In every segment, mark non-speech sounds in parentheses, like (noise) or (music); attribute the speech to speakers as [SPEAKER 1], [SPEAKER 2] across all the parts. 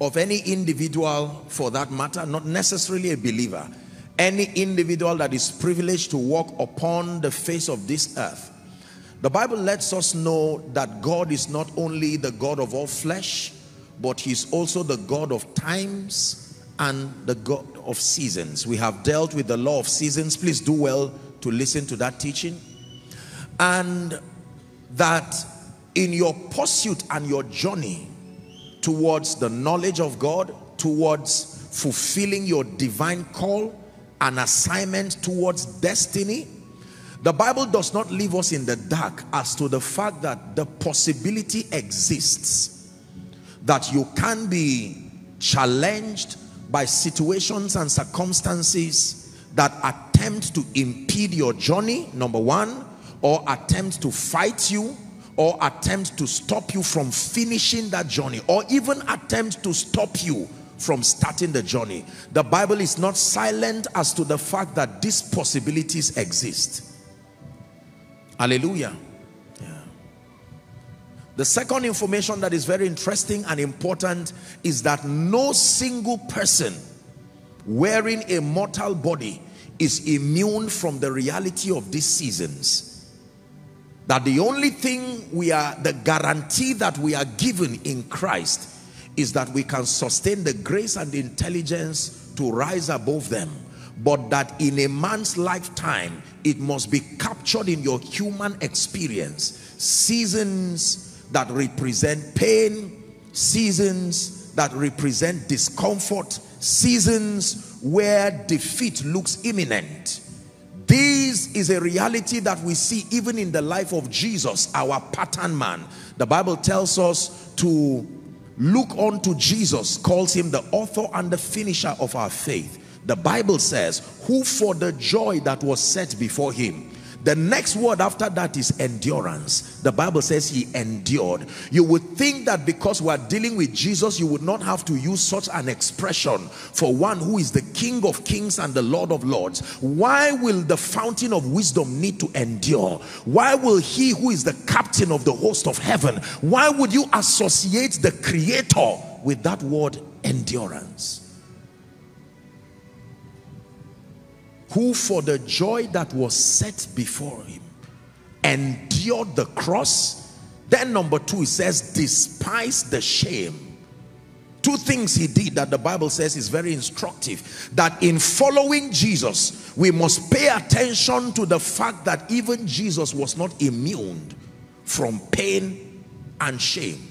[SPEAKER 1] of any individual for that matter, not necessarily a believer, any individual that is privileged to walk upon the face of this earth, the Bible lets us know that God is not only the God of all flesh, but he's also the God of times and the God of seasons. We have dealt with the law of seasons. Please do well to listen to that teaching. And that in your pursuit and your journey towards the knowledge of God, towards fulfilling your divine call, an assignment towards destiny, the Bible does not leave us in the dark as to the fact that the possibility exists that you can be challenged by situations and circumstances that attempt to impede your journey, number one, or attempt to fight you, or attempt to stop you from finishing that journey, or even attempt to stop you from starting the journey. The Bible is not silent as to the fact that these possibilities exist. Hallelujah. Yeah. The second information that is very interesting and important is that no single person wearing a mortal body is immune from the reality of these seasons. That the only thing we are, the guarantee that we are given in Christ is that we can sustain the grace and the intelligence to rise above them. But that in a man's lifetime it must be captured in your human experience. Seasons that represent pain seasons that represent discomfort seasons where defeat looks imminent this is a reality that we see even in the life of Jesus our pattern man the Bible tells us to look on to Jesus calls him the author and the finisher of our faith the Bible says, who for the joy that was set before him. The next word after that is endurance. The Bible says he endured. You would think that because we are dealing with Jesus, you would not have to use such an expression for one who is the King of kings and the Lord of lords. Why will the fountain of wisdom need to endure? Why will he who is the captain of the host of heaven, why would you associate the creator with that word endurance? Who for the joy that was set before him endured the cross then number two it says despise the shame. Two things he did that the bible says is very instructive that in following jesus we must pay attention to the fact that even jesus was not immune from pain and shame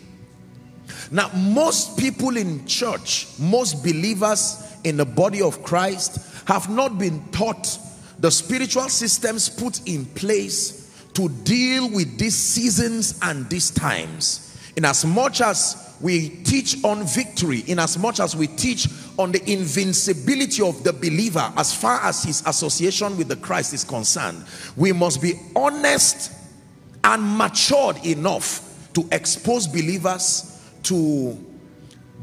[SPEAKER 1] now most people in church most believers in the body of christ have not been taught the spiritual systems put in place to deal with these seasons and these times. In as much as we teach on victory, in as much as we teach on the invincibility of the believer as far as his association with the Christ is concerned, we must be honest and matured enough to expose believers to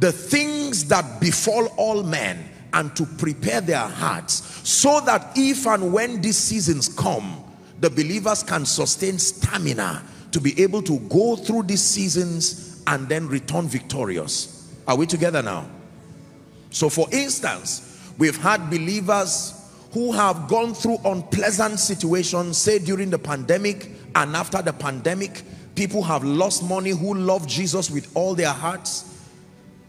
[SPEAKER 1] the things that befall all men and to prepare their hearts so that if and when these seasons come, the believers can sustain stamina to be able to go through these seasons and then return victorious. Are we together now? So for instance, we've had believers who have gone through unpleasant situations, say during the pandemic and after the pandemic, people have lost money who love Jesus with all their hearts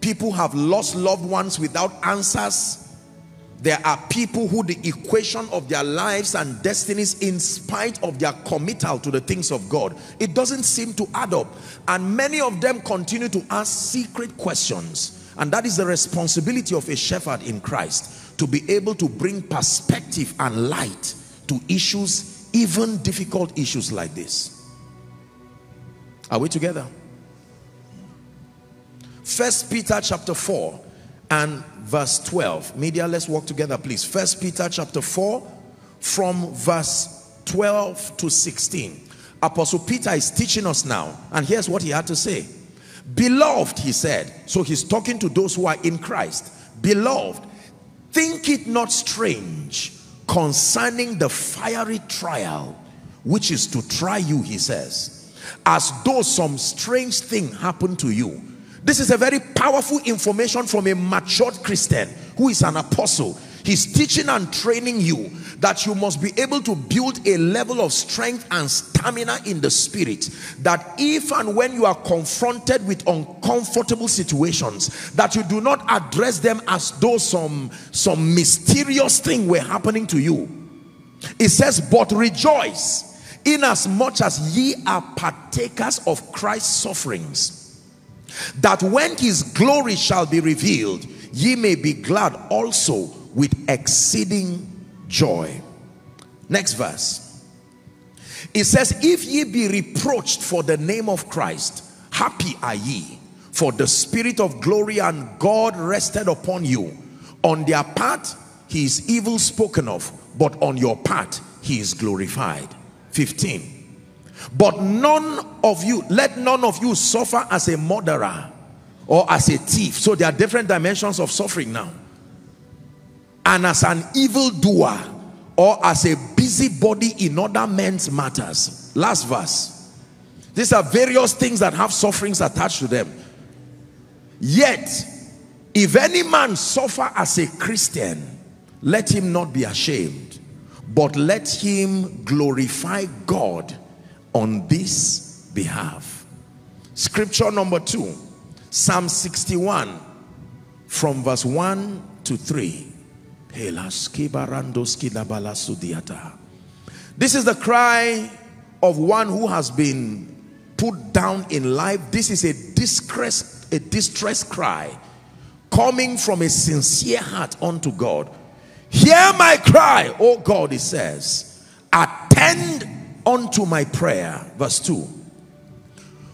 [SPEAKER 1] People have lost loved ones without answers. There are people who the equation of their lives and destinies in spite of their committal to the things of God, it doesn't seem to add up. And many of them continue to ask secret questions. And that is the responsibility of a shepherd in Christ to be able to bring perspective and light to issues, even difficult issues like this. Are we together? First Peter chapter 4 and verse 12. Media, let's walk together, please. First Peter chapter 4, from verse 12 to 16. Apostle Peter is teaching us now, and here's what he had to say. Beloved, he said, so he's talking to those who are in Christ. Beloved, think it not strange concerning the fiery trial which is to try you, he says, as though some strange thing happened to you. This is a very powerful information from a matured Christian who is an apostle. He's teaching and training you that you must be able to build a level of strength and stamina in the spirit that if and when you are confronted with uncomfortable situations that you do not address them as though some some mysterious thing were happening to you it says but rejoice inasmuch as ye are partakers of Christ's sufferings, that when his glory shall be revealed, ye may be glad also with exceeding joy. Next verse. It says, If ye be reproached for the name of Christ, happy are ye, for the spirit of glory and God rested upon you. On their part, he is evil spoken of, but on your part, he is glorified. 15 but none of you let none of you suffer as a murderer or as a thief. So there are different dimensions of suffering now. And as an evil doer or as a busybody in other men's matters. Last verse. These are various things that have sufferings attached to them. Yet if any man suffer as a christian let him not be ashamed but let him glorify God on this behalf. Scripture number two, Psalm 61 from verse 1 to 3. This is the cry of one who has been put down in life. This is a distress, a distress cry coming from a sincere heart unto God Hear my cry, oh God, he says. Attend unto my prayer. Verse 2.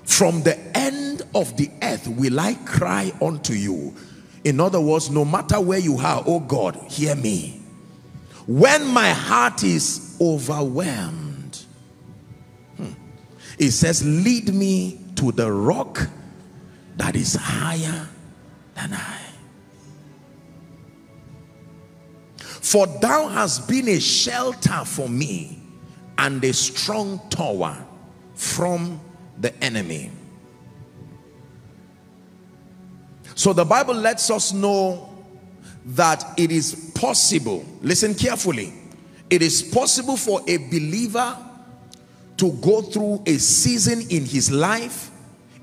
[SPEAKER 1] From the end of the earth will I cry unto you. In other words, no matter where you are, oh God, hear me. When my heart is overwhelmed, hmm, it says, lead me to the rock that is higher than I. For thou hast been a shelter for me and a strong tower from the enemy. So the Bible lets us know that it is possible, listen carefully, it is possible for a believer to go through a season in his life,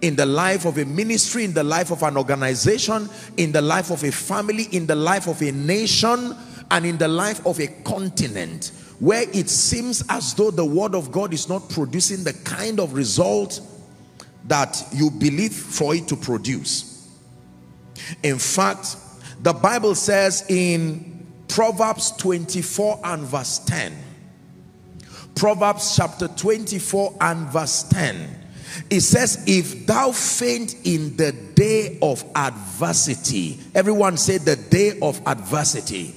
[SPEAKER 1] in the life of a ministry, in the life of an organization, in the life of a family, in the life of a nation, and in the life of a continent where it seems as though the word of God is not producing the kind of result that you believe for it to produce. In fact, the Bible says in Proverbs 24 and verse 10, Proverbs chapter 24 and verse 10, it says, if thou faint in the day of adversity, everyone say the day of adversity.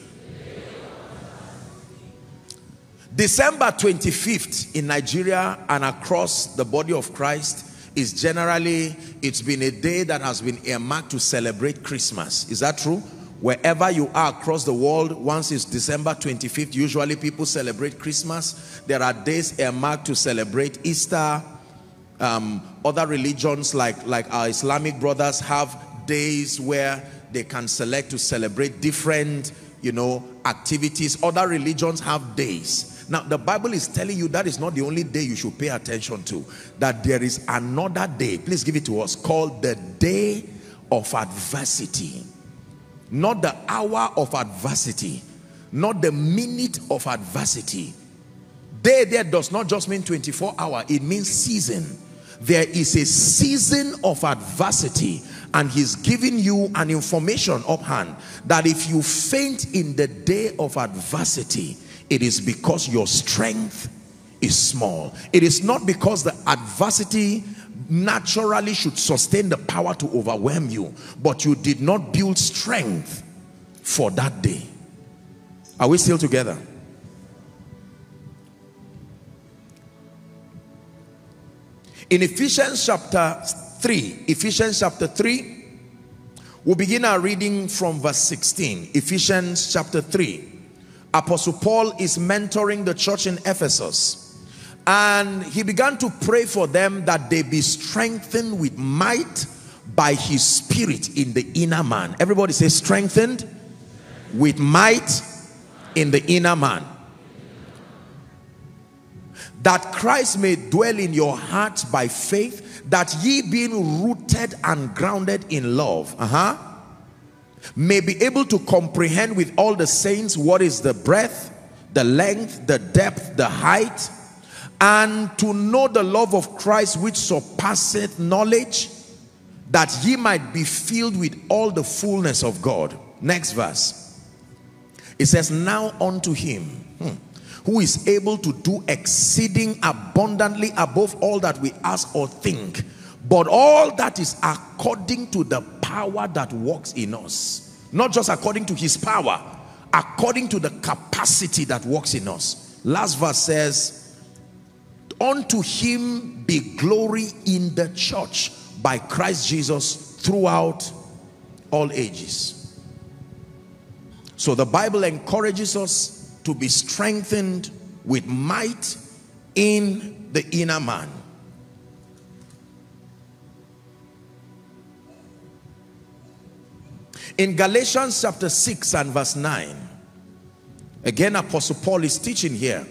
[SPEAKER 1] December 25th in Nigeria and across the body of Christ is generally, it's been a day that has been earmarked to celebrate Christmas. Is that true? Wherever you are across the world, once it's December 25th, usually people celebrate Christmas. There are days earmarked to celebrate Easter. Um, other religions like, like our Islamic brothers have days where they can select to celebrate different, you know, activities. Other religions have days. Now, the Bible is telling you that is not the only day you should pay attention to. That there is another day, please give it to us, called the day of adversity. Not the hour of adversity. Not the minute of adversity. Day there does not just mean 24 hour. It means season. There is a season of adversity and he's giving you an information up hand that if you faint in the day of adversity it is because your strength is small. It is not because the adversity naturally should sustain the power to overwhelm you, but you did not build strength for that day. Are we still together? In Ephesians chapter 3, Ephesians chapter 3, we'll begin our reading from verse 16. Ephesians chapter 3. Apostle Paul is mentoring the church in Ephesus and he began to pray for them that they be strengthened with might by his spirit in the inner man. Everybody say strengthened with might in the inner man. That Christ may dwell in your hearts by faith, that ye being rooted and grounded in love, uh-huh, may be able to comprehend with all the saints what is the breadth, the length, the depth, the height, and to know the love of Christ which surpasseth knowledge, that ye might be filled with all the fullness of God. Next verse. It says, Now unto him hmm, who is able to do exceeding abundantly above all that we ask or think, but all that is according to the power that works in us. Not just according to his power, according to the capacity that works in us. Last verse says, Unto him be glory in the church by Christ Jesus throughout all ages. So the Bible encourages us to be strengthened with might in the inner man. In Galatians chapter 6 and verse 9, again Apostle Paul is teaching here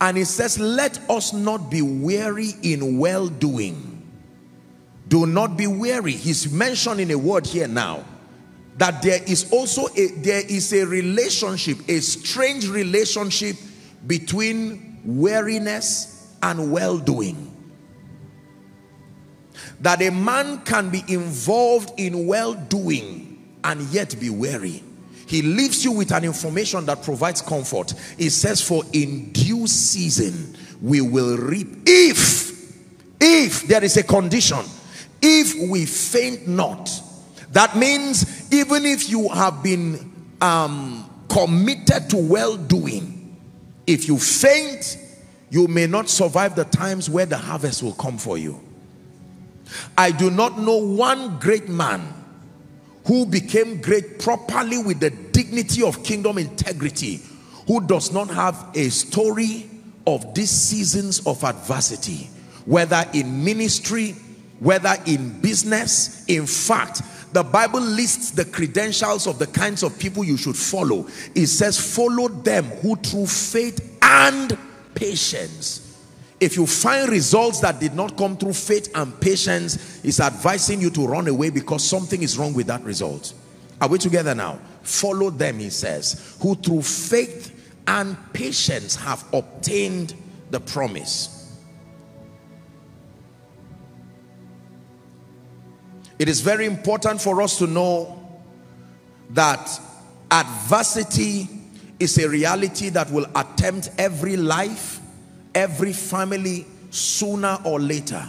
[SPEAKER 1] and he says, let us not be weary in well-doing. Do not be weary. He's mentioning a word here now. That there is also a, there is a relationship, a strange relationship between weariness and well-doing. That a man can be involved in well-doing and yet be weary he leaves you with an information that provides comfort. It says, for in due season we will reap. If, if there is a condition, if we faint not, that means even if you have been um, committed to well-doing, if you faint, you may not survive the times where the harvest will come for you. I do not know one great man who became great properly with the dignity of kingdom integrity, who does not have a story of these seasons of adversity, whether in ministry, whether in business. In fact, the Bible lists the credentials of the kinds of people you should follow. It says, follow them who through faith and patience if you find results that did not come through faith and patience, is advising you to run away because something is wrong with that result. Are we together now? Follow them, he says, who through faith and patience have obtained the promise. It is very important for us to know that adversity is a reality that will attempt every life every family sooner or later.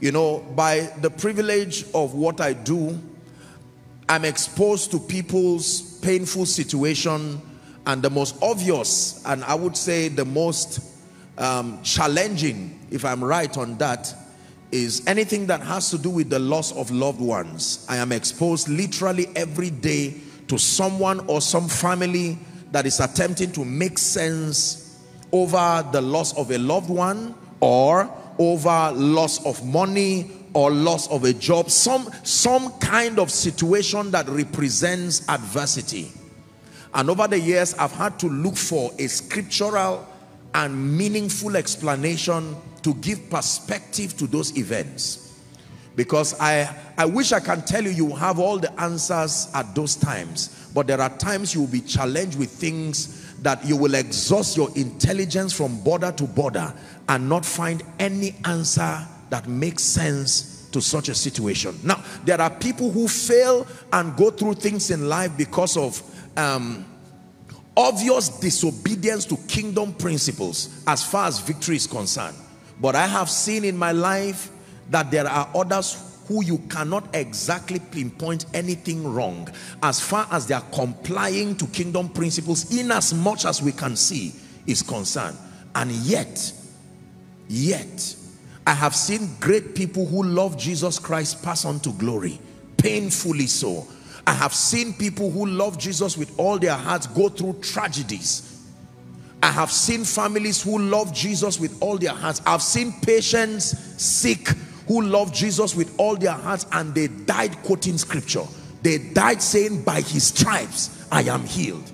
[SPEAKER 1] You know, by the privilege of what I do, I'm exposed to people's painful situation and the most obvious and I would say the most um, challenging, if I'm right on that, is anything that has to do with the loss of loved ones. I am exposed literally every day to someone or some family that is attempting to make sense over the loss of a loved one or over loss of money or loss of a job some some kind of situation that represents adversity. And over the years i've had to look for a scriptural and meaningful explanation to give perspective to those events. Because i i wish i can tell you you have all the answers at those times. But there are times you will be challenged with things that you will exhaust your intelligence from border to border and not find any answer that makes sense to such a situation. Now, there are people who fail and go through things in life because of um, obvious disobedience to kingdom principles as far as victory is concerned. But I have seen in my life that there are others who you cannot exactly pinpoint anything wrong as far as they are complying to kingdom principles in as much as we can see is concerned. And yet yet I have seen great people who love Jesus Christ pass on to glory painfully so. I have seen people who love Jesus with all their hearts go through tragedies. I have seen families who love Jesus with all their hearts. I've seen patients sick who love Jesus with all their hearts and they died quoting scripture. They died saying, by his stripes, I am healed.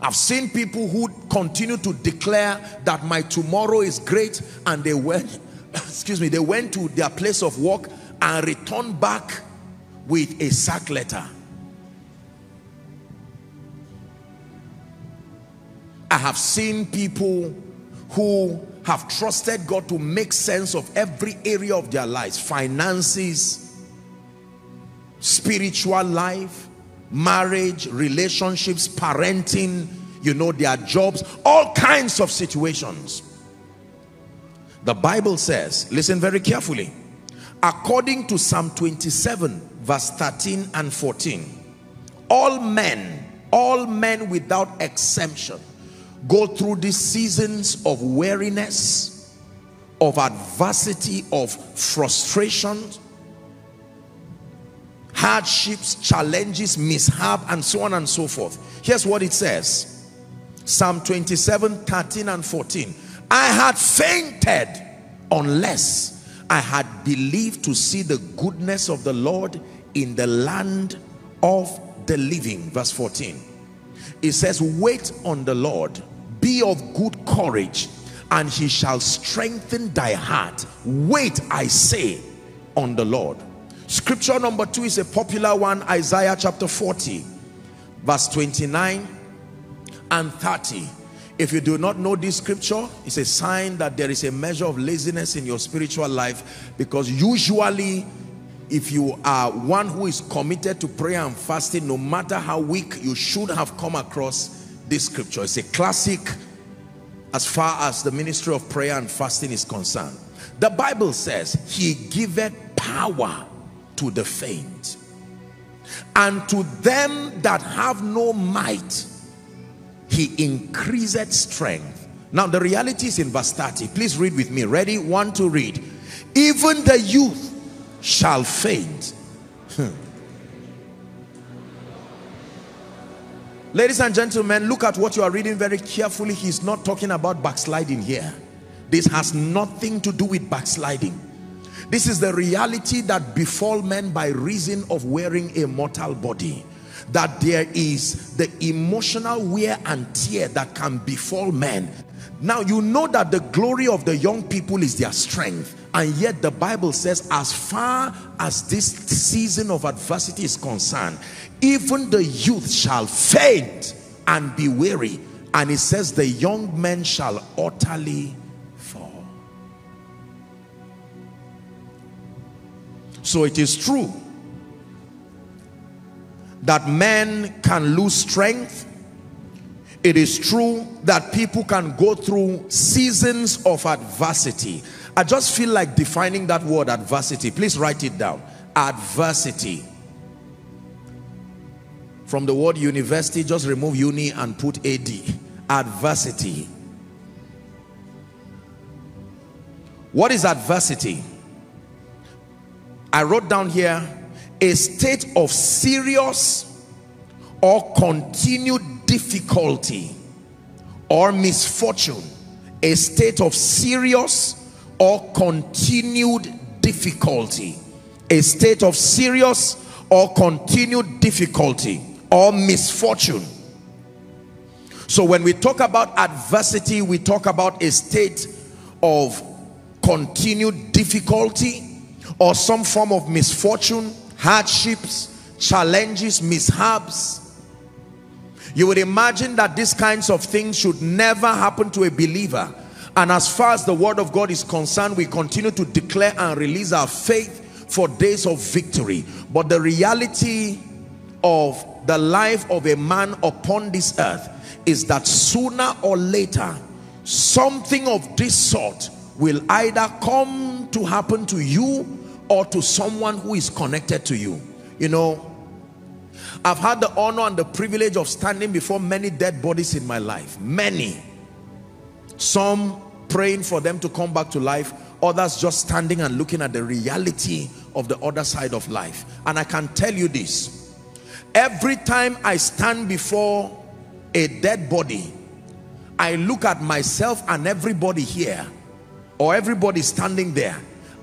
[SPEAKER 1] I've seen people who continue to declare that my tomorrow is great and they went, (coughs) excuse me, they went to their place of work and returned back with a sack letter. I have seen people who have trusted God to make sense of every area of their lives. Finances spiritual life marriage relationships parenting you know their jobs all kinds of situations. The Bible says listen very carefully according to Psalm 27 verse 13 and 14 all men all men without exemption go through these seasons of weariness, of adversity, of frustration, hardships, challenges, mishap, and so on and so forth. Here's what it says. Psalm 27, 13 and 14. I had fainted unless I had believed to see the goodness of the Lord in the land of the living. Verse 14 it says wait on the Lord. Be of good courage and he shall strengthen thy heart. Wait I say on the Lord. Scripture number two is a popular one Isaiah chapter 40 verse 29 and 30 if you do not know this scripture it's a sign that there is a measure of laziness in your spiritual life because usually if you are one who is committed to prayer and fasting no matter how weak you should have come across this scripture. It's a classic as far as the ministry of prayer and fasting is concerned. The bible says he giveth power to the faint and to them that have no might he increaseth strength. Now the reality is in verse 30 please read with me. Ready? One to read. Even the youth shall faint. Hmm. Ladies and gentlemen, look at what you are reading very carefully. He's not talking about backsliding here. This has nothing to do with backsliding. This is the reality that befall men by reason of wearing a mortal body. That there is the emotional wear and tear that can befall men. Now you know that the glory of the young people is their strength and yet the Bible says as far as this season of adversity is concerned even the youth shall faint and be weary. And it says the young men shall utterly fall. So it is true that men can lose strength it is true that people can go through seasons of adversity I just feel like defining that word adversity. Please write it down. Adversity. From the word university, just remove uni and put AD. Adversity. What is adversity? I wrote down here a state of serious or continued difficulty or misfortune. A state of serious or continued difficulty a state of serious or continued difficulty or misfortune so when we talk about adversity we talk about a state of continued difficulty or some form of misfortune hardships challenges mishaps you would imagine that these kinds of things should never happen to a believer and as far as the word of God is concerned, we continue to declare and release our faith for days of victory. But the reality of the life of a man upon this earth is that sooner or later, something of this sort will either come to happen to you or to someone who is connected to you. You know, I've had the honor and the privilege of standing before many dead bodies in my life. Many. Some praying for them to come back to life. Others just standing and looking at the reality of the other side of life. And I can tell you this. Every time I stand before a dead body, I look at myself and everybody here or everybody standing there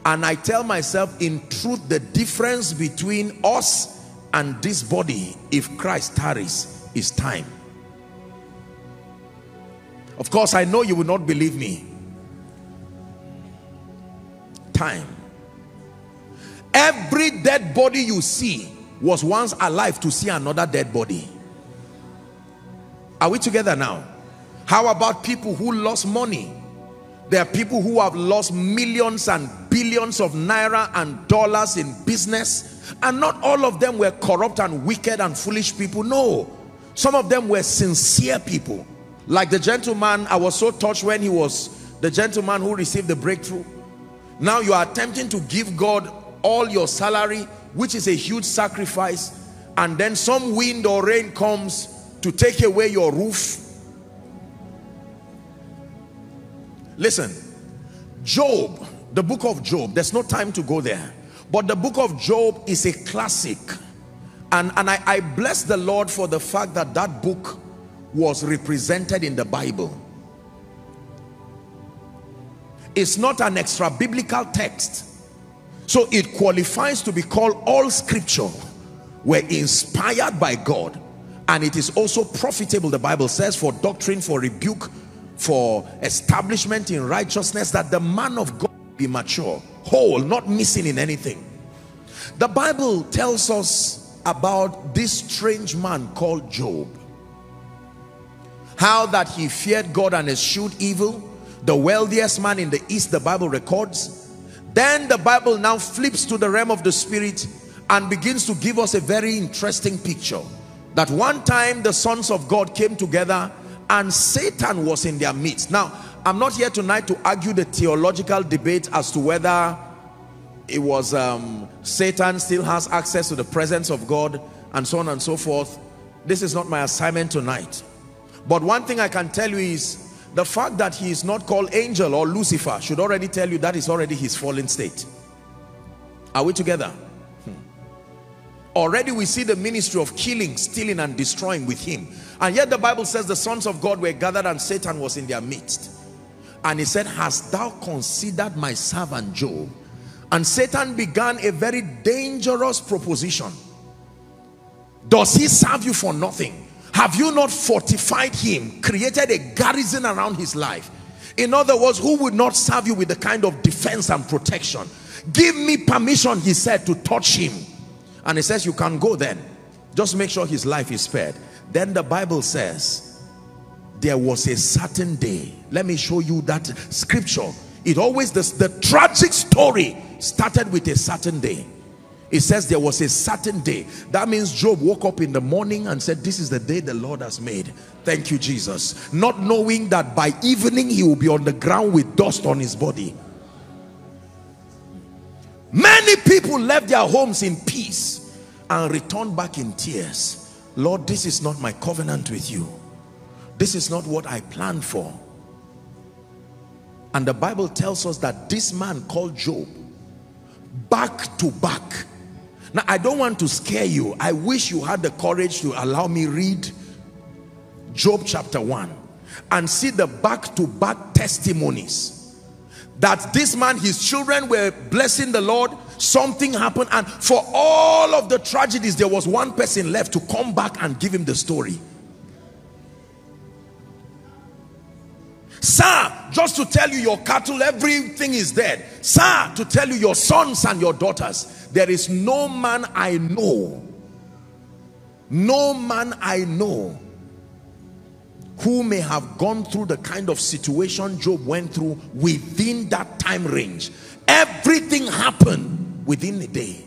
[SPEAKER 1] and I tell myself in truth the difference between us and this body if Christ tarries is time. Of course I know you will not believe me. Time. Every dead body you see was once alive to see another dead body. Are we together now? How about people who lost money there are people who have lost millions and billions of naira and dollars in business. And not all of them were corrupt and wicked and foolish people no. Some of them were sincere people. Like the gentleman I was so touched when he was the gentleman who received the breakthrough. Now you are attempting to give God all your salary which is a huge sacrifice. And then some wind or rain comes to take away your roof listen. Job the book of Job there's no time to go there. But the book of Job is a classic. And and I, I bless the Lord for the fact that that book was represented in the Bible. It's not an extra biblical text. So it qualifies to be called all scripture were inspired by God. And it is also profitable the Bible says for doctrine for rebuke for establishment in righteousness that the man of God be mature whole not missing in anything. The Bible tells us about this strange man called Job. How that he feared God and eschewed evil. The wealthiest man in the east the Bible records. Then the Bible now flips to the realm of the spirit and begins to give us a very interesting picture. That one time the sons of God came together and Satan was in their midst. Now I'm not here tonight to argue the theological debate as to whether it was um, Satan still has access to the presence of God and so on and so forth. This is not my assignment tonight. But one thing I can tell you is the fact that he is not called angel or Lucifer should already tell you that is already his fallen state. Are we together. Already we see the ministry of killing stealing and destroying with him and yet the Bible says the sons of God were gathered and Satan was in their midst and he said hast thou considered my servant Job and Satan began a very dangerous proposition does he serve you for nothing have you not fortified him, created a garrison around his life? In other words, who would not serve you with the kind of defense and protection? Give me permission, he said, to touch him. And he says, you can go then. Just make sure his life is spared. Then the Bible says, there was a certain day. Let me show you that scripture. It always, the, the tragic story started with a certain day. It says there was a certain day. That means Job woke up in the morning and said, this is the day the Lord has made. Thank you, Jesus. Not knowing that by evening he will be on the ground with dust on his body. Many people left their homes in peace and returned back in tears. Lord, this is not my covenant with you. This is not what I planned for. And the Bible tells us that this man called Job, back to back, now, I don't want to scare you. I wish you had the courage to allow me read Job chapter 1 and see the back-to-back -back testimonies that this man, his children were blessing the Lord, something happened and for all of the tragedies, there was one person left to come back and give him the story. Sir, just to tell you your cattle, everything is dead. Sir, to tell you your sons and your daughters, there is no man I know, no man I know who may have gone through the kind of situation Job went through within that time range. Everything happened within a day.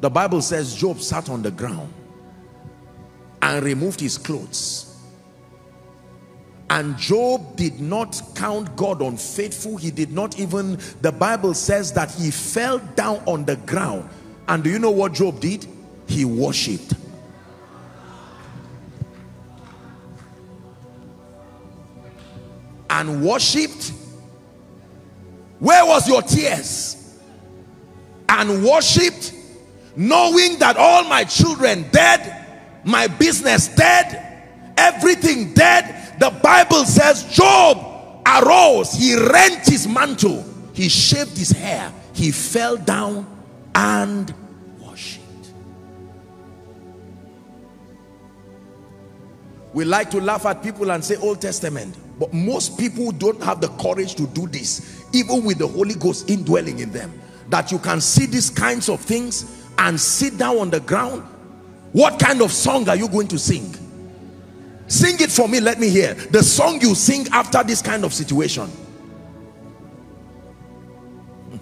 [SPEAKER 1] The Bible says Job sat on the ground and removed his clothes and Job did not count God unfaithful. He did not even, the Bible says that he fell down on the ground. And do you know what Job did? He worshipped. And worshipped. Where was your tears? And worshipped, knowing that all my children dead, my business dead, everything dead, the Bible says Job arose, he rent his mantle, he shaved his hair, he fell down and worshipped. We like to laugh at people and say Old Testament, but most people don't have the courage to do this, even with the Holy Ghost indwelling in them. That you can see these kinds of things and sit down on the ground. What kind of song are you going to sing? Sing it for me, let me hear. The song you sing after this kind of situation. Hmm.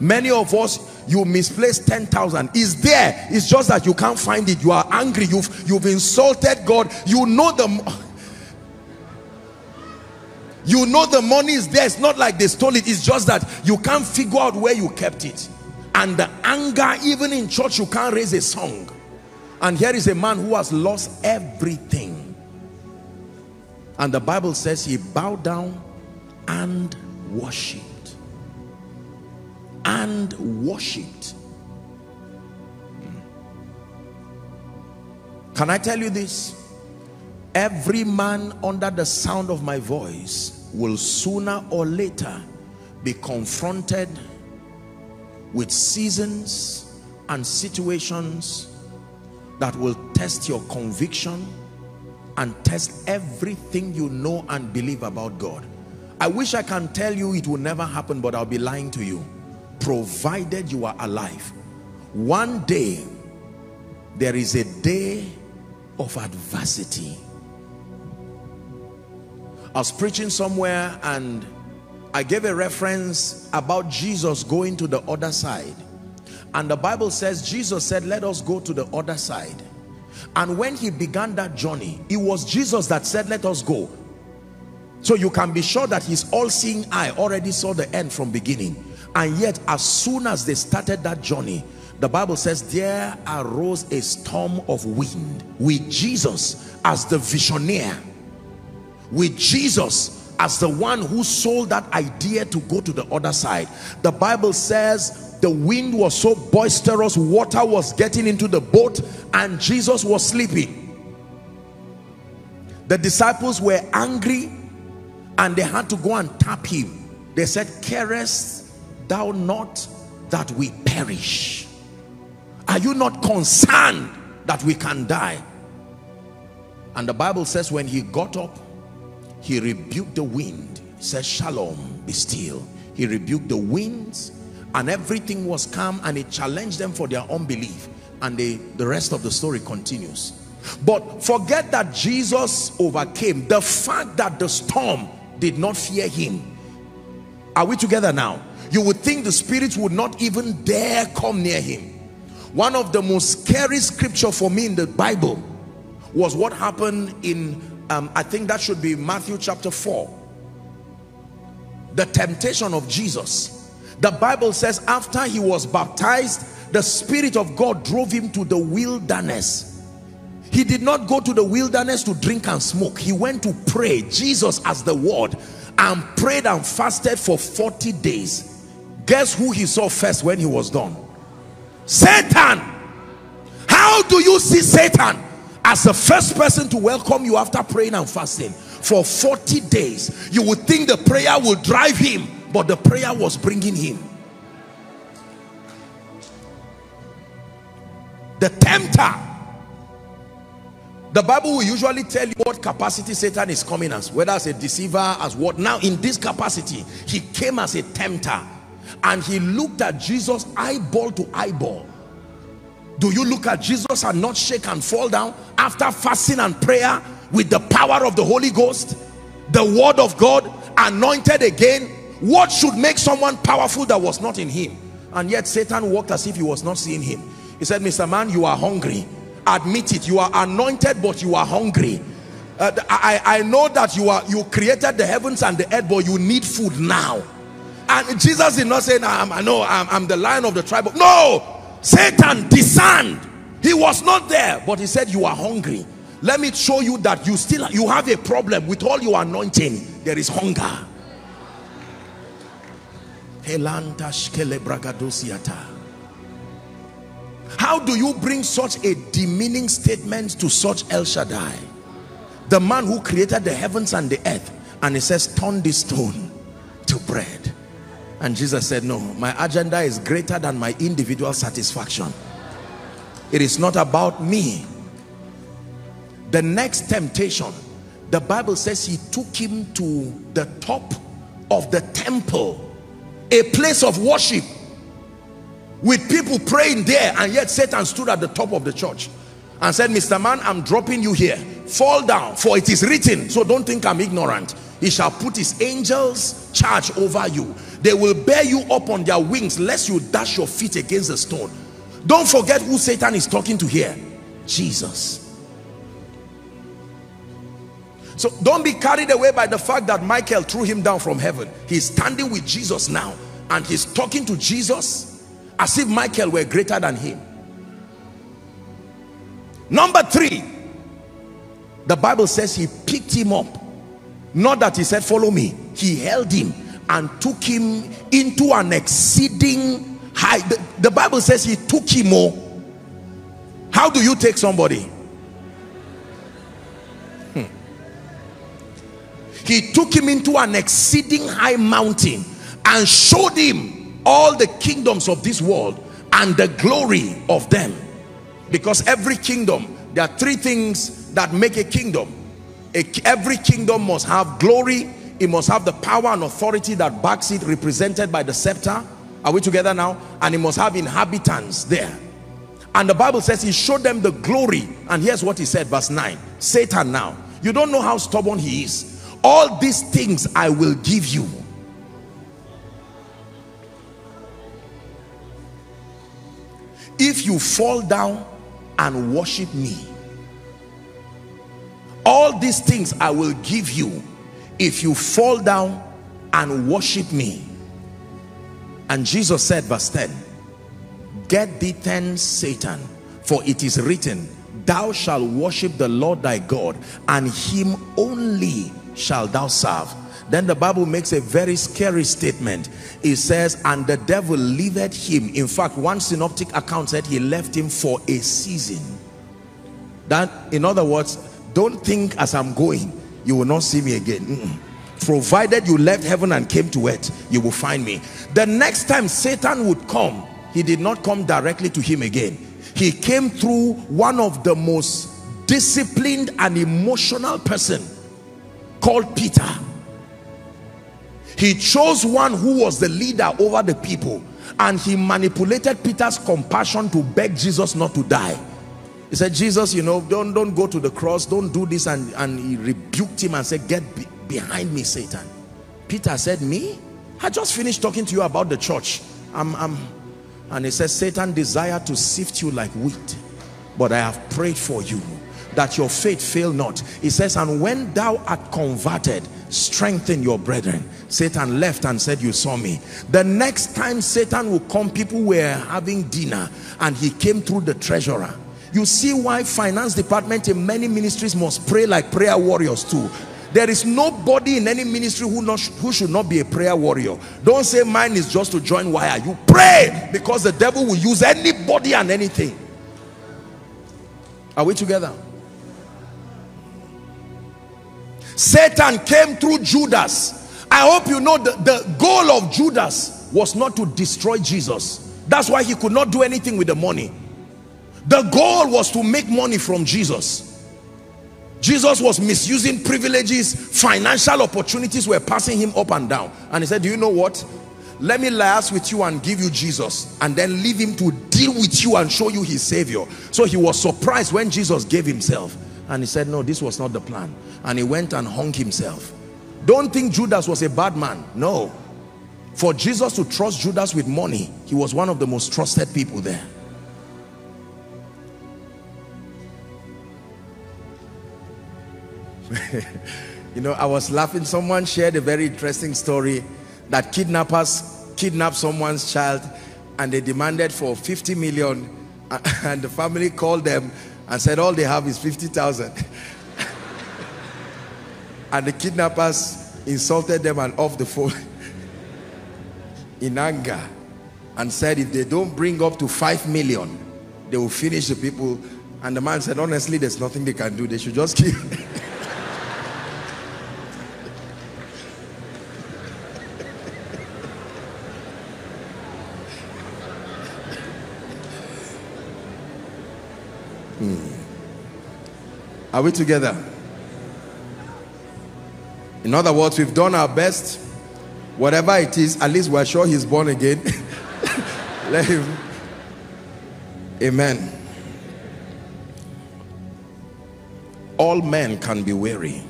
[SPEAKER 1] Many of us, you misplaced 10,000. Is there. It's just that you can't find it. You are angry. You've, you've insulted God. You know the... You know the money is there. It's not like they stole it. It's just that you can't figure out where you kept it and the anger even in church you can't raise a song and here is a man who has lost everything and the bible says he bowed down and worshipped and worshipped can i tell you this every man under the sound of my voice will sooner or later be confronted with seasons and situations that will test your conviction and test everything you know and believe about God. I wish I can tell you it will never happen, but I'll be lying to you. Provided you are alive. One day, there is a day of adversity. I was preaching somewhere and I gave a reference about Jesus going to the other side. And the Bible says, Jesus said, let us go to the other side. And when he began that journey, it was Jesus that said, let us go. So you can be sure that his all-seeing eye already saw the end from beginning. And yet, as soon as they started that journey, the Bible says there arose a storm of wind with Jesus as the visioneer, with Jesus as the one who sold that idea to go to the other side. The Bible says the wind was so boisterous, water was getting into the boat and Jesus was sleeping. The disciples were angry and they had to go and tap him. They said, carest thou not that we perish? Are you not concerned that we can die? And the Bible says when he got up, he rebuked the wind. Said shalom be still. He rebuked the winds and everything was calm and he challenged them for their unbelief. And they the rest of the story continues. But forget that jesus overcame. The fact that the storm did not fear him. Are we together now you would think the spirits would not even dare come near him. One of the most scary scripture for me in the bible was what happened in um, I think that should be Matthew chapter 4 the temptation of Jesus. The Bible says after he was baptized the Spirit of God drove him to the wilderness. He did not go to the wilderness to drink and smoke. He went to pray Jesus as the word and prayed and fasted for 40 days guess who he saw first when he was done? Satan. How do you see Satan? As the first person to welcome you after praying and fasting for 40 days you would think the prayer will drive him but the prayer was bringing him. The tempter. The bible will usually tell you what capacity satan is coming as whether as a deceiver as what. Now in this capacity he came as a tempter and he looked at jesus eyeball to eyeball do you look at Jesus and not shake and fall down after fasting and prayer with the power of the Holy Ghost, the word of God, anointed again? What should make someone powerful that was not in him? And yet Satan walked as if he was not seeing him. He said, Mr. Man, you are hungry. admit it you are anointed but you are hungry uh, I, I know that you are you created the heavens and the earth but you need food now and Jesus did not say no I'm, I'm, I'm the lion of the tribe no! Satan discerned. He was not there but he said you are hungry. Let me show you that you still you have a problem. With all your anointing there is hunger. How do you bring such a demeaning statement to such El Shaddai? The man who created the heavens and the earth and he says turn this stone to bread and Jesus said no my agenda is greater than my individual satisfaction. It is not about me. The next temptation the Bible says he took him to the top of the temple a place of worship with people praying there and yet Satan stood at the top of the church and said Mr. Man I'm dropping you here. Fall down for it is written. So don't think I'm ignorant he shall put his angels charge over you. They will bear you up on their wings lest you dash your feet against a stone. Don't forget who Satan is talking to here. Jesus. So don't be carried away by the fact that Michael threw him down from heaven. He's standing with Jesus now and he's talking to Jesus as if Michael were greater than him. Number three the Bible says he picked him up not that he said follow me. He held him and took him into an exceeding high. The, the Bible says he took him oh. How do you take somebody? Hmm. he took him into an exceeding high mountain and showed him all the kingdoms of this world and the glory of them. Because every kingdom there are three things that make a kingdom every kingdom must have glory it must have the power and authority that backs it represented by the scepter. Are we together now? And it must have inhabitants there. And the bible says he showed them the glory. And here's what he said verse 9 satan now you don't know how stubborn he is. All these things i will give you. If you fall down and worship me all these things I will give you if you fall down and worship me and Jesus said verse 10 get thee thence Satan for it is written thou shalt worship the Lord thy God and him only shalt thou serve then the Bible makes a very scary statement. It says, and the devil leaved him. In fact, one synoptic account said he left him for a season. That, in other words, don't think as I'm going, you will not see me again. Mm -mm. Provided you left heaven and came to earth, you will find me. The next time Satan would come, he did not come directly to him again. He came through one of the most disciplined and emotional person called Peter he chose one who was the leader over the people and he manipulated Peter's compassion to beg Jesus not to die he said Jesus you know don't don't go to the cross. Don't do this. And and he rebuked him and said get be behind me Satan. Peter said me? I just finished talking to you about the church. I'm, I'm and he says Satan desired to sift you like wheat but I have prayed for you that your faith fail not. He says and when thou art converted strengthen your brethren. Satan left and said you saw me. The next time satan will come people were having dinner and he came through the treasurer you see why finance department in many ministries must pray like prayer warriors too there is nobody in any ministry who not who should not be a prayer warrior don't say mine is just to join wire you pray because the devil will use anybody and anything are we together Satan came through Judas. I hope you know the, the goal of Judas was not to destroy Jesus. That's why he could not do anything with the money. The goal was to make money from Jesus. Jesus was misusing privileges, financial opportunities were passing him up and down. And he said, do you know what? Let me liaise with you and give you Jesus and then leave him to deal with you and show you his savior. So he was surprised when Jesus gave himself. And he said, no, this was not the plan. And he went and hung himself. Don't think Judas was a bad man. No. For Jesus to trust Judas with money, he was one of the most trusted people there. (laughs) you know, I was laughing. Someone shared a very interesting story that kidnappers kidnapped someone's child and they demanded for 50 million (laughs) and the family called them and said all they have is 50,000 (laughs) and the kidnappers insulted them and off the phone in anger and said if they don't bring up to 5 million they will finish the people. And the man said honestly there's nothing they can do. They should just keep Are we together? In other words, we've done our best. Whatever it is, at least we're sure he's born again. (laughs) Let him. Amen. All men can be weary.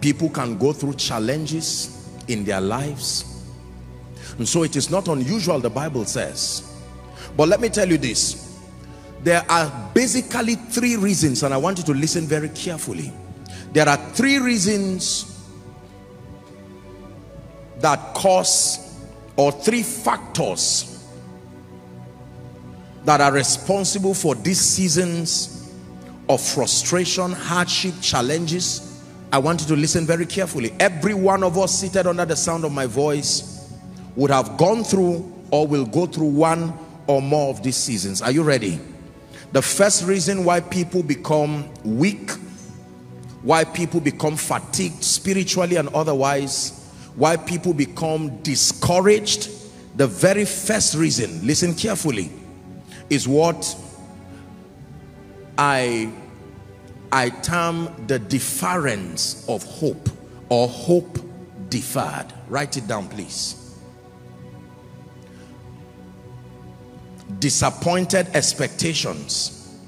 [SPEAKER 1] People can go through challenges in their lives. And so it is not unusual, the Bible says. But let me tell you this there are basically three reasons and I want you to listen very carefully. There are three reasons that cause or three factors that are responsible for these seasons of frustration hardship challenges. I want you to listen very carefully. Every one of us seated under the sound of my voice would have gone through or will go through one or more of these seasons. Are you ready the first reason why people become weak, why people become fatigued spiritually and otherwise, why people become discouraged, the very first reason, listen carefully, is what I, I term the deference of hope or hope deferred. Write it down, please. Disappointed expectations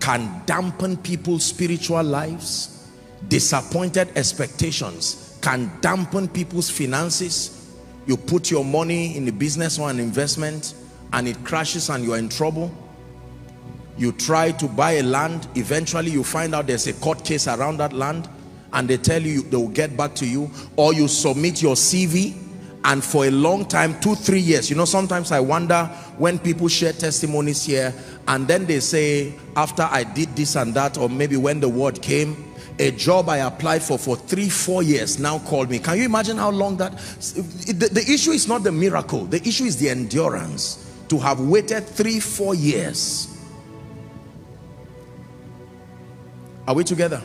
[SPEAKER 1] can dampen people's spiritual lives. Disappointed expectations can dampen people's finances. You put your money in the business or an investment and it crashes and you're in trouble. You try to buy a land eventually you find out there's a court case around that land and they tell you they will get back to you. Or you submit your CV and for a long time two three years you know sometimes i wonder when people share testimonies here and then they say after i did this and that or maybe when the word came a job i applied for for three four years now called me. Can you imagine how long that the, the issue is not the miracle. The issue is the endurance to have waited three four years. Are we together?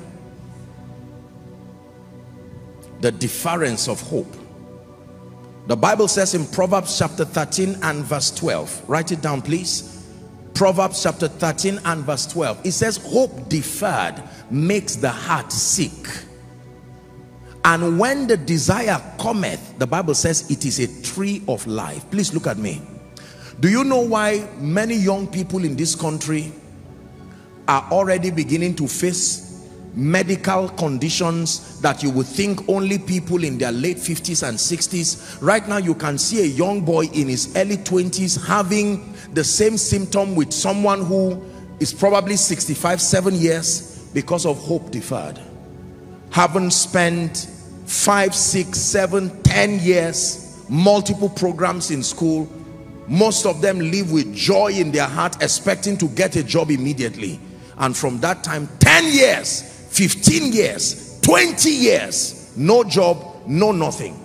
[SPEAKER 1] The difference of hope the Bible says in Proverbs chapter 13 and verse 12. Write it down, please. Proverbs chapter 13 and verse 12. It says, Hope deferred makes the heart sick. And when the desire cometh, the Bible says it is a tree of life. Please look at me. Do you know why many young people in this country are already beginning to face medical conditions that you would think only people in their late 50s and 60s right now you can see a young boy in his early 20s having the same symptom with someone who is probably 65 7 years because of hope deferred. Haven't spent five six seven ten years multiple programs in school. Most of them live with joy in their heart expecting to get a job immediately. And from that time 10 years 15 years 20 years no job no nothing.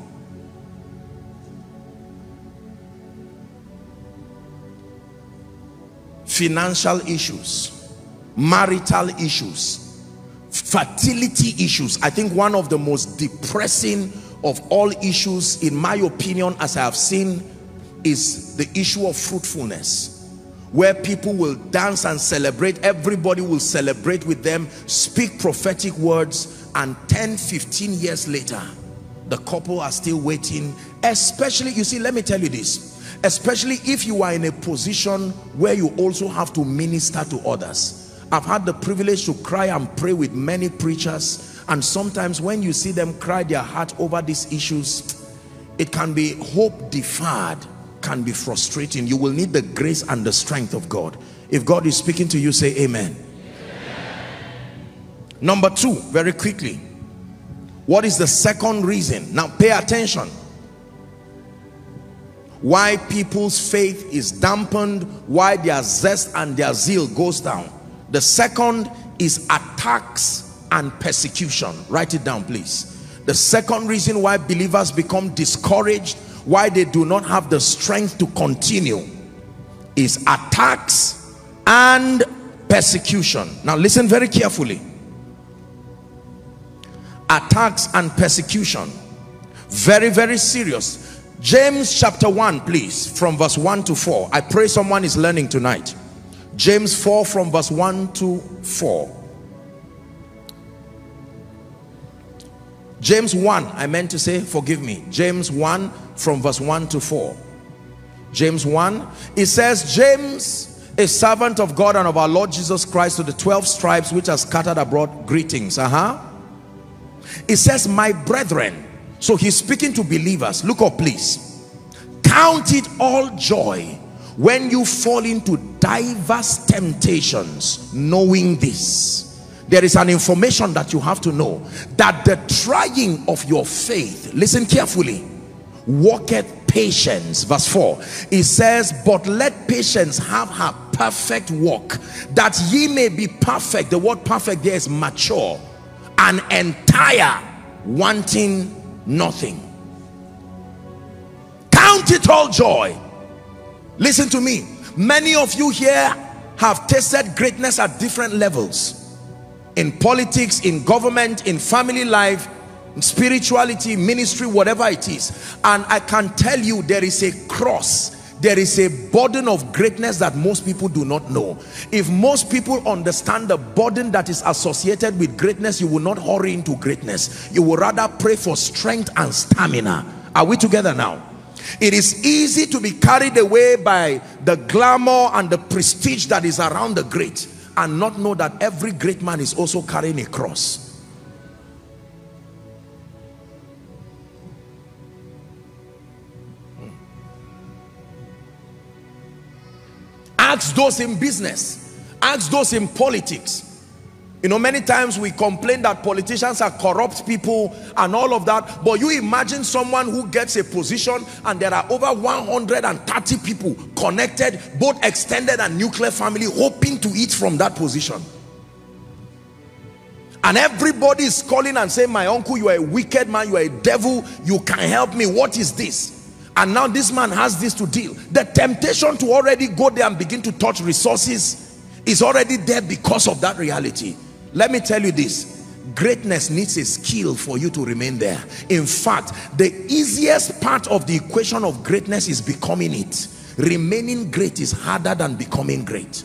[SPEAKER 1] Financial issues marital issues fertility issues. I think one of the most depressing of all issues in my opinion as i have seen is the issue of fruitfulness where people will dance and celebrate. Everybody will celebrate with them speak prophetic words and 10 15 years later the couple are still waiting. Especially you see let me tell you this. Especially if you are in a position where you also have to minister to others. I've had the privilege to cry and pray with many preachers and sometimes when you see them cry their heart over these issues it can be hope deferred can be frustrating you will need the grace and the strength of God if God is speaking to you say amen, amen. Number two, very quickly. What is the second reason? Now pay attention. Why people's faith is dampened, why their zest and their zeal goes down. The second is attacks and persecution. Write it down, please. The second reason why believers become discouraged, why they do not have the strength to continue, is attacks and persecution. Now listen very carefully. Attacks and persecution. Very very serious. James chapter 1 please from verse 1 to 4 i pray someone is learning tonight. James 4 from verse 1 to 4 james 1 i meant to say forgive me. James 1 from verse 1 to 4 james 1 it says james a servant of god and of our lord jesus christ to the 12 tribes which are scattered abroad greetings. Uh-huh. It says my brethren so he's speaking to believers look up please. Count it all joy when you fall into diverse temptations knowing this. There is an information that you have to know that the trying of your faith listen carefully worketh patience. Verse 4 it says but let patience have her perfect work that ye may be perfect. The word perfect there is mature an entire wanting nothing. Count it all joy. Listen to me. Many of you here have tasted greatness at different levels. In politics in government in family life spirituality ministry whatever it is. And i can tell you there is a cross there is a burden of greatness that most people do not know. If most people understand the burden that is associated with greatness you will not hurry into greatness. You will rather pray for strength and stamina. Are we together now? It is easy to be carried away by the glamour and the prestige that is around the great and not know that every great man is also carrying a cross ask those in business. Ask those in politics. You know many times we complain that politicians are corrupt people and all of that but you imagine someone who gets a position and there are over 130 people connected both extended and nuclear family hoping to eat from that position. And everybody is calling and saying my uncle you are a wicked man you are a devil you can help me. What is this and now this man has this to deal. The temptation to already go there and begin to touch resources is already there because of that reality. Let me tell you this. Greatness needs a skill for you to remain there. In fact the easiest part of the equation of greatness is becoming it. Remaining great is harder than becoming great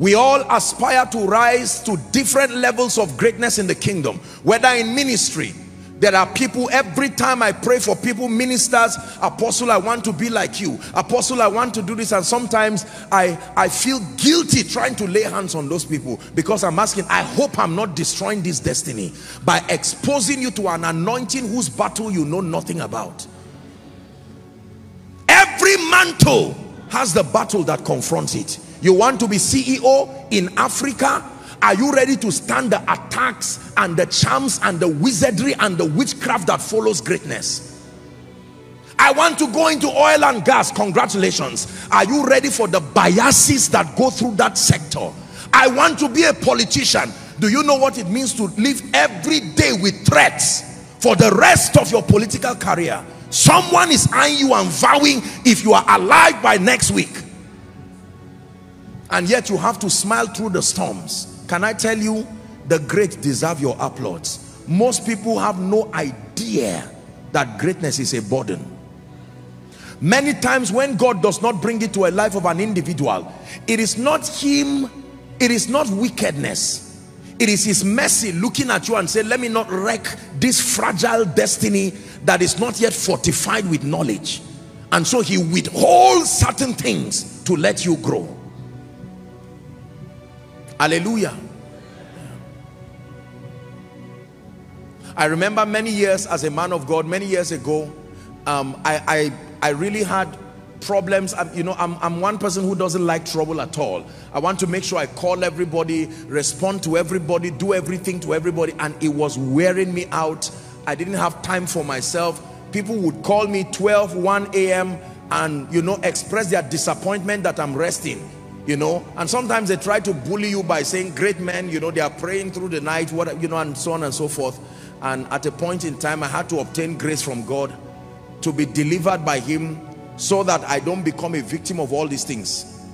[SPEAKER 1] we all aspire to rise to different levels of greatness in the kingdom whether in ministry. There are people every time I pray for people ministers apostle I want to be like you. Apostle I want to do this. And sometimes I I feel guilty trying to lay hands on those people because I'm asking I hope I'm not destroying this destiny by exposing you to an anointing whose battle you know nothing about. Every mantle has the battle that confronts it you want to be CEO in Africa? Are you ready to stand the attacks and the charms and the wizardry and the witchcraft that follows greatness? I want to go into oil and gas. Congratulations. Are you ready for the biases that go through that sector? I want to be a politician. Do you know what it means to live every day with threats for the rest of your political career? Someone is eyeing you and vowing if you are alive by next week and yet you have to smile through the storms. Can i tell you the great deserve your applause. Most people have no idea that greatness is a burden. Many times when god does not bring it to a life of an individual it is not him it is not wickedness. It is his mercy looking at you and say let me not wreck this fragile destiny that is not yet fortified with knowledge. And so he withholds certain things to let you grow Hallelujah. I remember many years as a man of God, many years ago, um, I, I, I really had problems. I'm, you know I'm, I'm one person who doesn't like trouble at all. I want to make sure I call everybody respond to everybody do everything to everybody and it was wearing me out. I didn't have time for myself. People would call me 12 1 a.m and you know express their disappointment that I'm resting you know? And sometimes they try to bully you by saying great men you know they are praying through the night what you know and so on and so forth. And at a point in time I had to obtain grace from God to be delivered by him so that I don't become a victim of all these things.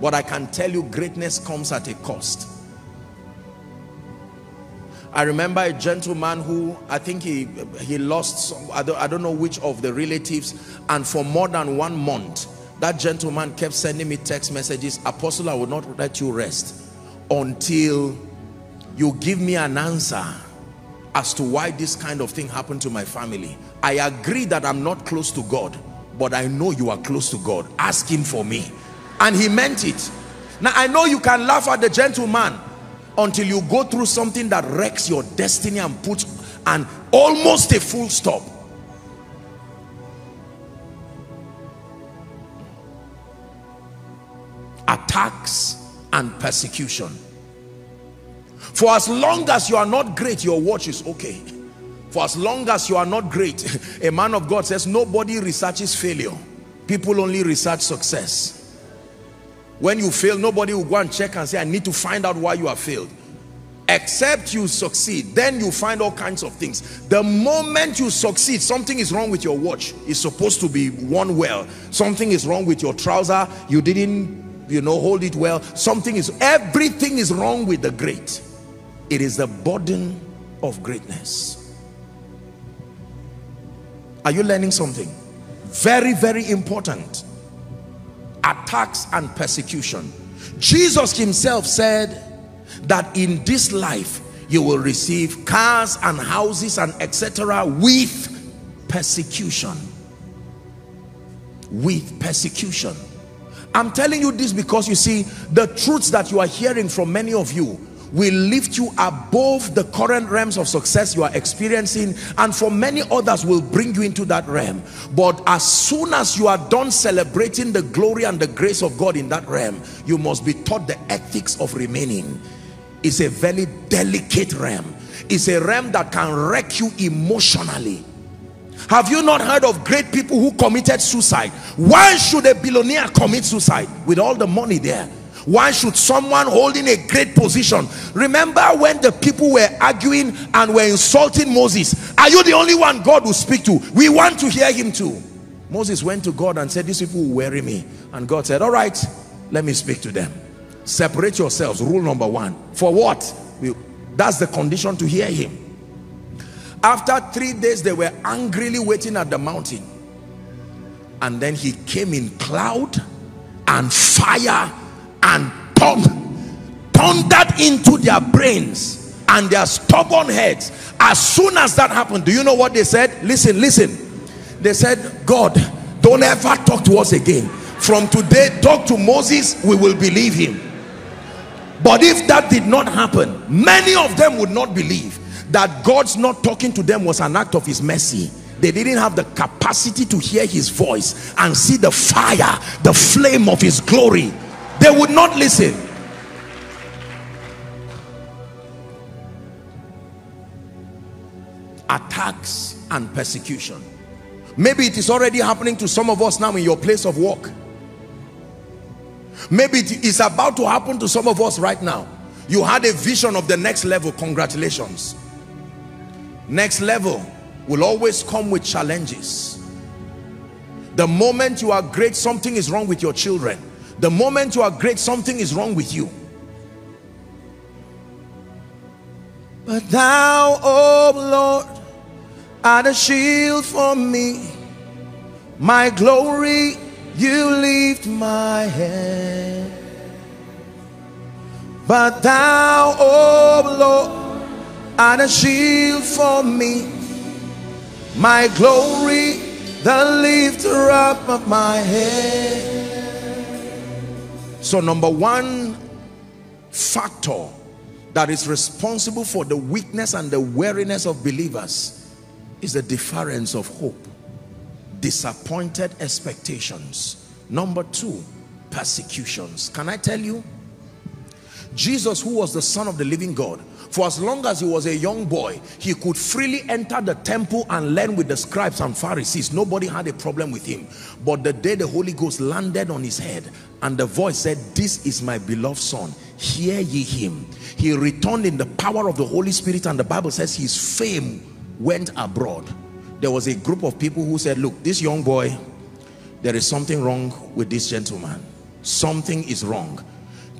[SPEAKER 1] But I can tell you greatness comes at a cost. I remember a gentleman who I think he he lost some, I, don't, I don't know which of the relatives and for more than one month that gentleman kept sending me text messages apostle I will not let you rest until you give me an answer as to why this kind of thing happened to my family. I agree that I'm not close to God but I know you are close to God. Ask him for me. And he meant it. Now I know you can laugh at the gentleman until you go through something that wrecks your destiny and puts and almost a full stop attacks and persecution. For as long as you are not great your watch is okay. For as long as you are not great (laughs) a man of God says nobody researches failure. People only research success. When you fail nobody will go and check and say I need to find out why you have failed. Except you succeed then you find all kinds of things. The moment you succeed something is wrong with your watch. It's supposed to be worn well. Something is wrong with your trouser. You didn't you know hold it well. Something is everything is wrong with the great. It is the burden of greatness. Are you learning something? Very very important. Attacks and persecution. Jesus himself said that in this life you will receive cars and houses and etc with persecution. With persecution i'm telling you this because you see the truths that you are hearing from many of you will lift you above the current realms of success you are experiencing and for many others will bring you into that realm. But as soon as you are done celebrating the glory and the grace of God in that realm you must be taught the ethics of remaining. It's a very delicate realm. It's a realm that can wreck you emotionally have you not heard of great people who committed suicide? Why should a billionaire commit suicide with all the money there? Why should someone holding a great position? Remember when the people were arguing and were insulting Moses? Are you the only one God will speak to? We want to hear him too. Moses went to God and said these people will worry me. And God said all right let me speak to them. Separate yourselves rule number one. For what? That's the condition to hear him after three days they were angrily waiting at the mountain. And then he came in cloud and fire and that into their brains and their stubborn heads. As soon as that happened do you know what they said? Listen listen. They said God don't ever talk to us again. From today talk to Moses we will believe him. But if that did not happen many of them would not believe that God's not talking to them was an act of his mercy. They didn't have the capacity to hear his voice and see the fire the flame of his glory. They would not listen. Attacks and persecution. Maybe it is already happening to some of us now in your place of work. Maybe it is about to happen to some of us right now. You had a vision of the next level. Congratulations next level will always come with challenges. The moment you are great something is wrong with your children. The moment you are great something is wrong with you. But thou oh lord art a shield for me. My glory you lift my head. But thou oh lord art a shield for me my glory the lifter up of my head so number one factor that is responsible for the weakness and the weariness of believers is the difference of hope. Disappointed expectations. Number two, persecutions. Can I tell you? Jesus, who was the son of the living God, for as long as he was a young boy, he could freely enter the temple and learn with the scribes and Pharisees. Nobody had a problem with him. But the day the Holy Ghost landed on his head and the voice said, this is my beloved son, hear ye him. He returned in the power of the Holy Spirit and the Bible says his fame went abroad. There was a group of people who said, look, this young boy, there is something wrong with this gentleman. Something is wrong.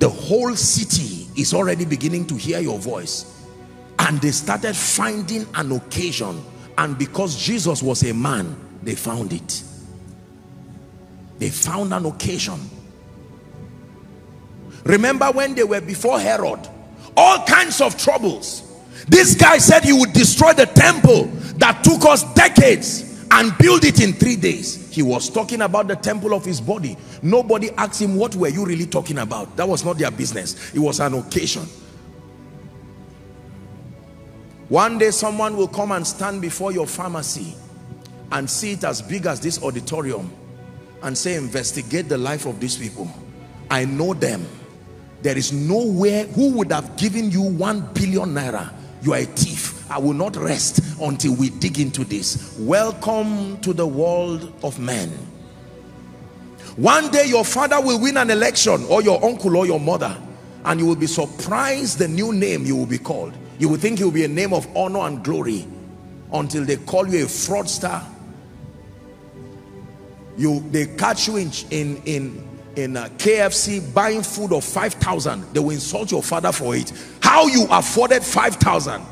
[SPEAKER 1] The whole city is already beginning to hear your voice. And they started finding an occasion. And because Jesus was a man, they found it. They found an occasion. Remember when they were before Herod, all kinds of troubles. This guy said he would destroy the temple that took us decades and build it in three days. He was talking about the temple of his body. Nobody asked him, what were you really talking about? That was not their business. It was an occasion. One day someone will come and stand before your pharmacy and see it as big as this auditorium and say, investigate the life of these people. I know them. There is nowhere who would have given you one billion naira. You are a thief I will not rest until we dig into this. Welcome to the world of men. One day your father will win an election or your uncle or your mother and you will be surprised the new name you will be called. You will think it will be a name of honor and glory until they call you a fraudster. You, they catch you in, in, in, in uh, KFC buying food of 5,000. They will insult your father for it. How you afforded 5,000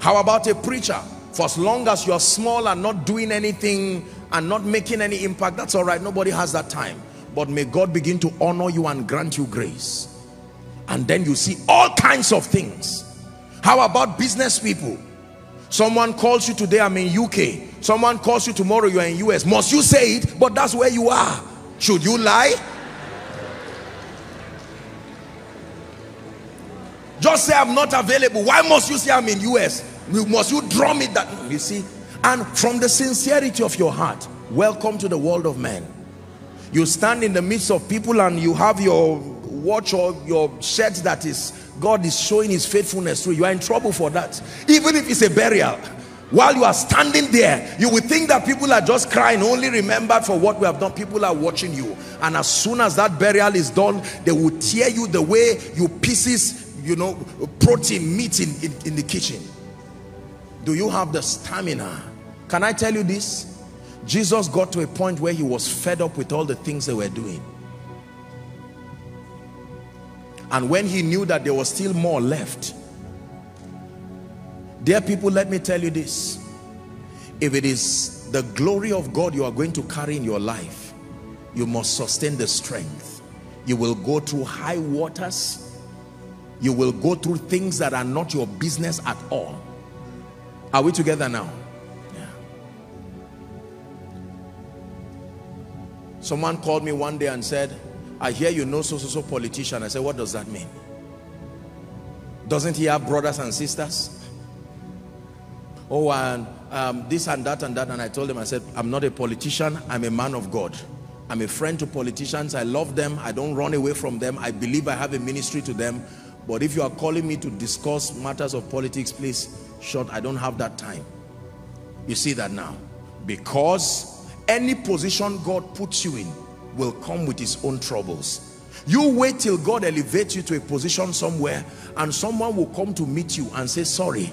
[SPEAKER 1] How about a preacher? For as long as you're small and not doing anything and not making any impact, that's all right. Nobody has that time. But may God begin to honor you and grant you grace. And then you see all kinds of things. How about business people? Someone calls you today, I'm in UK. Someone calls you tomorrow, you're in US. Must you say it? But that's where you are. Should you lie? Just say I'm not available. Why must you say I'm in US? Must you draw me that? You see? And from the sincerity of your heart, welcome to the world of men. You stand in the midst of people and you have your watch or your shirt that is God is showing his faithfulness through. You are in trouble for that. Even if it's a burial. While you are standing there, you will think that people are just crying, only remembered for what we have done. People are watching you. And as soon as that burial is done, they will tear you the way you pieces, you know, protein, meat in, in, in the kitchen. Do you have the stamina? Can I tell you this? Jesus got to a point where he was fed up with all the things they were doing. And when he knew that there was still more left, dear people, let me tell you this. If it is the glory of God you are going to carry in your life, you must sustain the strength. You will go through high waters. You will go through things that are not your business at all are we together now? Yeah. Someone called me one day and said, I hear you know so so so politician. I said, what does that mean? Doesn't he have brothers and sisters? Oh, and um, this and that and that. And I told him, I said, I'm not a politician. I'm a man of God. I'm a friend to politicians. I love them. I don't run away from them. I believe I have a ministry to them. But if you are calling me to discuss matters of politics, please short i don't have that time you see that now because any position god puts you in will come with his own troubles. You wait till god elevates you to a position somewhere and someone will come to meet you and say sorry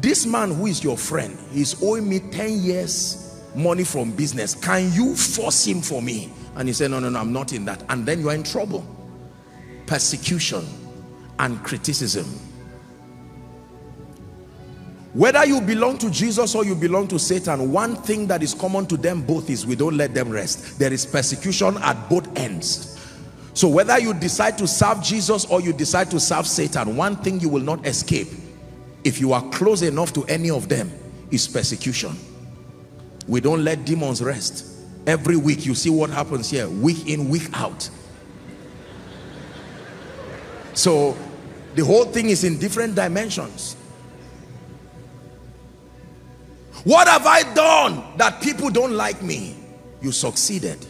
[SPEAKER 1] this man who is your friend he's owing me 10 years money from business. Can you force him for me? And he said no no no i'm not in that. And then you are in trouble. Persecution and criticism whether you belong to Jesus or you belong to Satan, one thing that is common to them both is we don't let them rest. There is persecution at both ends. So whether you decide to serve Jesus or you decide to serve Satan, one thing you will not escape, if you are close enough to any of them, is persecution. We don't let demons rest. Every week you see what happens here, week in, week out. So the whole thing is in different dimensions. What have I done that people don't like me? You succeeded.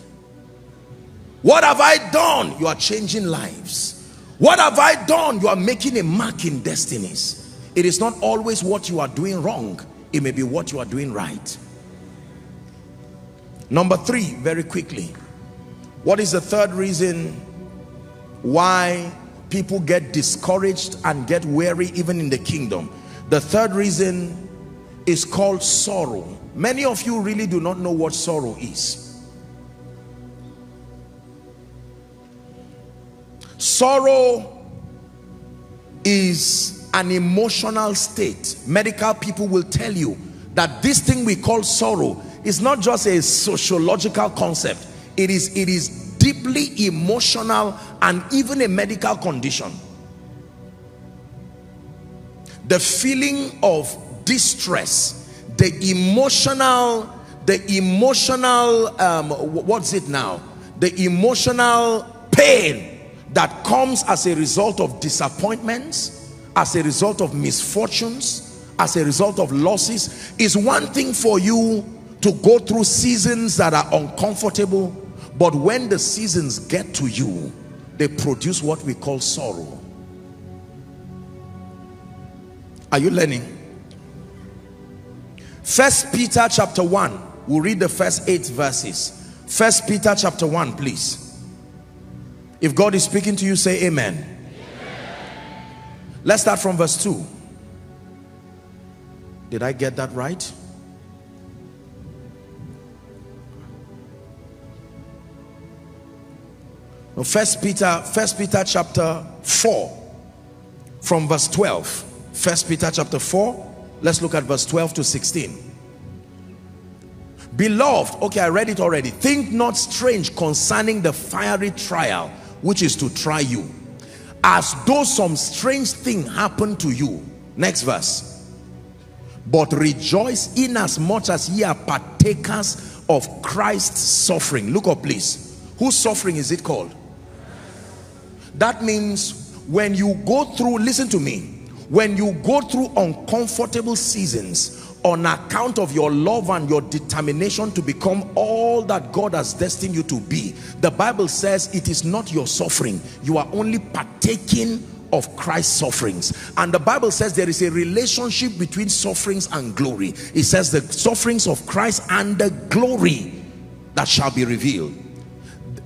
[SPEAKER 1] What have I done? You are changing lives. What have I done? You are making a mark in destinies. It is not always what you are doing wrong. It may be what you are doing right. Number three, very quickly. What is the third reason why people get discouraged and get weary even in the kingdom? The third reason is called sorrow. Many of you really do not know what sorrow is. Sorrow is an emotional state. Medical people will tell you that this thing we call sorrow is not just a sociological concept. It is, it is deeply emotional and even a medical condition. The feeling of distress, the emotional, the emotional, um, what's it now? The emotional pain that comes as a result of disappointments, as a result of misfortunes, as a result of losses is one thing for you to go through seasons that are uncomfortable but when the seasons get to you they produce what we call sorrow are you learning First Peter chapter 1. We'll read the first eight verses. First Peter chapter 1, please. If God is speaking to you, say amen. amen. Let's start from verse 2. Did I get that right? No, first Peter, first Peter chapter 4 from verse 12. First Peter chapter 4 Let's look at verse 12 to 16. Beloved, okay, I read it already. Think not strange concerning the fiery trial, which is to try you, as though some strange thing happened to you. Next verse. But rejoice in as much as ye are partakers of Christ's suffering. Look up, please. Whose suffering is it called? That means when you go through, listen to me, when you go through uncomfortable seasons on account of your love and your determination to become all that God has destined you to be the Bible says it is not your suffering. You are only partaking of Christ's sufferings. And the Bible says there is a relationship between sufferings and glory. It says the sufferings of Christ and the glory that shall be revealed.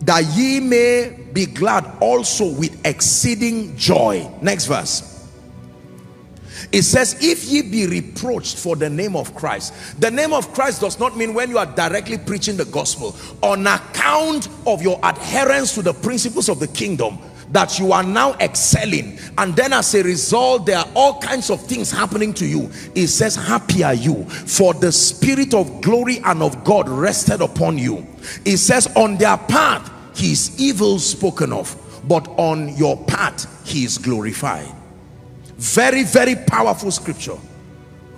[SPEAKER 1] That ye may be glad also with exceeding joy. Next verse it says, if ye be reproached for the name of Christ. The name of Christ does not mean when you are directly preaching the gospel. On account of your adherence to the principles of the kingdom, that you are now excelling and then as a result there are all kinds of things happening to you it says happy are you for the spirit of glory and of God rested upon you it says on their part he is evil spoken of but on your part he is glorified very, very powerful scripture.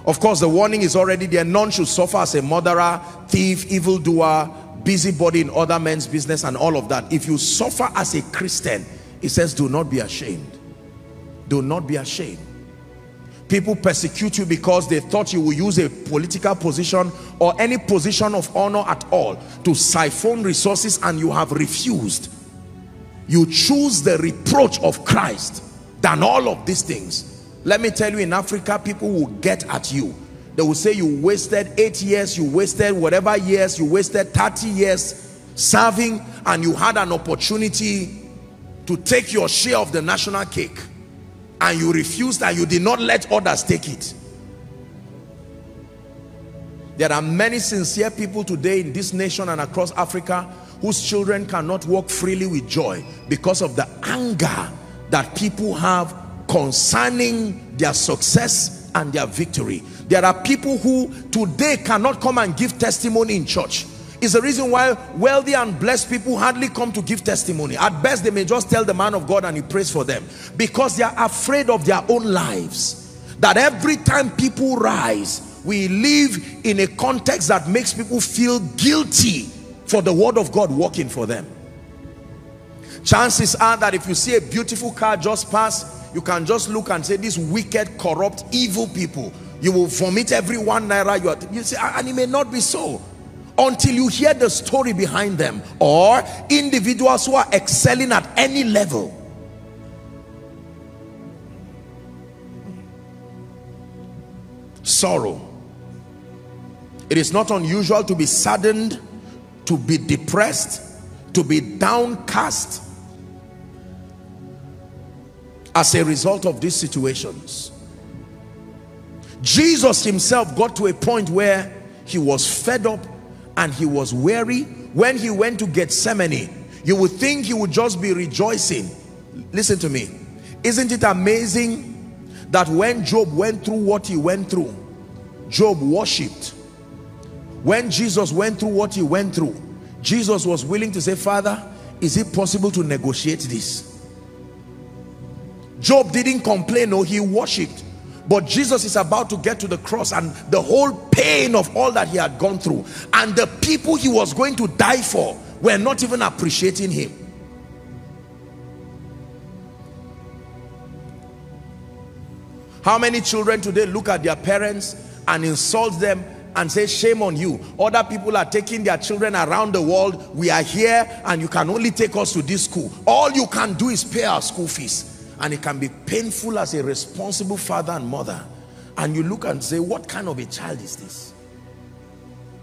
[SPEAKER 1] Of course, the warning is already there. None should suffer as a murderer, thief, evildoer, busybody in other men's business and all of that. If you suffer as a Christian, it says, do not be ashamed. Do not be ashamed. People persecute you because they thought you will use a political position or any position of honor at all to siphon resources and you have refused. You choose the reproach of Christ than all of these things. Let me tell you in africa people will get at you. They will say you wasted eight years you wasted whatever years you wasted 30 years serving and you had an opportunity to take your share of the national cake and you refused and you did not let others take it. There are many sincere people today in this nation and across Africa whose children cannot walk freely with joy because of the anger that people have concerning their success and their victory. There are people who today cannot come and give testimony in church. Is the reason why wealthy and blessed people hardly come to give testimony. At best, they may just tell the man of God and he prays for them. Because they are afraid of their own lives. That every time people rise, we live in a context that makes people feel guilty for the word of God working for them chances are that if you see a beautiful car just pass you can just look and say these wicked corrupt evil people. You will vomit every one naira you, are, you say and it may not be so until you hear the story behind them or individuals who are excelling at any level. Sorrow. It is not unusual to be saddened to be depressed to be downcast as a result of these situations Jesus himself got to a point where he was fed up and he was weary. When he went to Gethsemane you would think he would just be rejoicing. Listen to me. Isn't it amazing that when Job went through what he went through Job worshipped? When Jesus went through what he went through Jesus was willing to say father is it possible to negotiate this Job didn't complain or he worshipped. But Jesus is about to get to the cross and the whole pain of all that he had gone through and the people he was going to die for were not even appreciating him. How many children today look at their parents and insult them and say shame on you. Other people are taking their children around the world. We are here and you can only take us to this school. All you can do is pay our school fees and it can be painful as a responsible father and mother. And you look and say what kind of a child is this?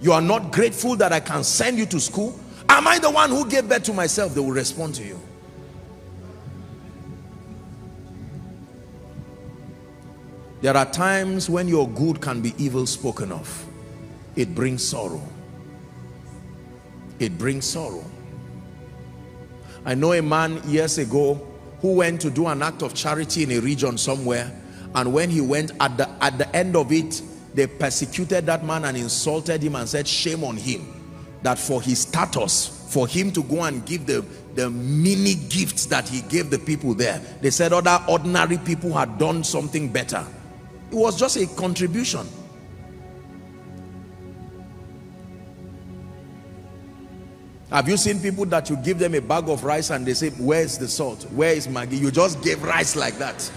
[SPEAKER 1] You are not grateful that I can send you to school. Am I the one who gave birth to myself? They will respond to you. There are times when your good can be evil spoken of. It brings sorrow. It brings sorrow. I know a man years ago who went to do an act of charity in a region somewhere and when he went at the at the end of it they persecuted that man and insulted him and said shame on him that for his status for him to go and give the the mini gifts that he gave the people there they said other ordinary people had done something better. It was just a contribution Have you seen people that you give them a bag of rice and they say, where's the salt? Where is Maggi? You just gave rice like that.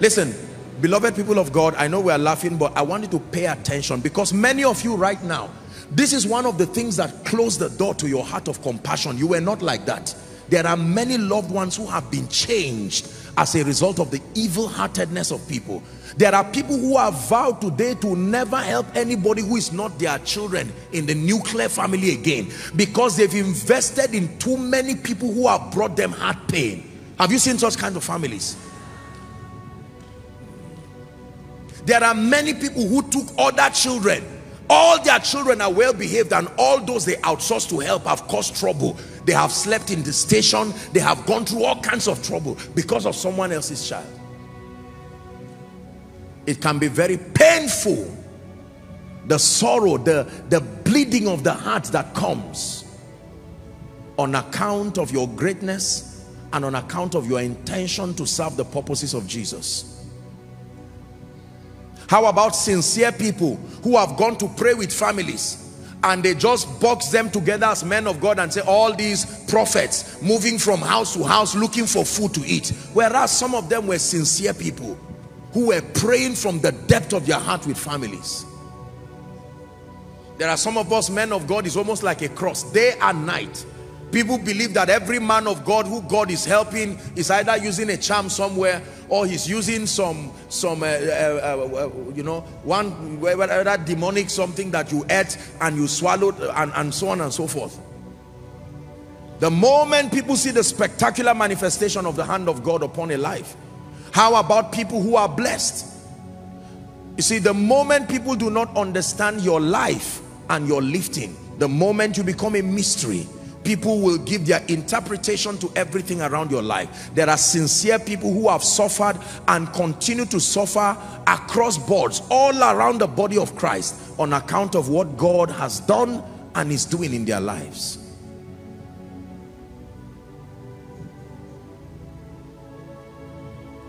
[SPEAKER 1] Listen, beloved people of God, I know we are laughing, but I want you to pay attention because many of you right now, this is one of the things that closed the door to your heart of compassion. You were not like that. There are many loved ones who have been changed as a result of the evil-heartedness of people. There are people who have vowed today to never help anybody who is not their children in the nuclear family again because they've invested in too many people who have brought them heart pain. Have you seen such kind of families? There are many people who took other children. All their children are well behaved and all those they outsourced to help have caused trouble. They have slept in the station. They have gone through all kinds of trouble because of someone else's child it can be very painful the sorrow the the bleeding of the heart that comes on account of your greatness and on account of your intention to serve the purposes of Jesus how about sincere people who have gone to pray with families and they just box them together as men of God and say all these prophets moving from house to house looking for food to eat whereas some of them were sincere people who were praying from the depth of their heart with families. There are some of us men of God is almost like a cross day and night. People believe that every man of God who God is helping is either using a charm somewhere or he's using some some uh, uh, uh, uh you know one whether demonic something that you ate and you swallowed and, and so on and so forth. The moment people see the spectacular manifestation of the hand of God upon a life, how about people who are blessed? You see, the moment people do not understand your life and your lifting, the moment you become a mystery, people will give their interpretation to everything around your life. There are sincere people who have suffered and continue to suffer across boards all around the body of Christ on account of what God has done and is doing in their lives.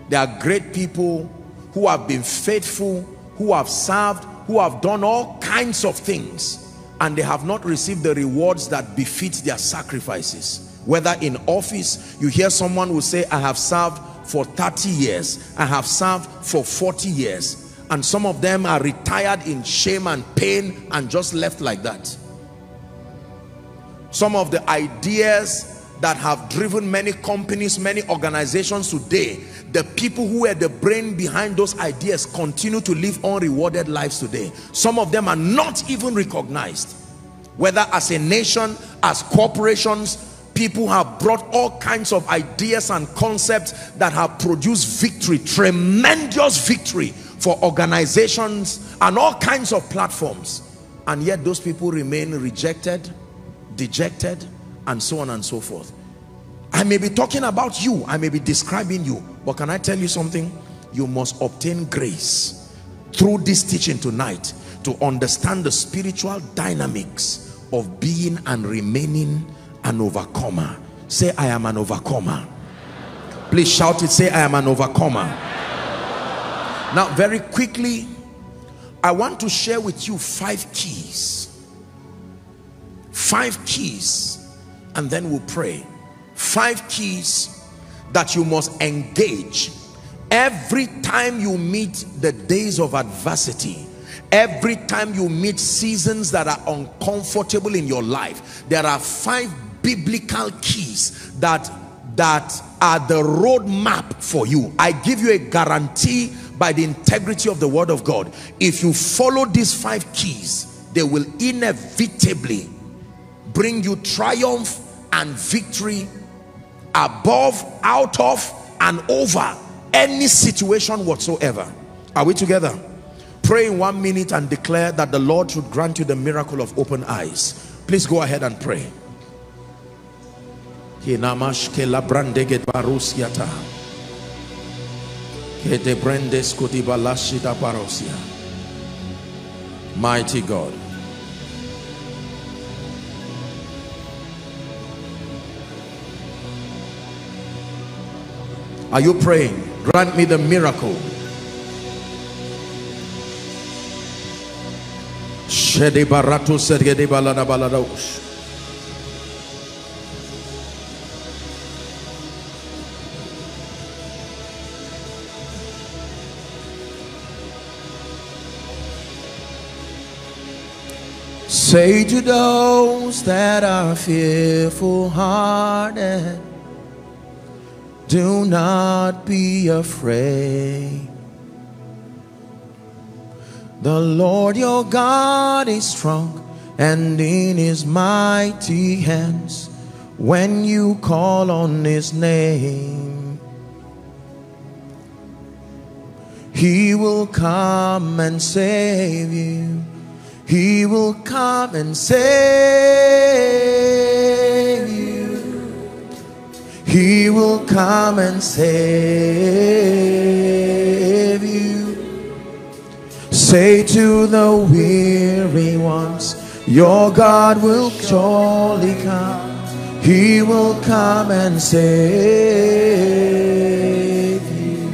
[SPEAKER 1] There are great people who have been faithful, who have served, who have done all kinds of things and they have not received the rewards that befit their sacrifices. whether in office you hear someone will say i have served for 30 years. I have served for 40 years. And some of them are retired in shame and pain and just left like that. Some of the ideas that have driven many companies many organizations today the people who were the brain behind those ideas continue to live unrewarded lives today. Some of them are not even recognized. Whether as a nation as corporations people have brought all kinds of ideas and concepts that have produced victory tremendous victory for organizations and all kinds of platforms. And yet those people remain rejected dejected and so on and so forth. I may be talking about you. I may be describing you. But can I tell you something? You must obtain grace through this teaching tonight to understand the spiritual dynamics of being and remaining an overcomer. Say I am an overcomer. Please shout it. Say I am an overcomer. Now very quickly I want to share with you five keys. Five keys and then we'll pray. Five keys that you must engage every time you meet the days of adversity every time you meet seasons that are uncomfortable in your life there are five biblical keys that that are the roadmap for you. I give you a guarantee by the integrity of the word of god. If you follow these five keys they will inevitably bring you triumph and victory above, out of, and over any situation whatsoever. Are we together? Pray in one minute and declare that the Lord should grant you the miracle of open eyes. Please go ahead and pray. Mighty God. Are you praying? Grant me the miracle. Say to those that are fearful hearted do not be afraid. The Lord your God is strong and in his mighty hands when you call on his name. He will come and save you. He will come and save you. He will come and save you. Say to the weary ones, Your God will surely come. He will come and save you.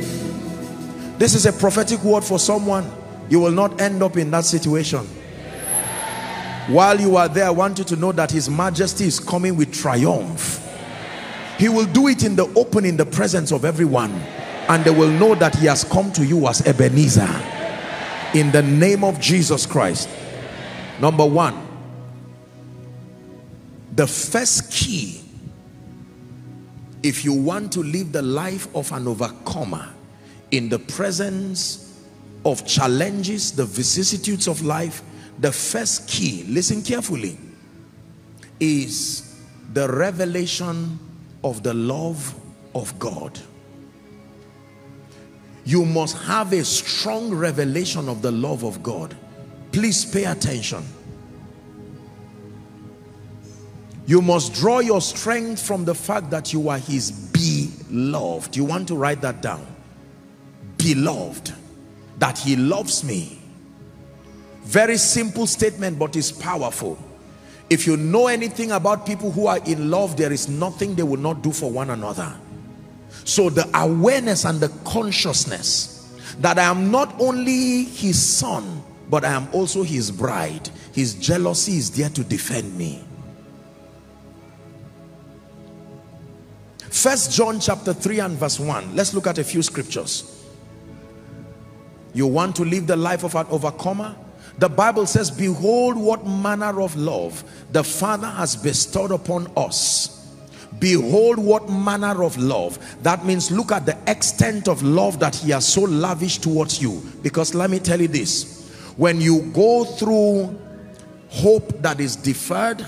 [SPEAKER 1] This is a prophetic word for someone. You will not end up in that situation. While you are there, I want you to know that His Majesty is coming with triumph he will do it in the open in the presence of everyone and they will know that he has come to you as Ebenezer. In the name of Jesus Christ. Number one the first key if you want to live the life of an overcomer in the presence of challenges the vicissitudes of life the first key listen carefully is the revelation of the love of God. You must have a strong revelation of the love of God. Please pay attention. You must draw your strength from the fact that you are his beloved. You want to write that down. Beloved. That he loves me. Very simple statement, but it's powerful. If you know anything about people who are in love, there is nothing they will not do for one another. So the awareness and the consciousness that I am not only his son, but I am also his bride. His jealousy is there to defend me. First John chapter 3 and verse 1. Let's look at a few scriptures. You want to live the life of an overcomer? The Bible says, behold what manner of love the Father has bestowed upon us. Behold what manner of love. That means look at the extent of love that he has so lavished towards you. Because let me tell you this. When you go through hope that is deferred,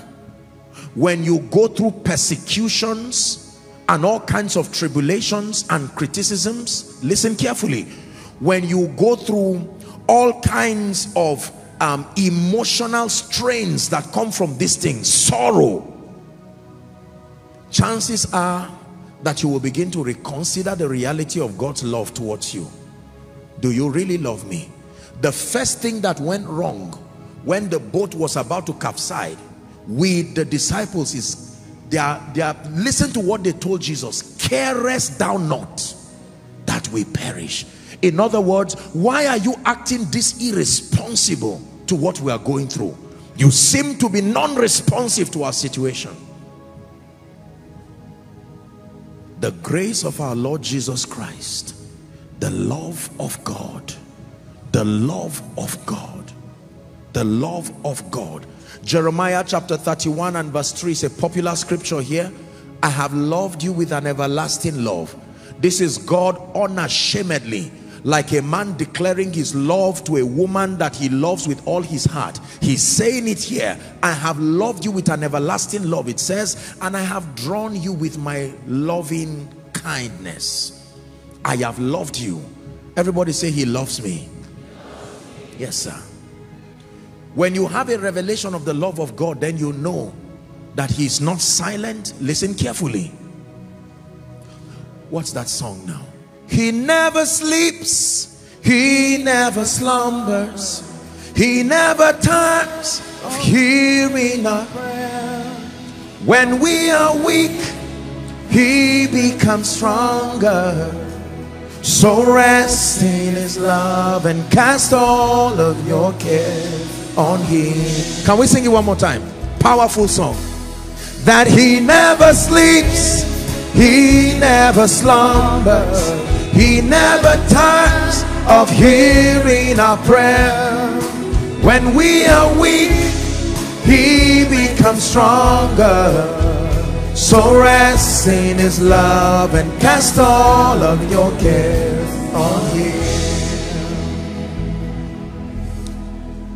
[SPEAKER 1] when you go through persecutions and all kinds of tribulations and criticisms, listen carefully. When you go through all kinds of um, emotional strains that come from these things, sorrow, chances are that you will begin to reconsider the reality of God's love towards you. Do you really love me? The first thing that went wrong when the boat was about to capsize with the disciples is they are, they are listen to what they told Jesus. Carest thou not that we perish. In other words why are you acting this irresponsible to what we are going through you seem to be non-responsive to our situation the grace of our Lord Jesus Christ the love of God the love of God the love of God Jeremiah chapter 31 and verse 3 is a popular scripture here. I have loved you with an everlasting love. This is God unashamedly like a man declaring his love to a woman that he loves with all his heart. He's saying it here. I have loved you with an everlasting love. It says, and I have drawn you with my loving kindness. I have loved you. Everybody say he loves me. Yes, sir. When you have a revelation of the love of God, then you know that he is not silent. Listen carefully. What's that song now? He never sleeps. He never slumbers. He never tires of hearing our prayer. When we are weak, he becomes stronger. So rest in his love and cast all of your care on him. Can we sing it one more time? Powerful song. That he never sleeps, he never slumbers, he never tires of hearing our prayer. When we are weak, he becomes stronger. So rest in his love and cast all of your care on him.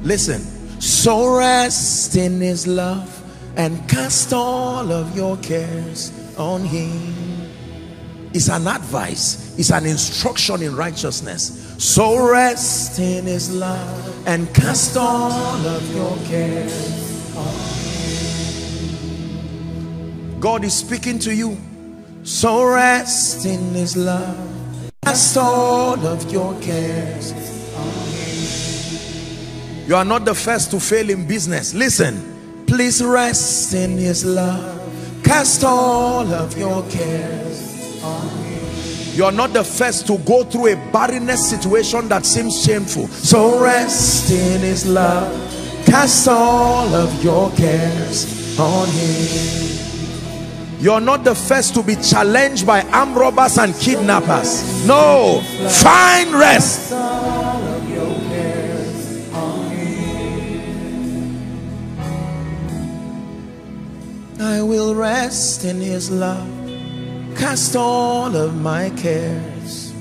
[SPEAKER 1] Listen. So rest in his love and cast all of your cares on him. It's an advice. It's an instruction in righteousness. So rest in his love and cast all of your cares on him. God is speaking to you. So rest in his love. Cast all of your cares on him. you are not the first to fail in business. Listen, please rest in his love. Cast all of your cares on him. You are not the first to go through a barrenness situation that seems shameful. So rest in his love. Cast all of your cares on him. You're not the first to be challenged by armed robbers and kidnappers. No, find rest. I will rest in his love cast all of my cares.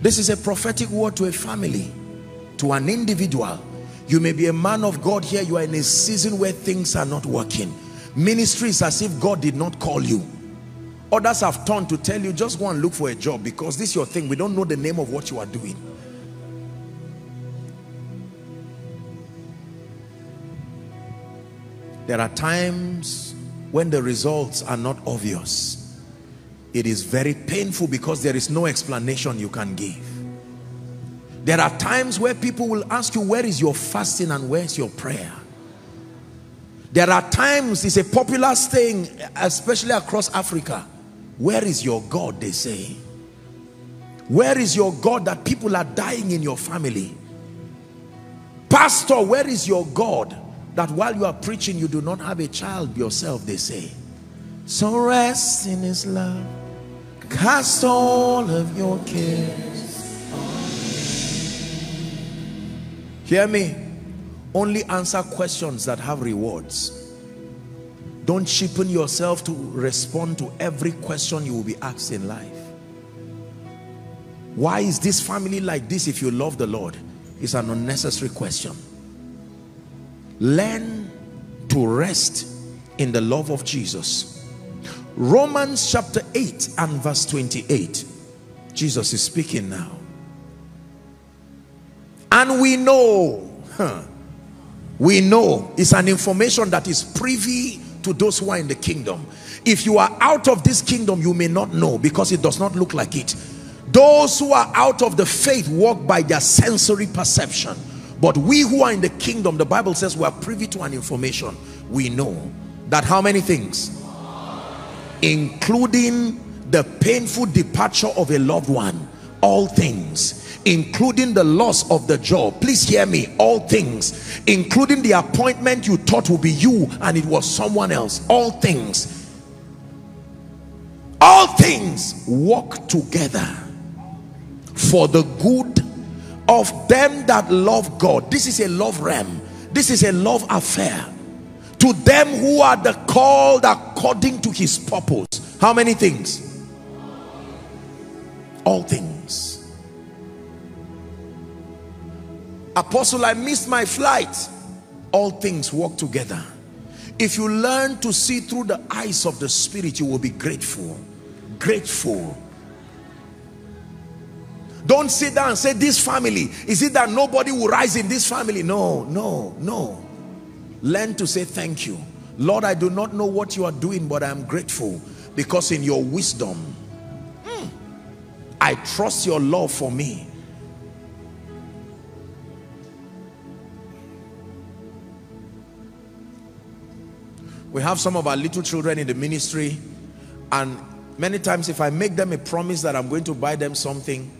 [SPEAKER 1] This is a prophetic word to a family to an individual. You may be a man of God here. You are in a season where things are not working. Ministry is as if God did not call you. Others have turned to tell you just go and look for a job because this is your thing. We don't know the name of what you are doing There are times when the results are not obvious. It is very painful because there is no explanation you can give. There are times where people will ask you, where is your fasting and where is your prayer? There are times, it's a popular saying, especially across Africa, where is your God, they say. Where is your God that people are dying in your family? Pastor, where is your God? That while you are preaching, you do not have a child yourself, they say. So rest in his love. Cast all of your cares. Hear me. Only answer questions that have rewards. Don't cheapen yourself to respond to every question you will be asked in life. Why is this family like this if you love the Lord? It's an unnecessary question. Learn to rest in the love of Jesus. Romans chapter 8 and verse 28. Jesus is speaking now. And we know, huh, we know, it's an information that is privy to those who are in the kingdom. If you are out of this kingdom, you may not know because it does not look like it. Those who are out of the faith walk by their sensory perception. But we who are in the kingdom, the Bible says we are privy to an information. We know that how many things? Including the painful departure of a loved one. All things including the loss of the job please hear me all things including the appointment you thought would be you and it was someone else all things all things work together for the good of them that love God. This is a love realm. This is a love affair. To them who are the called according to his purpose. How many things? All things. Apostle i missed my flight. All things work together. If you learn to see through the eyes of the spirit you will be grateful. Grateful don't sit down and say this family is it that nobody will rise in this family? No no no. Learn to say thank you. Lord i do not know what you are doing but i am grateful because in your wisdom mm, i trust your love for me. We have some of our little children in the ministry and many times if I make them a promise that I'm going to buy them something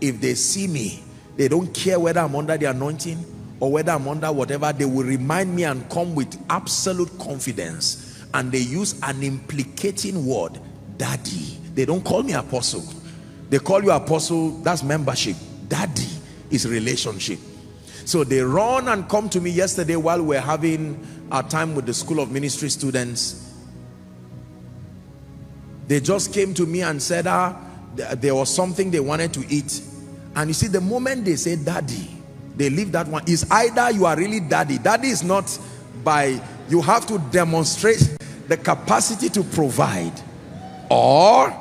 [SPEAKER 1] if they see me they don't care whether I'm under the anointing or whether I'm under whatever they will remind me and come with absolute confidence. And they use an implicating word daddy. They don't call me apostle. They call you apostle that's membership. Daddy is relationship. So they run and come to me yesterday while we're having our time with the school of ministry students. They just came to me and said ah there was something they wanted to eat and you see the moment they say daddy they leave that one. Is either you are really daddy. Daddy is not by you have to demonstrate the capacity to provide. Or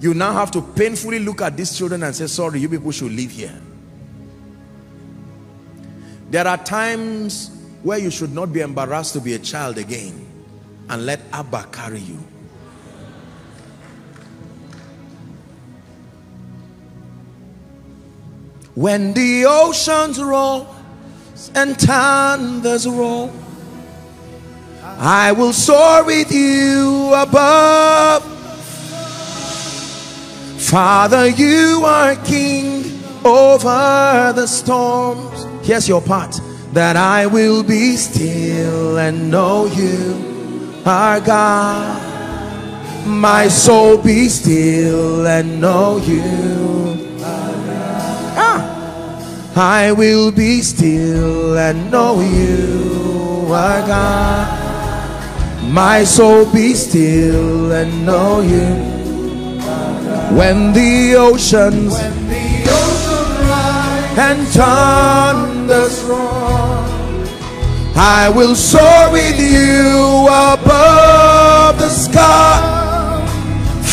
[SPEAKER 1] you now have to painfully look at these children and say sorry you people should live here. There are times where you should not be embarrassed to be a child again and let Abba carry you. When the oceans roll and thunders roll, I will soar with you above. Father, you are king over the storms. Here's your part that I will be still and know you are God. My soul be still and know you. I will be still and know you are God. My soul be still and know you. When the oceans, when the ocean rise and thunders roar. I will soar with you above the sky.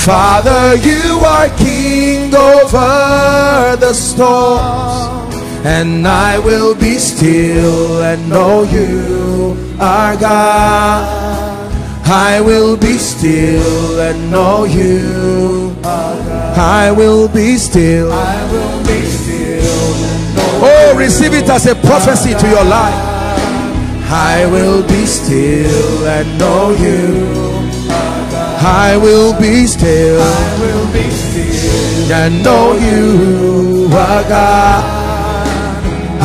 [SPEAKER 1] Father, you are king over the storms. And I will be still and know you are God. I will be still and know you are God. I will be still. I will be still. Oh, receive it as a prophecy to your life. I will be still and know you. I will be still. I will be still and know you are God.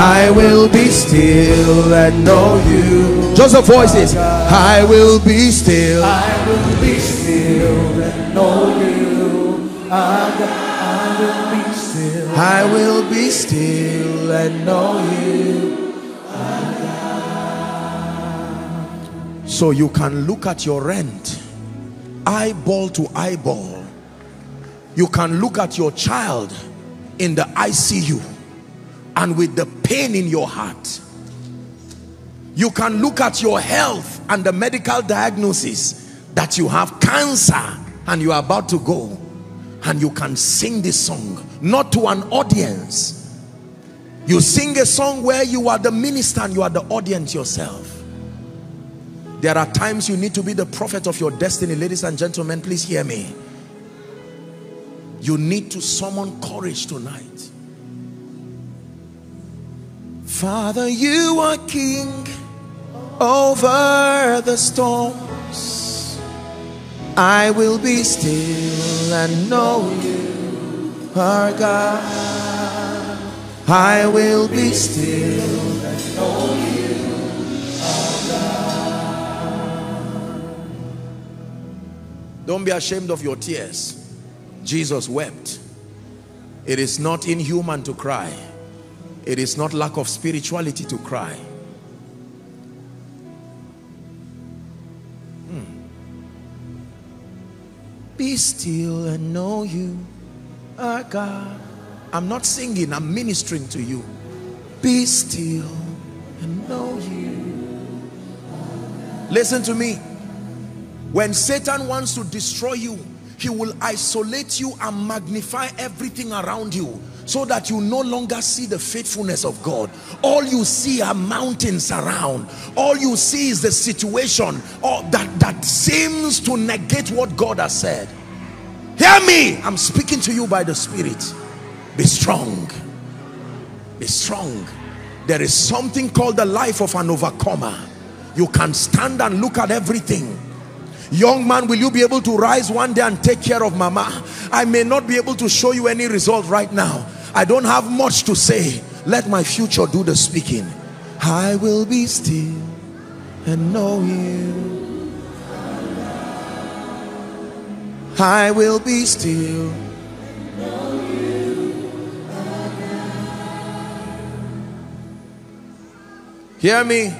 [SPEAKER 1] I will be still and know you. Just the voices. I will be still.
[SPEAKER 2] I will be still and know you. I will be still.
[SPEAKER 1] I will be still
[SPEAKER 2] and know you.
[SPEAKER 1] So you can look at your rent eyeball to eyeball. You can look at your child in the ICU and with the pain in your heart. You can look at your health and the medical diagnosis that you have cancer and you are about to go and you can sing this song not to an audience you sing a song where you are the minister and you are the audience yourself there are times you need to be the prophet of your destiny. Ladies and gentlemen, please hear me. You need to summon courage tonight. Father, you are king over the storms. I will be still and know you are God. I will be still and know you. are God. Don't be ashamed of your tears. Jesus wept. It is not inhuman to cry. It is not lack of spirituality to cry. Hmm. Be still and know you are God. I'm not singing, I'm ministering to you. Be still and know you. Listen to me. When Satan wants to destroy you, he will isolate you and magnify everything around you so that you no longer see the faithfulness of God. All you see are mountains around. All you see is the situation or that, that seems to negate what God has said. Hear me. I'm speaking to you by the Spirit. Be strong. Be strong. There is something called the life of an overcomer. You can stand and look at everything young man will you be able to rise one day and take care of mama i may not be able to show you any result right now i don't have much to say let my future do the speaking i will be still and know you i will be still and know you. hear me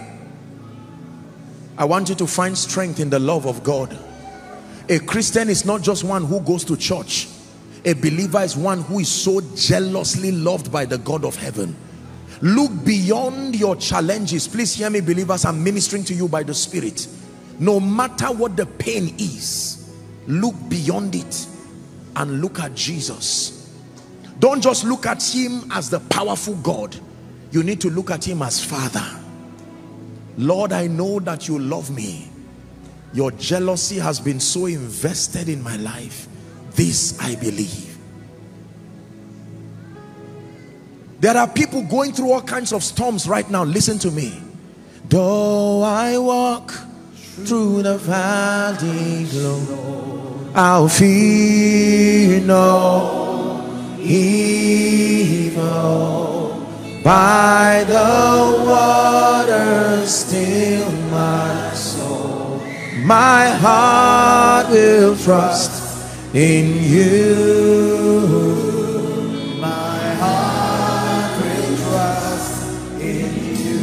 [SPEAKER 1] I want you to find strength in the love of God. A Christian is not just one who goes to church. A believer is one who is so jealously loved by the God of heaven. Look beyond your challenges. Please hear me, believers. I'm ministering to you by the Spirit. No matter what the pain is, look beyond it and look at Jesus. Don't just look at him as the powerful God. You need to look at him as Father. Lord, I know that you love me. Your jealousy has been so invested in my life. This I believe. There are people going through all kinds of storms right now. Listen to me. Though I walk through the valley low, I'll fear no evil by the water still my soul my heart will trust in you. My heart will trust in you.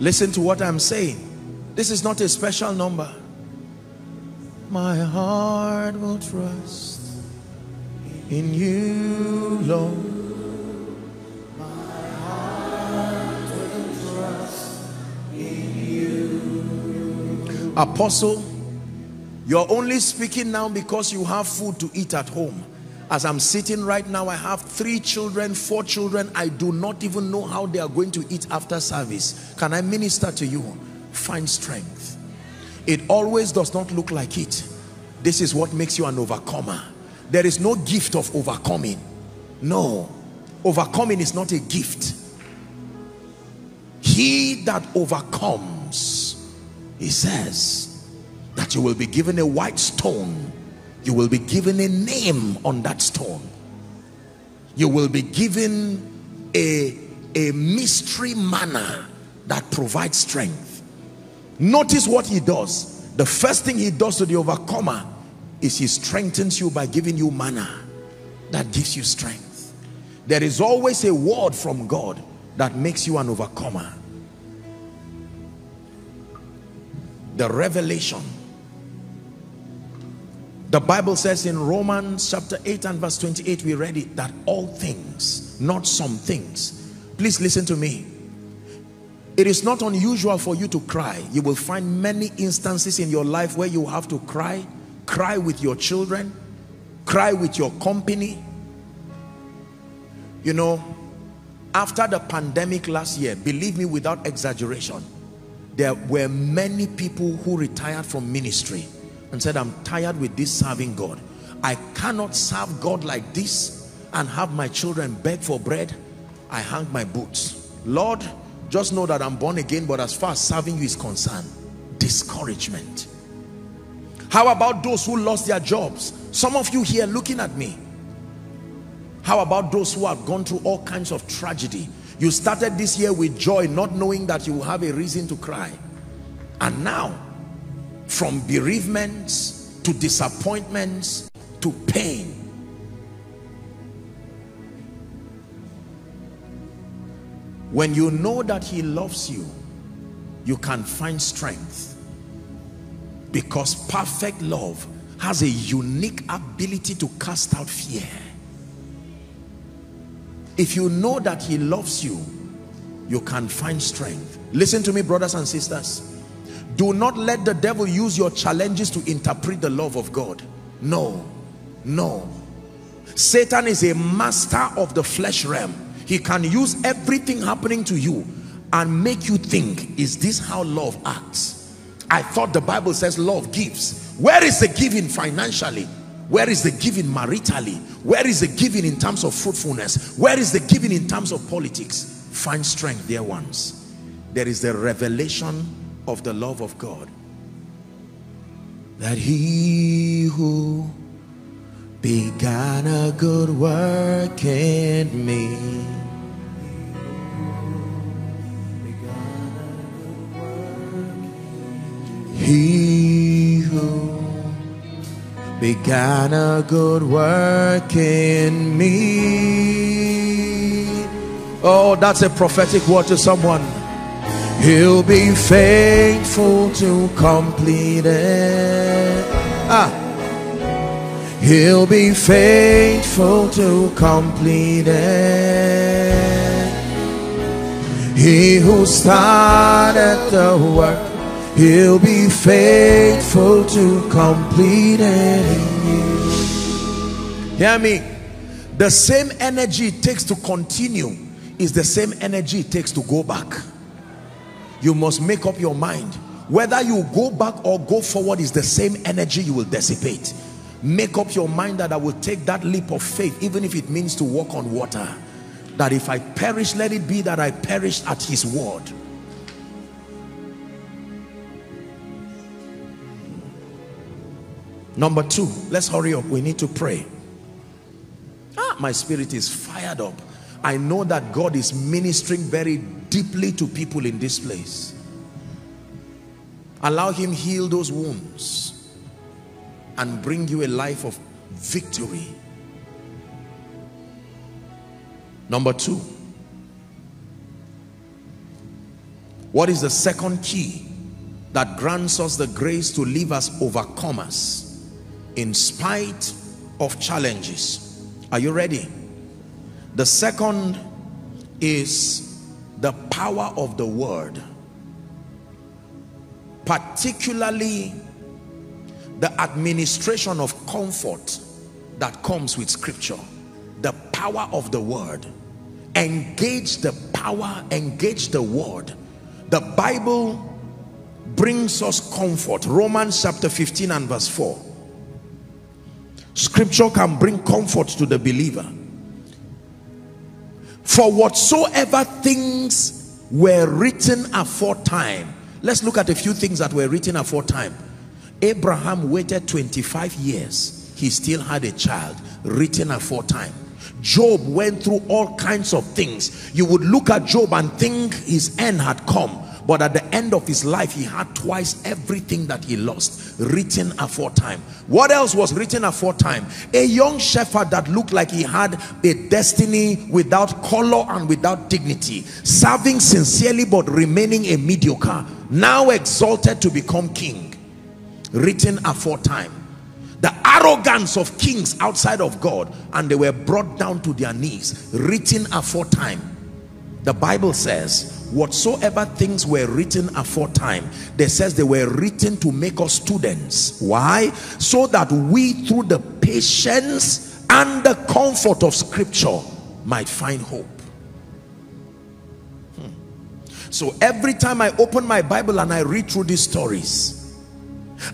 [SPEAKER 1] Listen to what I'm saying. This is not a special number. My heart will trust in you, Lord. Apostle, you're only speaking now because you have food to eat at home. As I'm sitting right now, I have three children, four children. I do not even know how they are going to eat after service. Can I minister to you? Find strength. It always does not look like it. This is what makes you an overcomer there is no gift of overcoming no overcoming is not a gift he that overcomes he says that you will be given a white stone you will be given a name on that stone you will be given a, a mystery manna that provides strength. Notice what he does. The first thing he does to the overcomer is he strengthens you by giving you manna that gives you strength. There is always a word from God that makes you an overcomer. The revelation. The Bible says in Romans chapter 8 and verse 28, we read it, that all things, not some things. Please listen to me. It is not unusual for you to cry. You will find many instances in your life where you have to cry. Cry with your children. Cry with your company. You know, after the pandemic last year, believe me without exaggeration, there were many people who retired from ministry and said, I'm tired with this serving God. I cannot serve God like this and have my children beg for bread. I hang my boots. Lord, just know that I'm born again, but as far as serving you is concerned, discouragement. How about those who lost their jobs? Some of you here looking at me, how about those who have gone through all kinds of tragedy? You started this year with joy, not knowing that you will have a reason to cry. And now, from bereavements to disappointments to pain, when you know that he loves you, you can find strength. Because perfect love has a unique ability to cast out fear if you know that he loves you you can find strength. Listen to me brothers and sisters. Do not let the devil use your challenges to interpret the love of God. No. No. Satan is a master of the flesh realm. He can use everything happening to you and make you think is this how love acts? I thought the Bible says love gives. Where is the giving financially where is the giving maritally? Where is the giving in terms of fruitfulness? Where is the giving in terms of politics? Find strength, dear ones. There is the revelation of the love of God. That he who began a good work in me he began a good work in me. Oh, that's a prophetic word to someone. He'll be faithful to complete it. Ah. He'll be faithful to complete it. He who started the work He'll be faithful to complete it in you. Hear me. The same energy it takes to continue is the same energy it takes to go back. You must make up your mind. Whether you go back or go forward is the same energy you will dissipate. Make up your mind that I will take that leap of faith even if it means to walk on water. That if I perish, let it be that I perish at his word. Number two, let's hurry up. We need to pray. Ah, my spirit is fired up. I know that God is ministering very deeply to people in this place. Allow him heal those wounds and bring you a life of victory. Number two, what is the second key that grants us the grace to live as overcomers? In spite of challenges. Are you ready? The second is the power of the word. Particularly the administration of comfort that comes with scripture. The power of the word. Engage the power, engage the word. The Bible brings us comfort. Romans chapter 15 and verse 4 scripture can bring comfort to the believer for whatsoever things were written aforetime let's look at a few things that were written aforetime abraham waited 25 years he still had a child written aforetime Job went through all kinds of things. You would look at Job and think his end had come. But at the end of his life, he had twice everything that he lost written aforetime. What else was written aforetime? A young shepherd that looked like he had a destiny without color and without dignity, serving sincerely but remaining a mediocre, now exalted to become king. Written aforetime the arrogance of kings outside of God and they were brought down to their knees written aforetime the Bible says whatsoever things were written aforetime they says they were written to make us students. Why? So that we through the patience and the comfort of scripture might find hope. Hmm. so every time I open my Bible and I read through these stories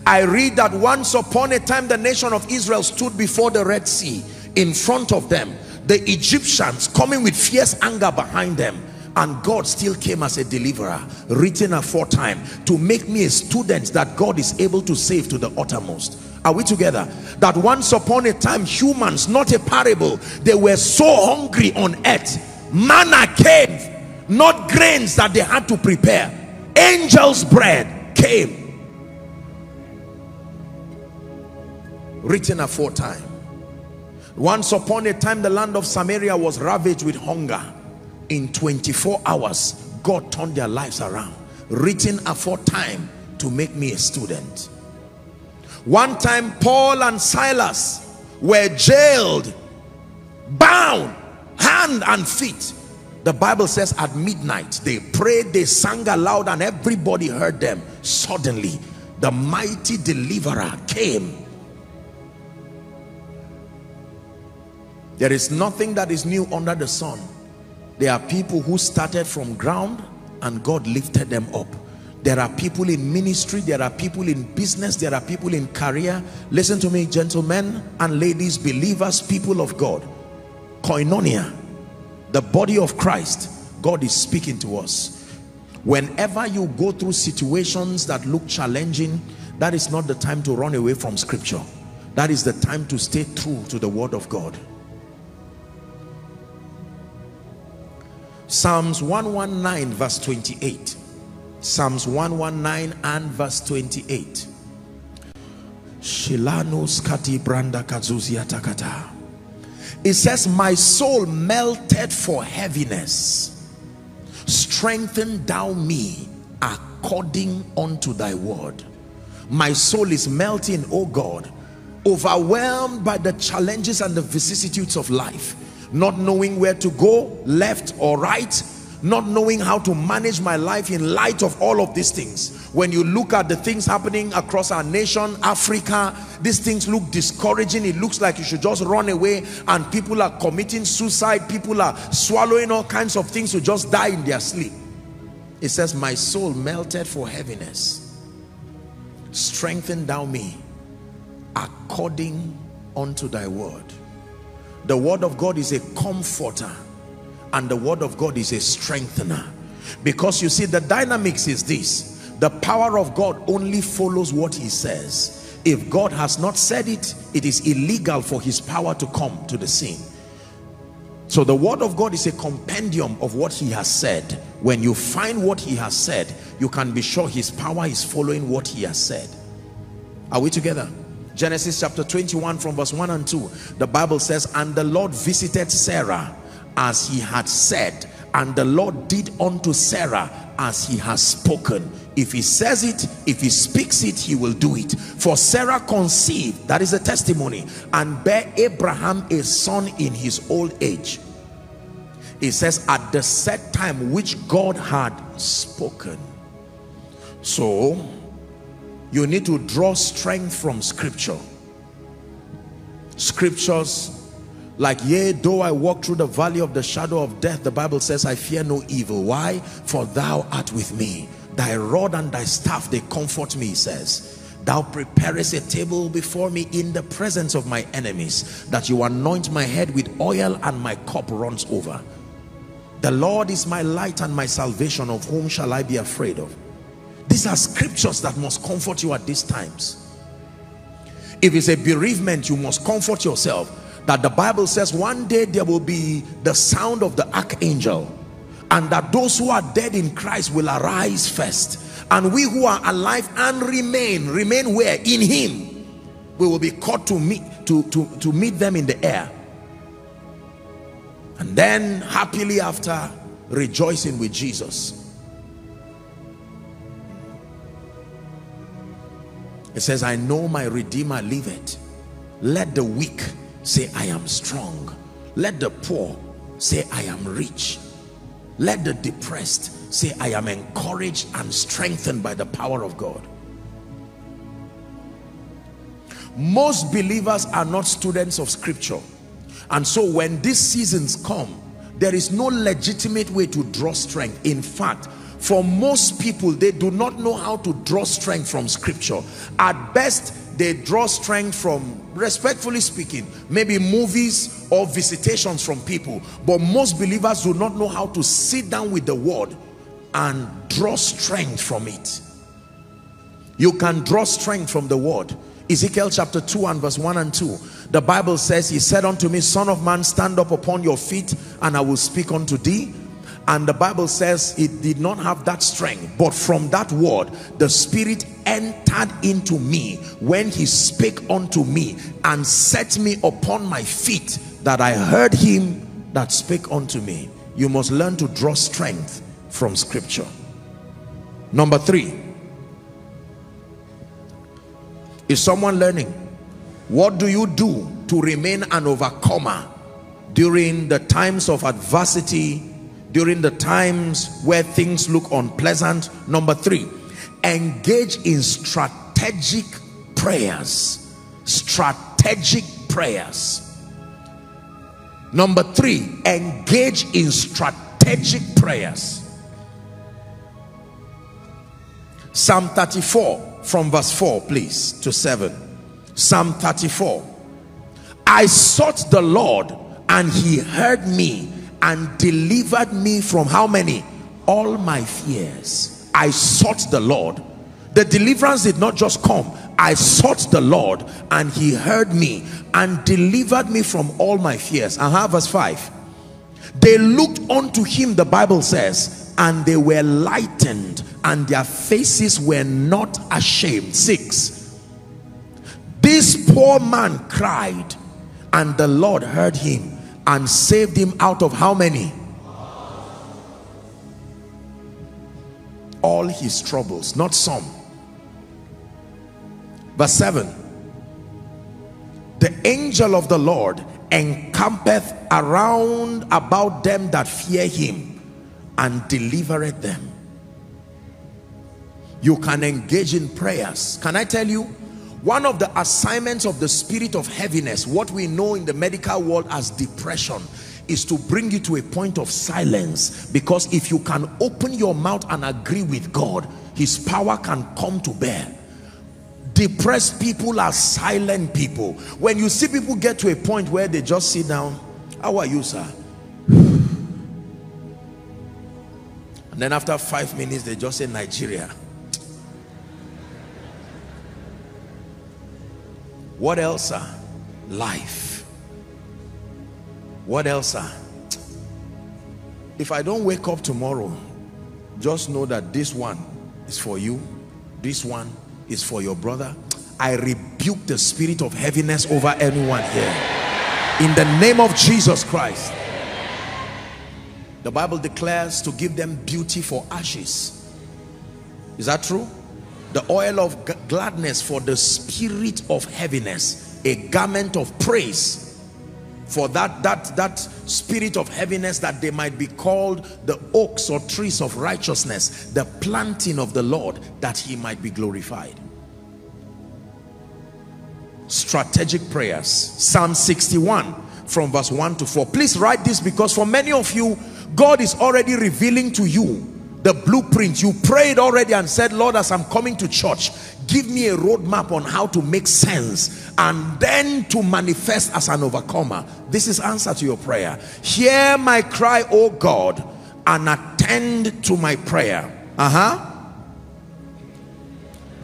[SPEAKER 1] I read that once upon a time the nation of Israel stood before the Red Sea in front of them the Egyptians coming with fierce anger behind them and God still came as a deliverer written aforetime to make me a student that God is able to save to the uttermost. Are we together? That once upon a time humans not a parable they were so hungry on earth manna came not grains that they had to prepare angels bread came. Written aforetime once upon a time the land of Samaria was ravaged with hunger. In 24 hours God turned their lives around written aforetime to make me a student. One time Paul and Silas were jailed bound hand and feet. The Bible says at midnight they prayed they sang aloud and everybody heard them. Suddenly the mighty deliverer came There is nothing that is new under the sun. There are people who started from ground and God lifted them up. There are people in ministry, there are people in business, there are people in career. Listen to me, gentlemen and ladies, believers, people of God. Koinonia, the body of Christ, God is speaking to us. Whenever you go through situations that look challenging, that is not the time to run away from scripture. That is the time to stay true to the word of God. Psalms 119 verse 28. Psalms 119 and verse 28. Shilanos kati branda. It says, My soul melted for heaviness. Strengthen thou me according unto thy word. My soul is melting, O God, overwhelmed by the challenges and the vicissitudes of life not knowing where to go left or right not knowing how to manage my life in light of all of these things. When you look at the things happening across our nation africa these things look discouraging. It looks like you should just run away and people are committing suicide. People are swallowing all kinds of things to just die in their sleep. It says my soul melted for heaviness. Strengthen thou me according unto thy word the word of God is a comforter and the word of God is a strengthener. Because you see the dynamics is this. The power of God only follows what he says. If God has not said it it is illegal for his power to come to the scene. So the word of God is a compendium of what he has said. When you find what he has said you can be sure his power is following what he has said. Are we together Genesis chapter 21 from verse 1 and 2 the Bible says and the Lord visited Sarah as he had said and the Lord did unto Sarah as he has spoken. If he says it if he speaks it he will do it. For Sarah conceived that is a testimony and bare Abraham a son in his old age. It says at the set time which God had spoken. So you need to draw strength from scripture. Scriptures like yea though i walk through the valley of the shadow of death the bible says i fear no evil. Why? For thou art with me. Thy rod and thy staff they comfort me says. Thou preparest a table before me in the presence of my enemies that you anoint my head with oil and my cup runs over. The lord is my light and my salvation. Of whom shall i be afraid of these are scriptures that must comfort you at these times. If it's a bereavement you must comfort yourself that the Bible says one day there will be the sound of the archangel and that those who are dead in Christ will arise first and we who are alive and remain remain where? In him. We will be caught to meet to to to meet them in the air. And then happily after rejoicing with Jesus it says I know my redeemer liveth. Let the weak say I am strong. Let the poor say I am rich. Let the depressed say I am encouraged and strengthened by the power of God. Most believers are not students of scripture. And so when these seasons come there is no legitimate way to draw strength. In fact for most people they do not know how to draw strength from scripture. At best they draw strength from respectfully speaking maybe movies or visitations from people. But most believers do not know how to sit down with the word and draw strength from it. You can draw strength from the word. Ezekiel chapter 2 and verse 1 and 2 the Bible says he said unto me son of man stand up upon your feet and I will speak unto thee and the Bible says it did not have that strength but from that word the spirit entered into me when he spake unto me and set me upon my feet that I heard him that spake unto me. You must learn to draw strength from scripture. Number three. Is someone learning? What do you do to remain an overcomer during the times of adversity during the times where things look unpleasant number three engage in strategic prayers. Strategic prayers. Number three engage in strategic prayers. Psalm 34 from verse 4 please to 7 psalm 34 i sought the lord and he heard me and delivered me from how many? All my fears. I sought the lord. The deliverance did not just come. I sought the lord and he heard me and delivered me from all my fears. And uh-huh, verse 5 they looked unto him the bible says and they were lightened and their faces were not ashamed. Six. This poor man cried and the lord heard him and saved him out of how many? All his troubles not some. Verse 7 the angel of the lord encampeth around about them that fear him and delivereth them. You can engage in prayers. Can i tell you one of the assignments of the spirit of heaviness, what we know in the medical world as depression, is to bring you to a point of silence because if you can open your mouth and agree with God, his power can come to bear. Depressed people are silent people. When you see people get to a point where they just sit down, how are you, sir? And then after five minutes, they just say Nigeria. What else? Are? Life. What else? Are? If I don't wake up tomorrow, just know that this one is for you. This one is for your brother. I rebuke the spirit of heaviness over anyone here. In the name of Jesus Christ. The Bible declares to give them beauty for ashes. Is that true? The oil of gladness for the spirit of heaviness a garment of praise for that that that spirit of heaviness that they might be called the oaks or trees of righteousness the planting of the lord that he might be glorified. Strategic prayers. Psalm 61 from verse 1 to 4 please write this because for many of you god is already revealing to you the blueprint. You prayed already and said lord as i'm coming to church give me a roadmap on how to make sense and then to manifest as an overcomer. This is answer to your prayer. Hear my cry oh god and attend to my prayer. Uh-huh.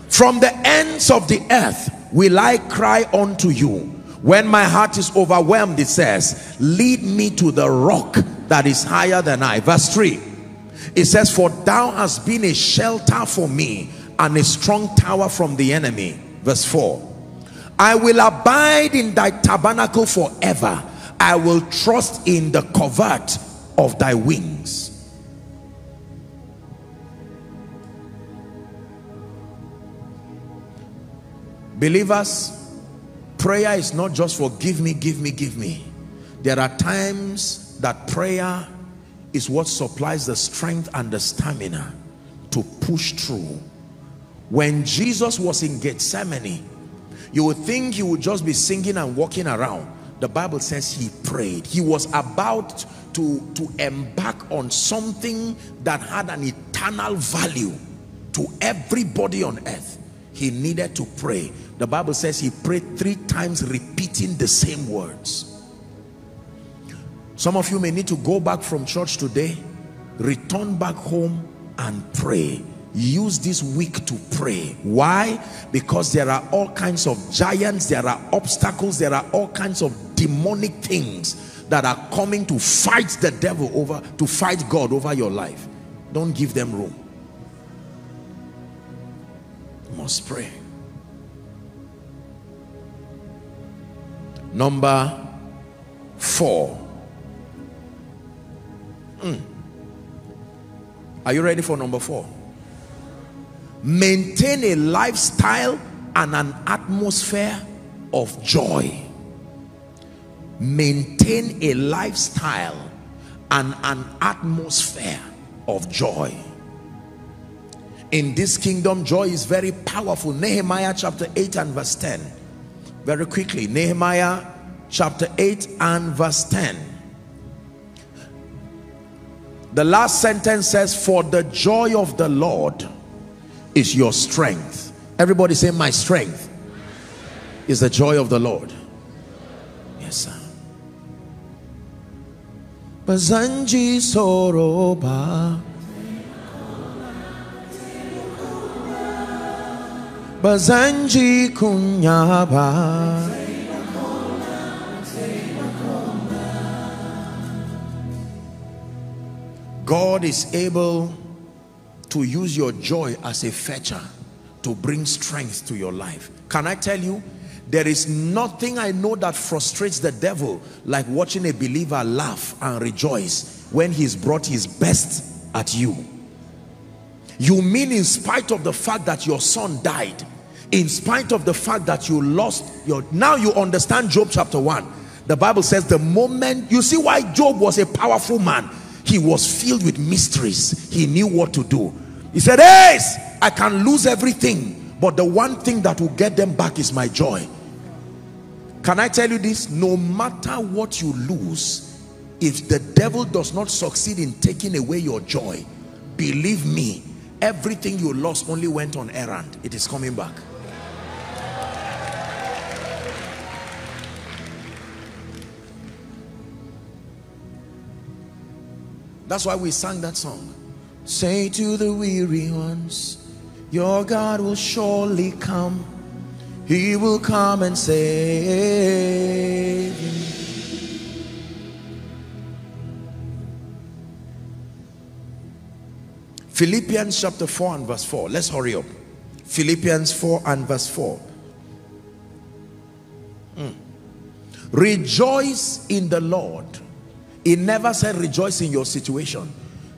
[SPEAKER 1] From the ends of the earth will i cry unto you. When my heart is overwhelmed, it says, lead me to the rock that is higher than I. Verse 3, it says, for thou hast been a shelter for me and a strong tower from the enemy. Verse 4, I will abide in thy tabernacle forever. I will trust in the covert of thy wings. Believers, prayer is not just for give me, give me, give me. There are times that prayer is what supplies the strength and the stamina to push through. When Jesus was in Gethsemane, you would think he would just be singing and walking around. The Bible says he prayed. He was about to, to embark on something that had an eternal value to everybody on earth. He needed to pray the Bible says he prayed three times repeating the same words. Some of you may need to go back from church today, return back home and pray. Use this week to pray. Why? Because there are all kinds of giants, there are obstacles, there are all kinds of demonic things that are coming to fight the devil over, to fight God over your life. Don't give them room. You must pray. Number four. Mm. Are you ready for number four? Maintain a lifestyle and an atmosphere of joy. Maintain a lifestyle and an atmosphere of joy. In this kingdom, joy is very powerful. Nehemiah chapter 8 and verse 10 very quickly Nehemiah chapter 8 and verse 10 the last sentence says for the joy of the Lord is your strength. Everybody say my strength is the joy of the Lord. Yes sir. Bazanji Soroba. Bazanji kunyaba God is able to use your joy as a fetcher to bring strength to your life. Can I tell you? There is nothing I know that frustrates the devil like watching a believer laugh and rejoice when he's brought his best at you. You mean in spite of the fact that your son died in spite of the fact that you lost your now you understand job chapter 1 the bible says the moment you see why job was a powerful man he was filled with mysteries. He knew what to do. He said hey i can lose everything but the one thing that will get them back is my joy. Can i tell you this? No matter what you lose if the devil does not succeed in taking away your joy believe me everything you lost only went on errand. It is coming back That's why we sang that song. Say to the weary ones, your God will surely come. He will come and save you. Philippians chapter 4 and verse 4. Let's hurry up. Philippians 4 and verse 4. Mm. Rejoice in the Lord he never said rejoice in your situation.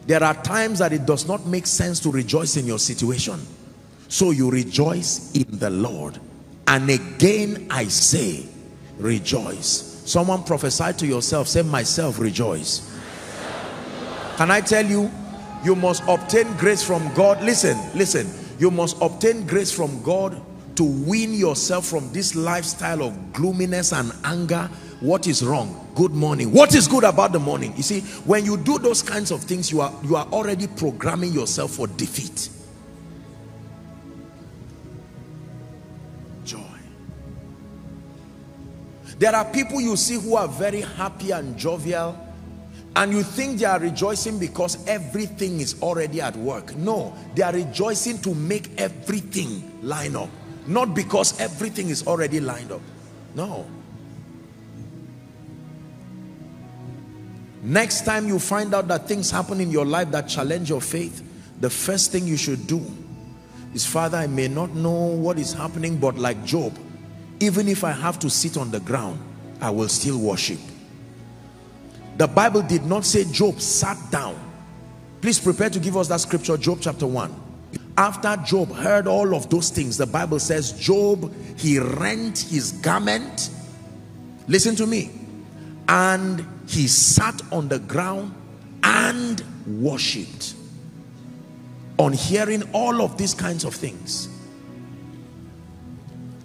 [SPEAKER 1] There are times that it does not make sense to rejoice in your situation. So you rejoice in the Lord. And again I say, rejoice. Someone prophesy to yourself, say myself rejoice. Can I tell you, you must obtain grace from God. Listen, listen. You must obtain grace from God to wean yourself from this lifestyle of gloominess and anger what is wrong? Good morning. What is good about the morning? You see when you do those kinds of things you are you are already programming yourself for defeat. Joy. There are people you see who are very happy and jovial and you think they are rejoicing because everything is already at work. No they are rejoicing to make everything line up. Not because everything is already lined up. No Next time you find out that things happen in your life that challenge your faith, the first thing you should do is, Father, I may not know what is happening, but like Job, even if I have to sit on the ground, I will still worship. The Bible did not say Job sat down. Please prepare to give us that scripture, Job chapter 1. After Job heard all of those things, the Bible says, Job, he rent his garment. Listen to me. And he sat on the ground and worshipped. On hearing all of these kinds of things.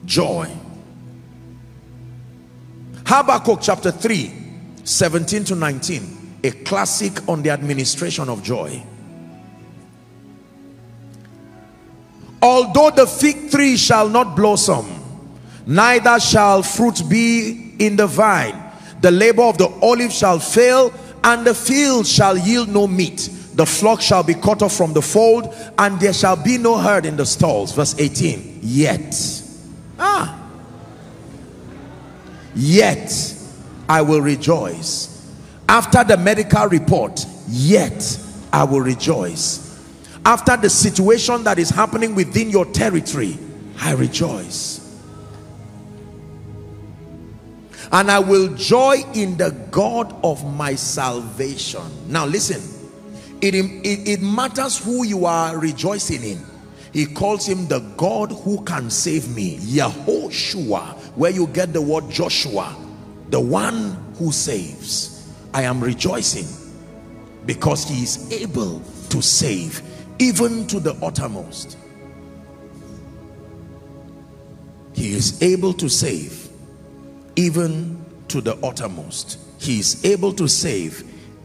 [SPEAKER 1] Joy. Habakkuk chapter 3 17 to 19 a classic on the administration of joy although the fig tree shall not blossom neither shall fruit be in the vine the labor of the olive shall fail and the field shall yield no meat the flock shall be cut off from the fold and there shall be no herd in the stalls verse 18 yet ah yet I will rejoice. After the medical report, yet I will rejoice. After the situation that is happening within your territory, I rejoice. And I will joy in the God of my salvation. Now listen, it, it, it matters who you are rejoicing in. He calls him the God who can save me. Yahoshua, where you get the word Joshua the one who saves I am rejoicing because he is able to save even to the uttermost he is able to save even to the uttermost he is able to save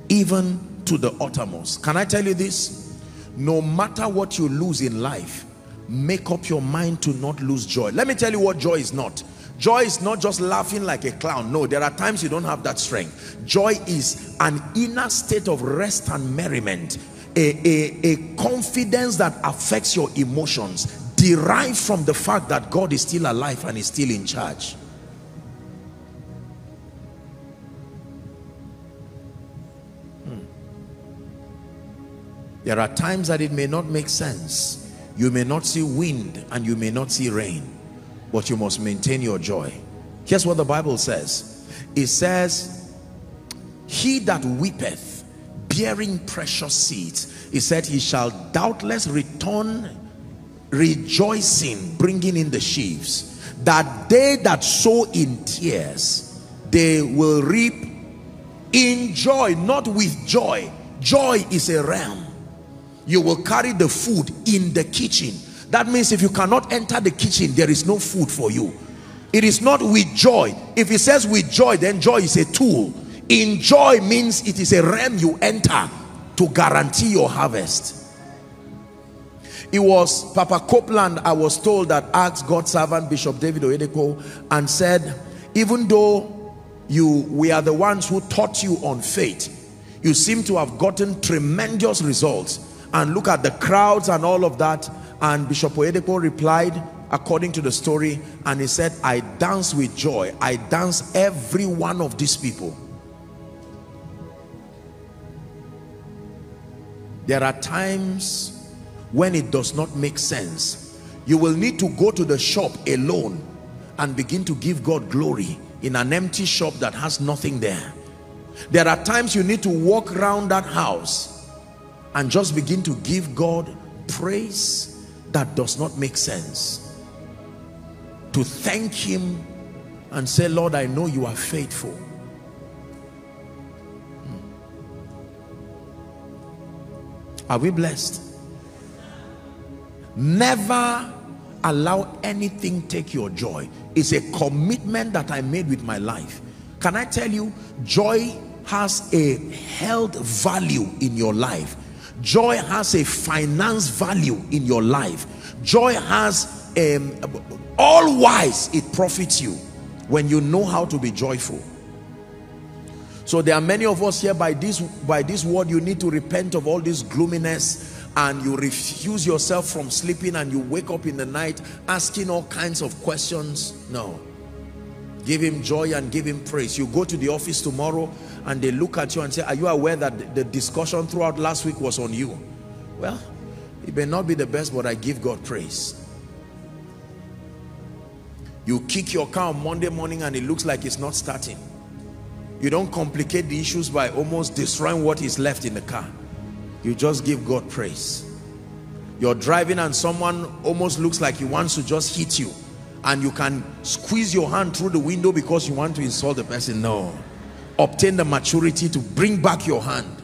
[SPEAKER 1] even to the uttermost can I tell you this no matter what you lose in life make up your mind to not lose joy let me tell you what joy is not Joy is not just laughing like a clown. No, there are times you don't have that strength. Joy is an inner state of rest and merriment. A, a, a confidence that affects your emotions derived from the fact that God is still alive and is still in charge. There are times that it may not make sense. You may not see wind and you may not see rain but you must maintain your joy. Here's what the bible says. It says he that weepeth bearing precious seeds he said he shall doubtless return rejoicing bringing in the sheaves that they that sow in tears they will reap in joy not with joy. Joy is a realm you will carry the food in the kitchen that means if you cannot enter the kitchen, there is no food for you. It is not with joy. If it says with joy, then joy is a tool. In joy means it is a realm you enter to guarantee your harvest. It was Papa Copeland, I was told, that asked God's servant Bishop David Oyedepo and said, even though you we are the ones who taught you on faith, you seem to have gotten tremendous results. And look at the crowds and all of that and Bishop Oyedepo replied according to the story and he said, I dance with joy. I dance every one of these people. There are times when it does not make sense. You will need to go to the shop alone and begin to give God glory in an empty shop that has nothing there. There are times you need to walk around that house and just begin to give God praise that does not make sense. To thank him and say Lord I know you are faithful. Hmm. are we blessed? Never allow anything take your joy. It's a commitment that I made with my life. Can I tell you joy has a held value in your life joy has a finance value in your life. Joy has um, all wise it profits you when you know how to be joyful. So there are many of us here by this by this word you need to repent of all this gloominess and you refuse yourself from sleeping and you wake up in the night asking all kinds of questions. No Give him joy and give him praise. You go to the office tomorrow and they look at you and say, are you aware that the discussion throughout last week was on you? Well, it may not be the best, but I give God praise. You kick your car on Monday morning and it looks like it's not starting. You don't complicate the issues by almost destroying what is left in the car. You just give God praise. You're driving and someone almost looks like he wants to just hit you and you can squeeze your hand through the window because you want to insult the person. No. Obtain the maturity to bring back your hand.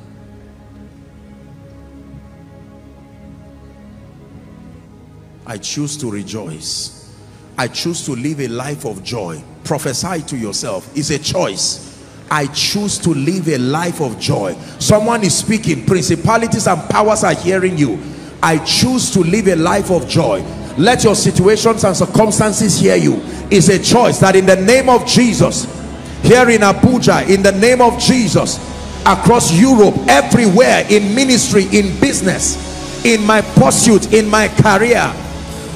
[SPEAKER 1] I choose to rejoice. I choose to live a life of joy. Prophesy to yourself. It's a choice. I choose to live a life of joy. Someone is speaking. Principalities and powers are hearing you. I choose to live a life of joy. Let your situations and circumstances hear you. Is a choice that in the name of Jesus here in Abuja in the name of Jesus across Europe everywhere in ministry in business in my pursuit in my career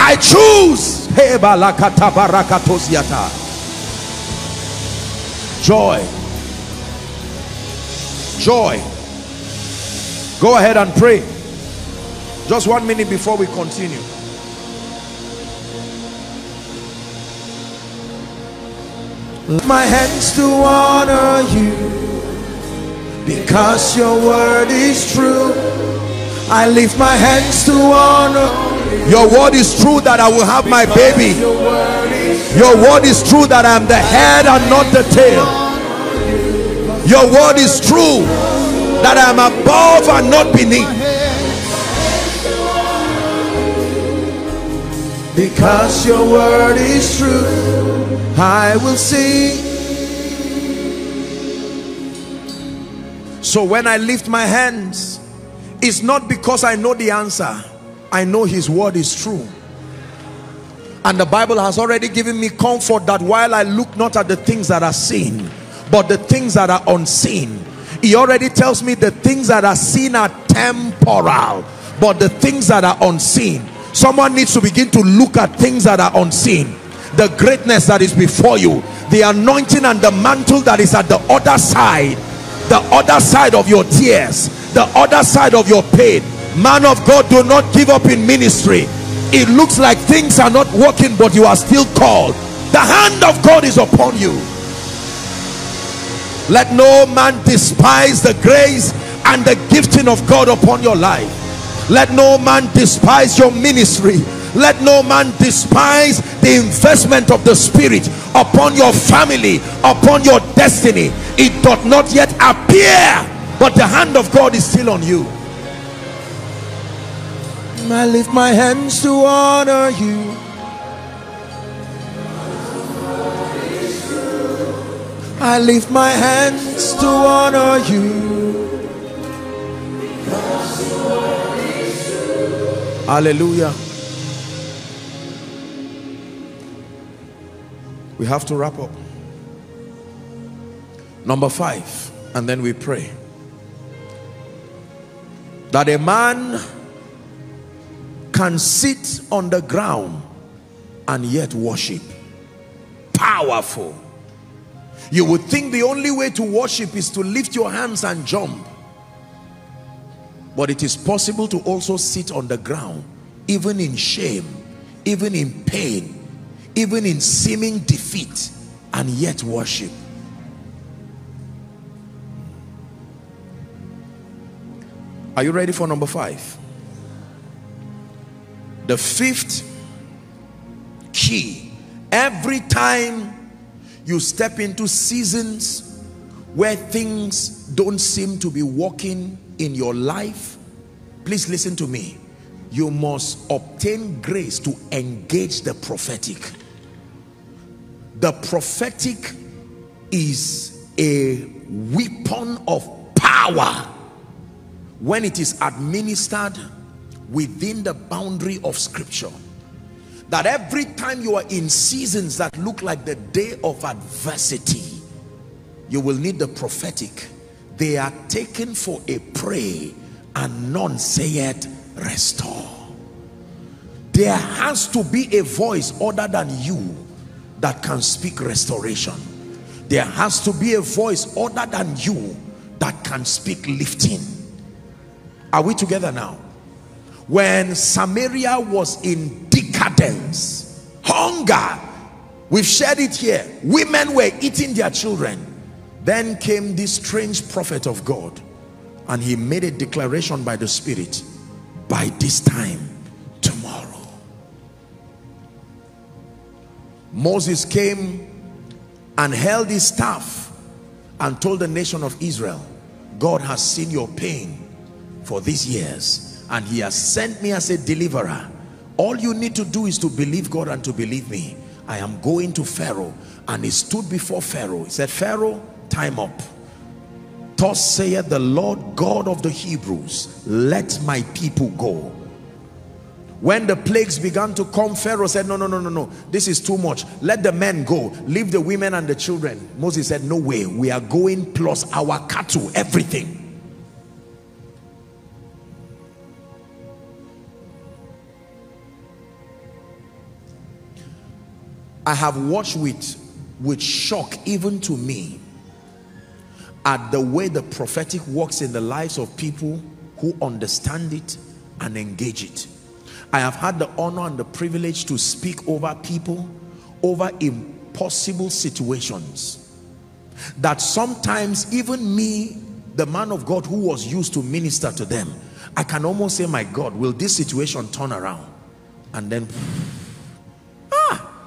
[SPEAKER 1] I choose. Joy. Joy. Go ahead and pray just one minute before we continue.
[SPEAKER 2] My hands to honor you. Because your word is true. I lift my hands to honor
[SPEAKER 1] your word is true that I will have my baby. your word is true. That I am the head and not the tail. Your word is true that I am above and not beneath
[SPEAKER 2] because your word is true I will sing.
[SPEAKER 1] So when I lift my hands, it's not because I know the answer. I know his word is true. And the Bible has already given me comfort that while I look not at the things that are seen, but the things that are unseen. He already tells me the things that are seen are temporal, but the things that are unseen. Someone needs to begin to look at things that are unseen. The greatness that is before you. The anointing and the mantle that is at the other side. The other side of your tears. The other side of your pain. Man of God do not give up in ministry. It looks like things are not working but you are still called. The hand of God is upon you. Let no man despise the grace and the gifting of God upon your life let no man despise your ministry. Let no man despise the investment of the spirit upon your family upon your destiny. It doth not yet appear but the hand of God is still on you.
[SPEAKER 2] I lift my hands to honor you? I lift my hands to honor you
[SPEAKER 1] hallelujah. We have to wrap up. Number five and then we pray. That a man can sit on the ground and yet worship. Powerful. You would think the only way to worship is to lift your hands and jump but it is possible to also sit on the ground even in shame even in pain even in seeming defeat and yet worship. Are you ready for number five? The fifth key. Every time you step into seasons where things don't seem to be working in your life please listen to me. You must obtain grace to engage the prophetic. The prophetic is a weapon of power. When it is administered within the boundary of scripture that every time you are in seasons that look like the day of adversity you will need the prophetic they are taken for a prey and none say it restore there has to be a voice other than you that can speak restoration. There has to be a voice other than you that can speak lifting. Are we together now? When Samaria was in decadence, hunger, we've shared it here. Women were eating their children. Then came this strange prophet of God and he made a declaration by the Spirit by this time tomorrow. Moses came and held his staff and told the nation of Israel, God has seen your pain for these years and he has sent me as a deliverer. All you need to do is to believe God and to believe me. I am going to Pharaoh and he stood before Pharaoh. He said, Pharaoh, time up. Thus saith the Lord God of the Hebrews, let my people go when the plagues began to come, Pharaoh said, no, no, no, no, no. This is too much. Let the men go. Leave the women and the children. Moses said, no way. We are going plus our cattle, everything. I have watched with, with shock, even to me, at the way the prophetic works in the lives of people who understand it and engage it. I have had the honor and the privilege to speak over people, over impossible situations. That sometimes even me, the man of God who was used to minister to them, I can almost say, my God, will this situation turn around? And then, ah,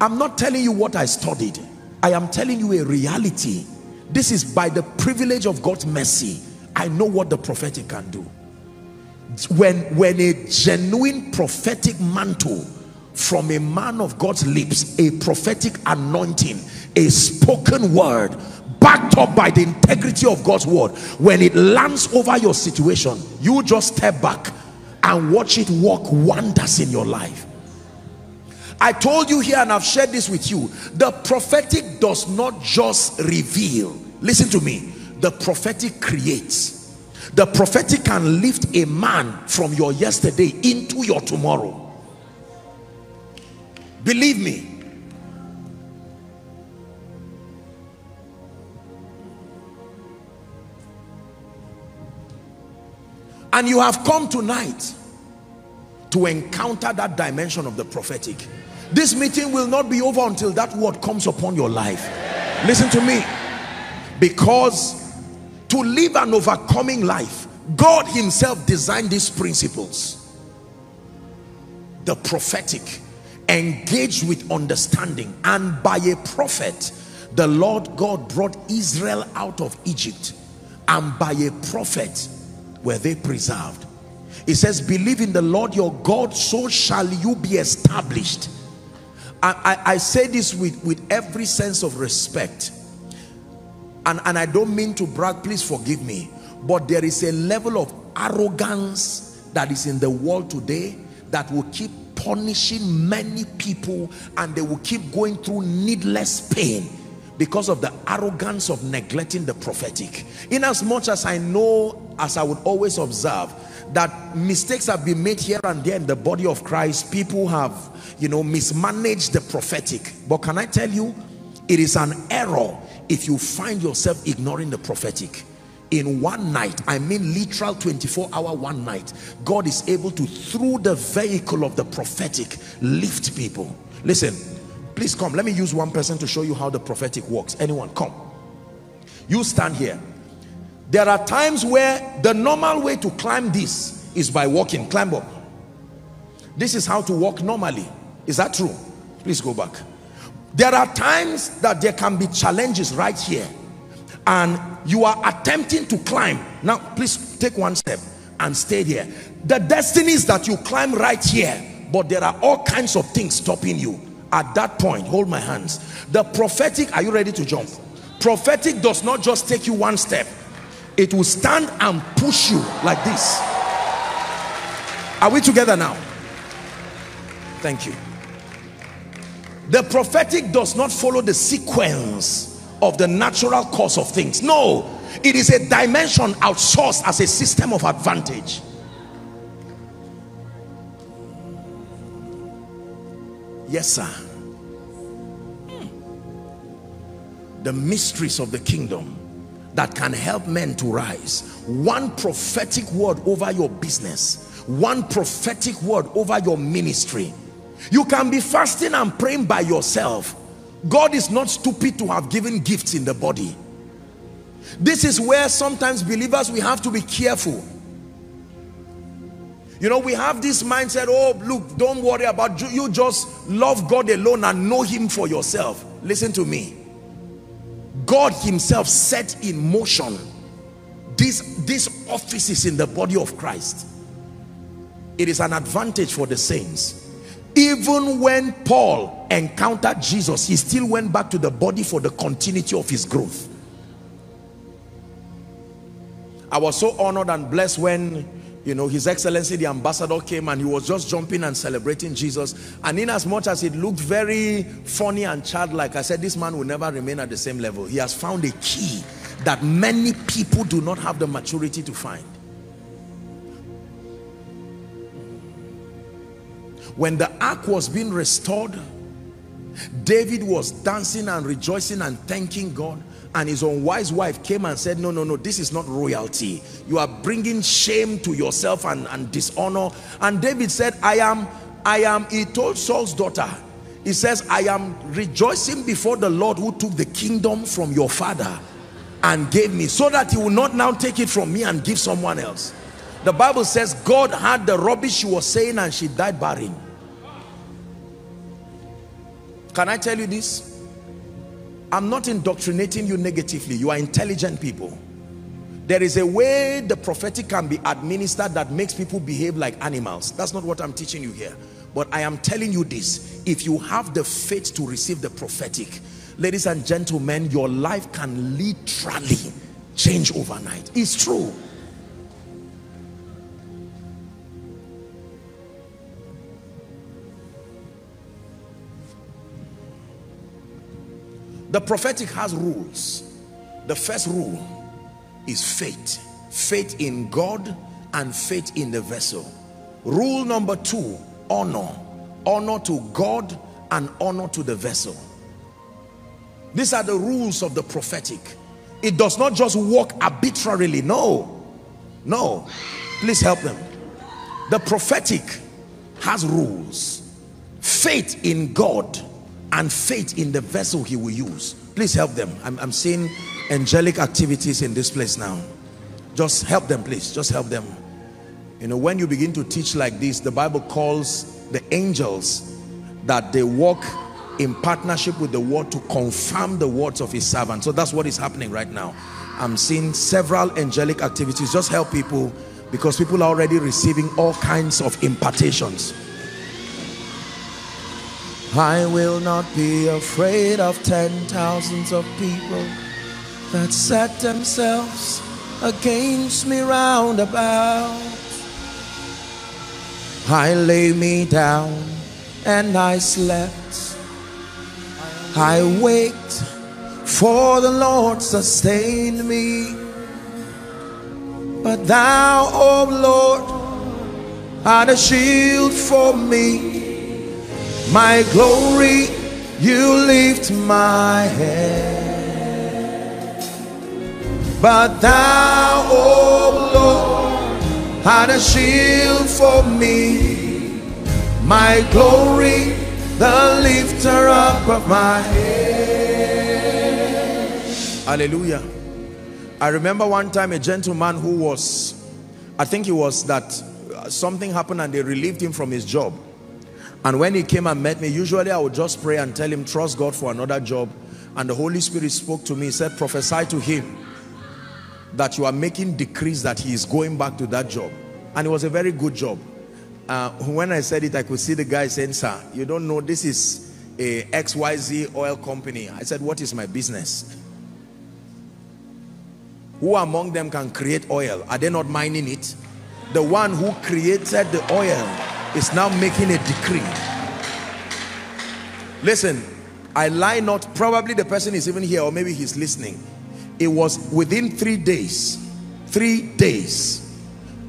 [SPEAKER 1] I'm not telling you what I studied. I am telling you a reality. This is by the privilege of God's mercy. I know what the prophetic can do. When when a genuine prophetic mantle from a man of God's lips a prophetic anointing a spoken word backed up by the integrity of God's word when it lands over your situation you just step back and watch it work wonders in your life. I told you here and I've shared this with you. The prophetic does not just reveal listen to me the prophetic creates the prophetic can lift a man from your yesterday into your tomorrow. Believe me. And you have come tonight to encounter that dimension of the prophetic. This meeting will not be over until that word comes upon your life. Listen to me. Because to live an overcoming life God himself designed these principles. The prophetic. Engaged with understanding. And by a prophet the Lord God brought Israel out of Egypt. And by a prophet were they preserved. It says believe in the Lord your God so shall you be established. I, I, I say this with, with every sense of respect and, and I don't mean to brag, please forgive me. But there is a level of arrogance that is in the world today that will keep punishing many people and they will keep going through needless pain because of the arrogance of neglecting the prophetic. In as much as I know, as I would always observe, that mistakes have been made here and there in the body of Christ. People have, you know, mismanaged the prophetic. But can I tell you, it is an error if you find yourself ignoring the prophetic in one night i mean literal 24 hour one night god is able to through the vehicle of the prophetic lift people. Listen please come. Let me use one person to show you how the prophetic works. Anyone come. You stand here. There are times where the normal way to climb this is by walking. Climb up. This is how to walk normally. Is that true? Please go back there are times that there can be challenges right here. And you are attempting to climb. Now please take one step and stay here the destinies that you climb right here but there are all kinds of things stopping you. At that point hold my hands. The prophetic are you ready to jump? Prophetic does not just take you one step. It will stand and push you like this. Are we together now? Thank you the prophetic does not follow the sequence of the natural course of things. No, it is a dimension outsourced as a system of advantage. Yes, sir. Hmm. the mysteries of the kingdom that can help men to rise. One prophetic word over your business. One prophetic word over your ministry. You can be fasting and praying by yourself. God is not stupid to have given gifts in the body. This is where sometimes believers, we have to be careful. You know, we have this mindset, oh, look, don't worry about you. You just love God alone and know him for yourself. Listen to me. God himself set in motion these, these offices in the body of Christ. It is an advantage for the saints. Even when Paul encountered Jesus, he still went back to the body for the continuity of his growth. I was so honored and blessed when you know his excellency the ambassador came and he was just jumping and celebrating jesus. And in as much as it looked very funny and childlike i said this man will never remain at the same level. He has found a key that many people do not have the maturity to find when the ark was being restored david was dancing and rejoicing and thanking god. And his unwise wife came and said no no no this is not royalty. You are bringing shame to yourself and, and dishonor. And david said i am i am he told saul's daughter. He says i am rejoicing before the lord who took the kingdom from your father and gave me so that he will not now take it from me and give someone else the bible says god had the rubbish she was saying and she died barren can i tell you this I'm not indoctrinating you negatively. You are intelligent people. There is a way the prophetic can be administered that makes people behave like animals. That's not what I'm teaching you here. But I am telling you this. If you have the faith to receive the prophetic, ladies and gentlemen, your life can literally change overnight. It's true. The prophetic has rules. The first rule is faith. Faith in God and faith in the vessel. Rule number two, honor. Honor to God and honor to the vessel. These are the rules of the prophetic. It does not just work arbitrarily. No. No. Please help them. The prophetic has rules. Faith in God and faith in the vessel he will use. Please help them. I'm, I'm seeing angelic activities in this place now. Just help them please. Just help them. You know when you begin to teach like this the bible calls the angels that they walk in partnership with the word to confirm the words of his servant. So that's what is happening right now. I'm seeing several angelic activities. Just help people because people are already receiving all kinds of impartations I will not be afraid of ten thousands of people that set themselves against me round about. I lay me down and I slept. I waked for the Lord sustained me. But thou, O Lord, art a shield for me my glory, you lift my head. But thou, O Lord, art a shield for me. My glory, the lifter up of my head. Hallelujah. I remember one time a gentleman who was, I think he was that uh, something happened and they relieved him from his job and when he came and met me, usually I would just pray and tell him, trust God for another job. And the Holy Spirit spoke to me, he said, prophesy to him that you are making decrees that he is going back to that job. And it was a very good job. Uh, when I said it, I could see the guy saying, sir, you don't know this is a XYZ oil company. I said, what is my business? Who among them can create oil? Are they not mining it? The one who created the oil is now making a decree. Listen I lie not. Probably the person is even here or maybe he's listening. It was within three days three days.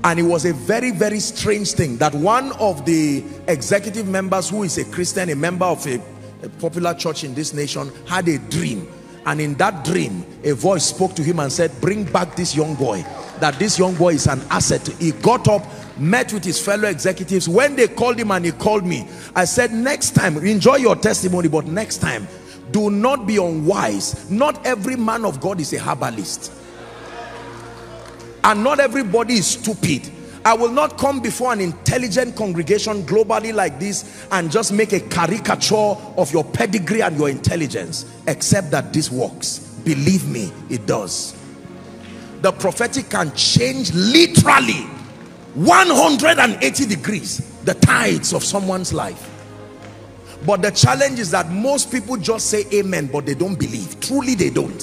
[SPEAKER 1] And it was a very very strange thing that one of the executive members who is a Christian a member of a, a popular church in this nation had a dream. And in that dream a voice spoke to him and said bring back this young boy that this young boy is an asset. He got up met with his fellow executives. When they called him and he called me i said next time enjoy your testimony but next time do not be unwise. Not every man of god is a herbalist. And not everybody is stupid. I will not come before an intelligent congregation globally like this and just make a caricature of your pedigree and your intelligence except that this works. Believe me it does. The prophetic can change literally 180 degrees the tides of someone's life. But the challenge is that most people just say amen but they don't believe. Truly they don't.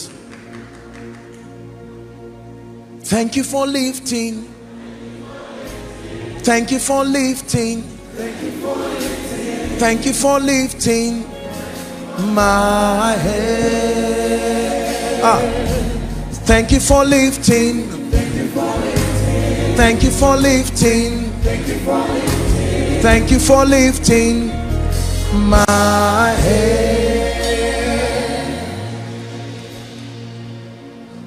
[SPEAKER 1] Thank you for lifting. Thank you for lifting. Thank you for lifting my head. Ah. Thank you for lifting Thank you for lifting. Thank you for lifting my head.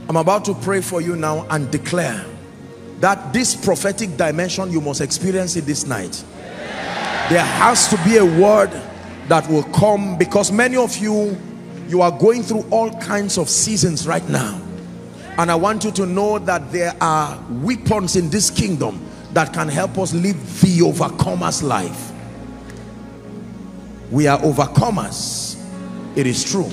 [SPEAKER 1] I'm about to pray for you now and declare that this prophetic dimension you must experience it this night. There has to be a word that will come because many of you you are going through all kinds of seasons right now and I want you to know that there are weapons in this kingdom that can help us live the overcomer's life. We are overcomers. It is true.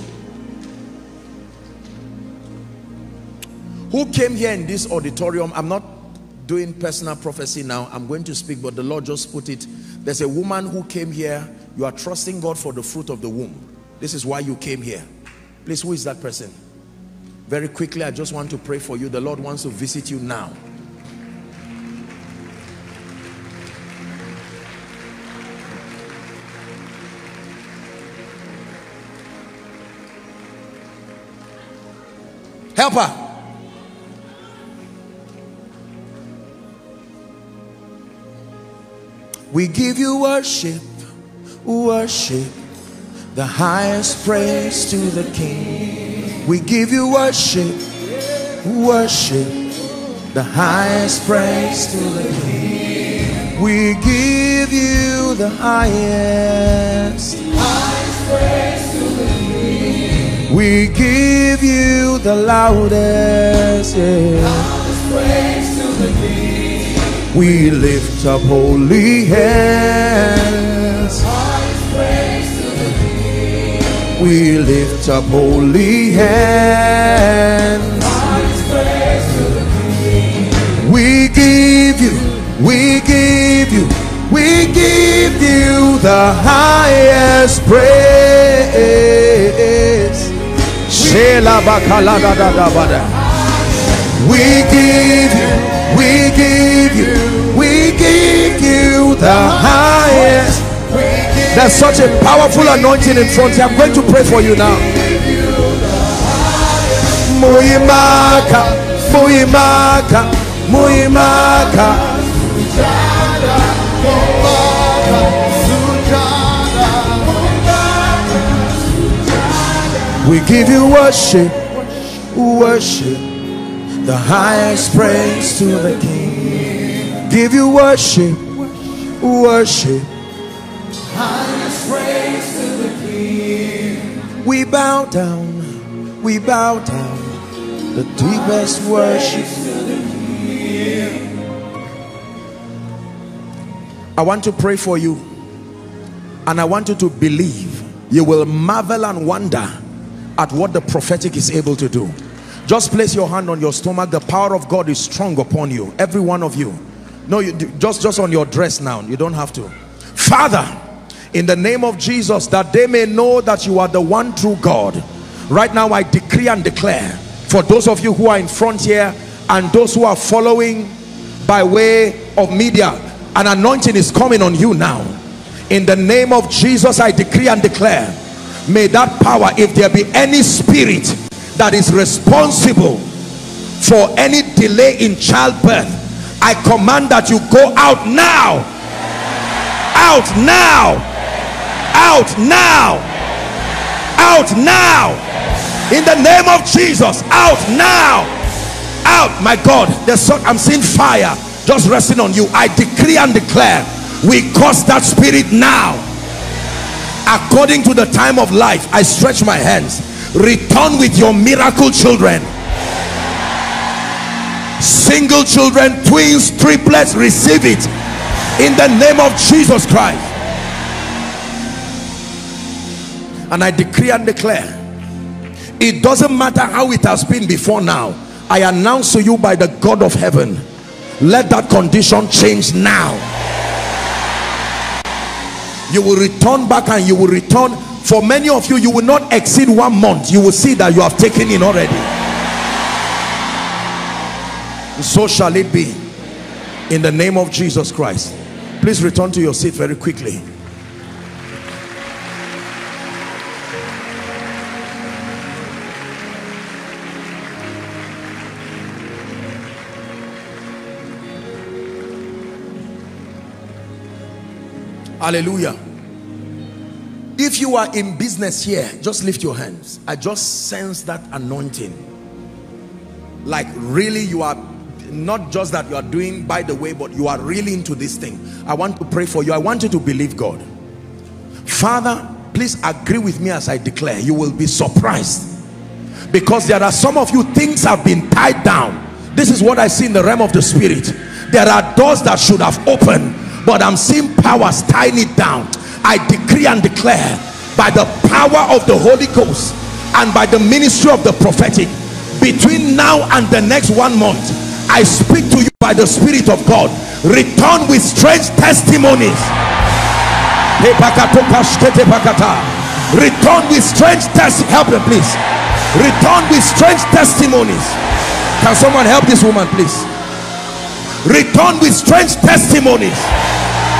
[SPEAKER 1] Who came here in this auditorium? I'm not doing personal prophecy now. I'm going to speak, but the Lord just put it. There's a woman who came here. You are trusting God for the fruit of the womb. This is why you came here. Please, who is that person? Very quickly, I just want to pray for you. The Lord wants to visit you now. Help her. We give you worship, worship, the highest praise to the King. We give you worship, worship, the highest praise to the King. We give you the highest, highest praise to the King. We give you the loudest, yeah. loudest praise to the King. We lift up holy hands. We lift up holy hands. We give you, we give you, we give you the highest praise. We give you, we give you, we give you the highest there's such a powerful anointing in front here. I'm going to pray for you now. Muimaka, Muimaka, Muimaka. We give you worship, worship, the highest praise to the King. Give you worship, worship We bow down, we bow down, the deepest worship. I want to pray for you and I want you to believe you will marvel and wonder at what the prophetic is able to do. Just place your hand on your stomach. The power of God is strong upon you. Every one of you. No, you just, just on your dress now. You don't have to. Father, in the name of Jesus that they may know that you are the one true God. Right now I decree and declare for those of you who are in front here and those who are following by way of media an anointing is coming on you now. In the name of Jesus I decree and declare may that power if there be any spirit that is responsible for any delay in childbirth I command that you go out now. Out now out now. Out now. In the name of Jesus out now. Out my God there's so, I'm seeing fire just resting on you. I decree and declare we cause that spirit now. According to the time of life I stretch my hands. Return with your miracle children. Single children twins triplets receive it. In the name of Jesus Christ and I decree and declare it doesn't matter how it has been before now I announce to you by the God of heaven let that condition change now. You will return back and you will return. For many of you you will not exceed one month. You will see that you have taken in already. So shall it be. In the name of Jesus Christ. Please return to your seat very quickly hallelujah. If you are in business here just lift your hands. I just sense that anointing. Like really you are not just that you are doing by the way but you are really into this thing. I want to pray for you. I want you to believe god. Father please agree with me as i declare. You will be surprised. Because there are some of you things have been tied down. This is what i see in the realm of the spirit. There are doors that should have opened but I'm seeing powers tying it down. I decree and declare by the power of the Holy Ghost and by the ministry of the prophetic between now and the next one month I speak to you by the Spirit of God. Return with strange testimonies. Return with strange test help them please. Return with strange testimonies. Can someone help this woman please? Return with strange testimonies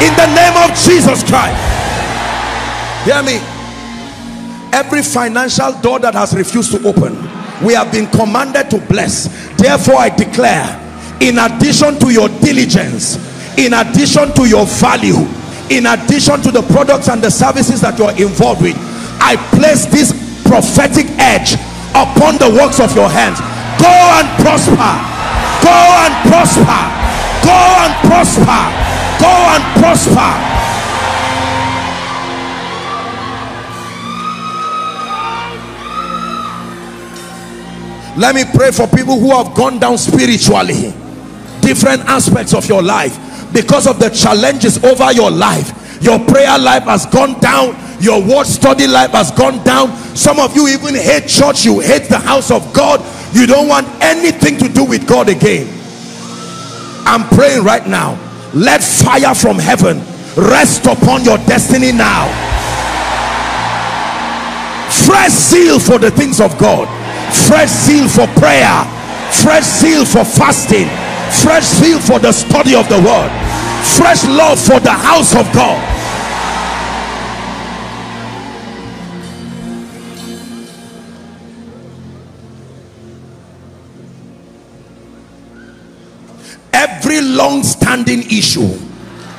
[SPEAKER 1] in the name of Jesus Christ. Hear me. Every financial door that has refused to open we have been commanded to bless. Therefore I declare in addition to your diligence in addition to your value in addition to the products and the services that you're involved with I place this prophetic edge upon the works of your hands. Go and prosper. Go and prosper. Go and prosper go and prosper. Let me pray for people who have gone down spiritually. Different aspects of your life. Because of the challenges over your life your prayer life has gone down your word study life has gone down. Some of you even hate church you hate the house of god. You don't want anything to do with god again. I'm praying right now let fire from heaven rest upon your destiny now. Fresh zeal for the things of God. Fresh zeal for prayer. Fresh zeal for fasting. Fresh zeal for the study of the word. Fresh love for the house of God long-standing issue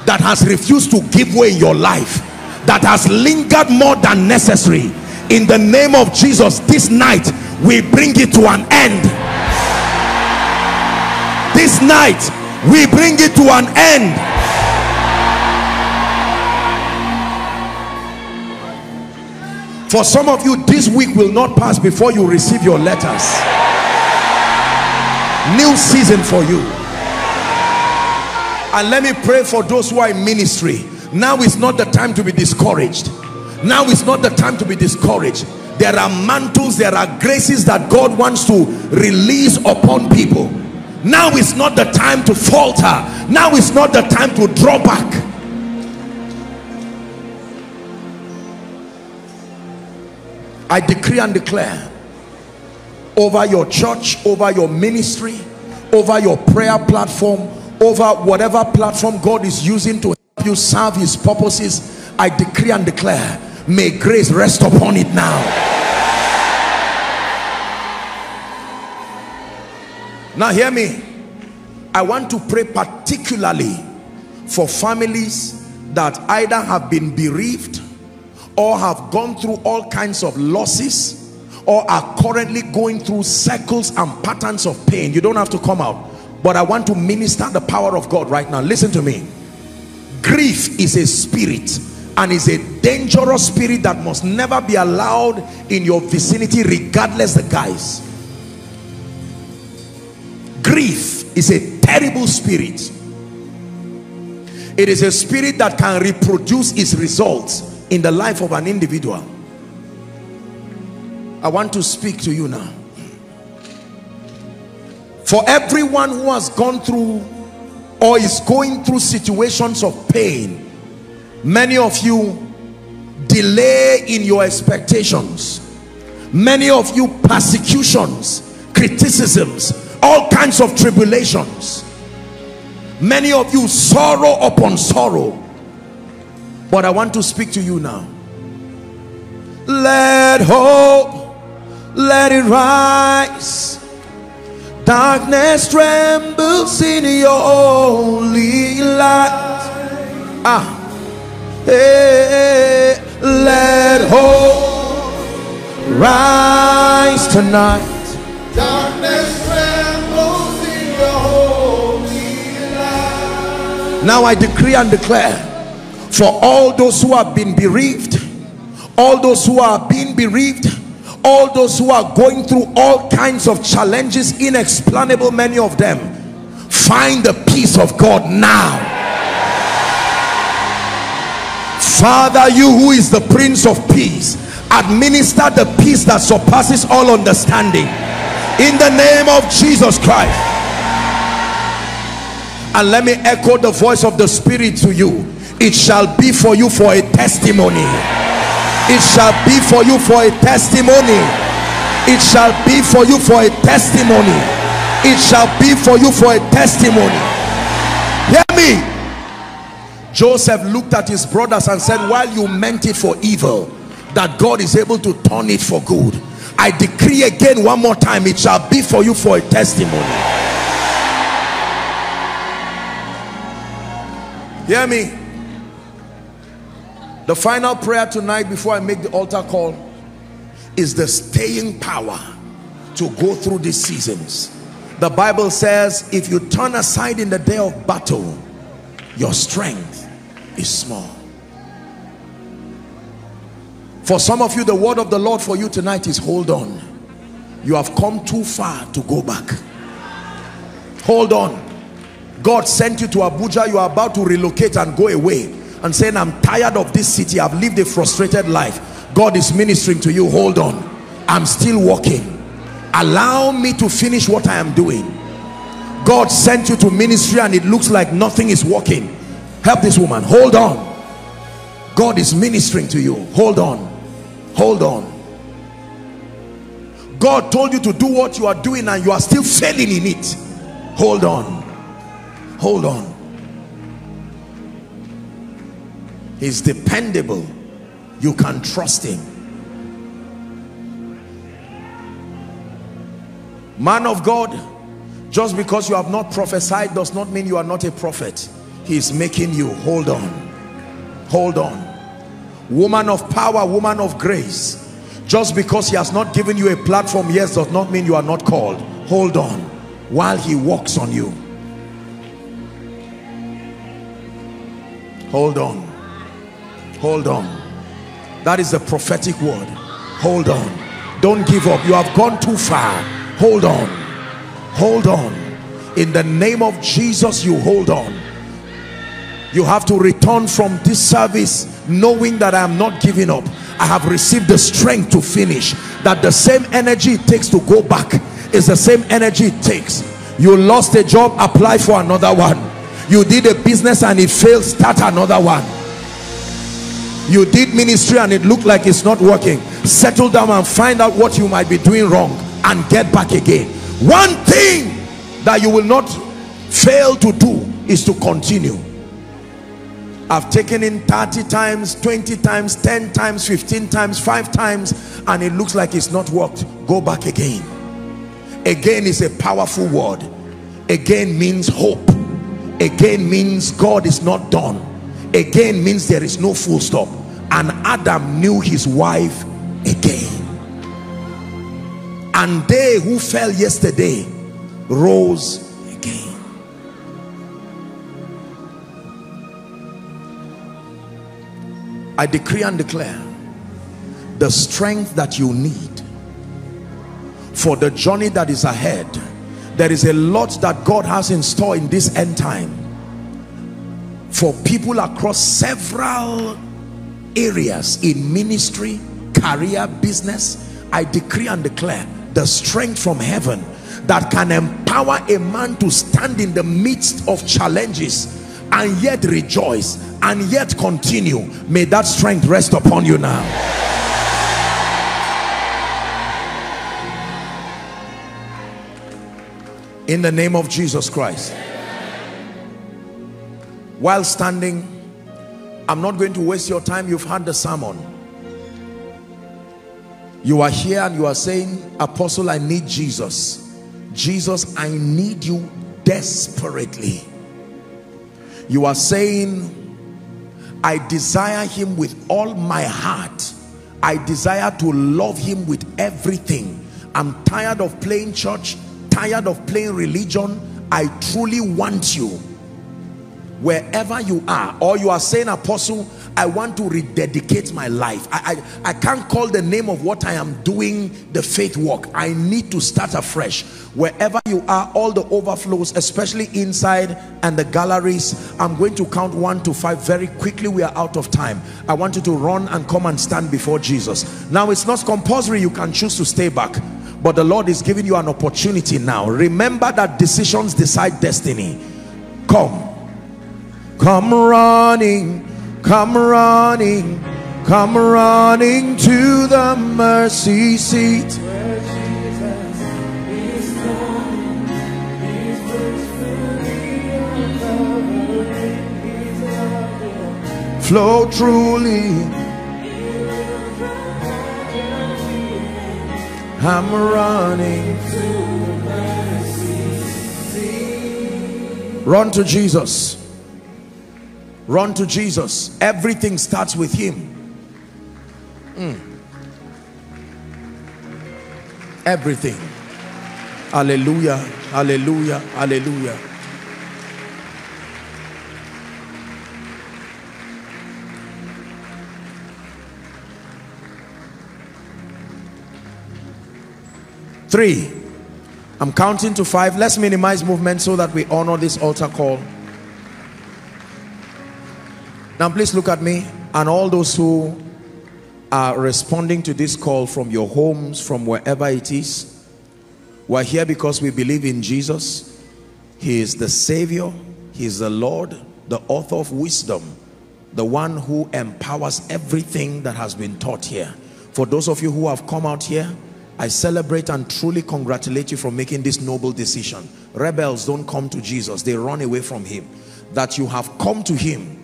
[SPEAKER 1] that has refused to give way in your life that has lingered more than necessary. In the name of Jesus this night we bring it to an end. This night we bring it to an end. For some of you this week will not pass before you receive your letters. New season for you and let me pray for those who are in ministry. Now is not the time to be discouraged. Now is not the time to be discouraged. There are mantles there are graces that God wants to release upon people. Now is not the time to falter. Now is not the time to draw back. I decree and declare over your church over your ministry over your prayer platform over whatever platform God is using to help you serve his purposes I decree and declare may grace rest upon it now. Now hear me. I want to pray particularly for families that either have been bereaved or have gone through all kinds of losses or are currently going through cycles and patterns of pain. You don't have to come out but I want to minister the power of God right now. Listen to me. Grief is a spirit and is a dangerous spirit that must never be allowed in your vicinity regardless the guys. Grief is a terrible spirit. It is a spirit that can reproduce its results in the life of an individual. I want to speak to you now for everyone who has gone through or is going through situations of pain many of you delay in your expectations. Many of you persecutions criticisms all kinds of tribulations. Many of you sorrow upon sorrow. But i want to speak to you now. Let hope let it rise darkness trembles in your holy light. Ah. Hey, let hope rise tonight.
[SPEAKER 2] Darkness trembles in your holy light.
[SPEAKER 1] now I decree and declare for all those who have been bereaved all those who are being bereaved all those who are going through all kinds of challenges inexplainable many of them find the peace of God now. Father you who is the prince of peace administer the peace that surpasses all understanding. In the name of Jesus Christ. And let me echo the voice of the spirit to you. It shall be for you for a testimony it shall be for you for a testimony. It shall be for you for a testimony. It shall be for you for a testimony. Hear me. Joseph looked at his brothers and said while you meant it for evil that God is able to turn it for good I decree again one more time it shall be for you for a testimony. Hear me the final prayer tonight before I make the altar call is the staying power to go through these seasons. The Bible says if you turn aside in the day of battle your strength is small. For some of you the word of the Lord for you tonight is hold on. You have come too far to go back. Hold on. God sent you to Abuja. You are about to relocate and go away and saying I'm tired of this city. I've lived a frustrated life. God is ministering to you. Hold on. I'm still walking. Allow me to finish what I am doing. God sent you to ministry and it looks like nothing is working. Help this woman. Hold on. God is ministering to you. Hold on. Hold on. God told you to do what you are doing and you are still failing in it. Hold on. Hold on he's dependable. You can trust him. Man of God just because you have not prophesied does not mean you are not a prophet. He is making you. Hold on. Hold on. Woman of power woman of grace just because he has not given you a platform yes does not mean you are not called. Hold on. While he works on you. Hold on hold on. That is the prophetic word. Hold on. Don't give up. You have gone too far. Hold on. Hold on. In the name of Jesus you hold on. You have to return from this service knowing that I am not giving up. I have received the strength to finish. That the same energy it takes to go back is the same energy it takes. You lost a job apply for another one. You did a business and it failed start another one you did ministry and it looked like it's not working. Settle down and find out what you might be doing wrong and get back again. One thing that you will not fail to do is to continue. I've taken in 30 times 20 times 10 times 15 times 5 times and it looks like it's not worked. Go back again. Again is a powerful word. Again means hope. Again means God is not done again means there is no full stop. And Adam knew his wife again. And they who fell yesterday rose again. I decree and declare the strength that you need for the journey that is ahead. There is a lot that God has in store in this end time for people across several areas in ministry career business I decree and declare the strength from heaven that can empower a man to stand in the midst of challenges and yet rejoice and yet continue. May that strength rest upon you now. In the name of Jesus Christ while standing I'm not going to waste your time. You've heard the sermon. You are here and you are saying apostle I need Jesus. Jesus I need you desperately. You are saying I desire him with all my heart. I desire to love him with everything. I'm tired of playing church tired of playing religion. I truly want you wherever you are or you are saying apostle I want to rededicate my life. I, I, I can't call the name of what I am doing the faith walk I need to start afresh. Wherever you are all the overflows especially inside and the galleries I'm going to count one to five very quickly. We are out of time. I want you to run and come and stand before Jesus. Now it's not compulsory. You can choose to stay back but the Lord is giving you an opportunity now. Remember that decisions decide destiny. Come come running come running come running to the mercy seat. Flow truly. I'm running. To mercy. run to Jesus run to Jesus. Everything starts with him. Mm. everything. Hallelujah. Hallelujah. Hallelujah. Three. I'm counting to five. Let's minimize movement so that we honor this altar call now please look at me and all those who are responding to this call from your homes, from wherever it is. We're here because we believe in Jesus. He is the Savior. He is the Lord, the author of wisdom, the one who empowers everything that has been taught here. For those of you who have come out here, I celebrate and truly congratulate you for making this noble decision. Rebels don't come to Jesus, they run away from him. That you have come to him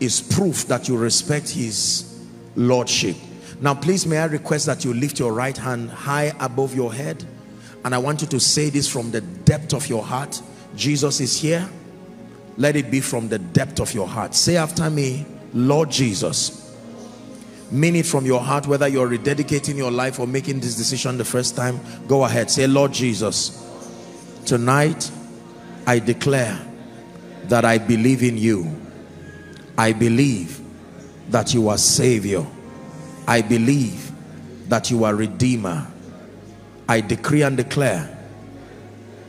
[SPEAKER 1] is proof that you respect his lordship. Now please may i request that you lift your right hand high above your head? And i want you to say this from the depth of your heart. Jesus is here. Let it be from the depth of your heart. Say after me lord jesus. Mean it from your heart whether you're rededicating your life or making this decision the first time go ahead. Say lord jesus tonight i declare that i believe in you I believe that you are Savior. I believe that you are Redeemer. I decree and declare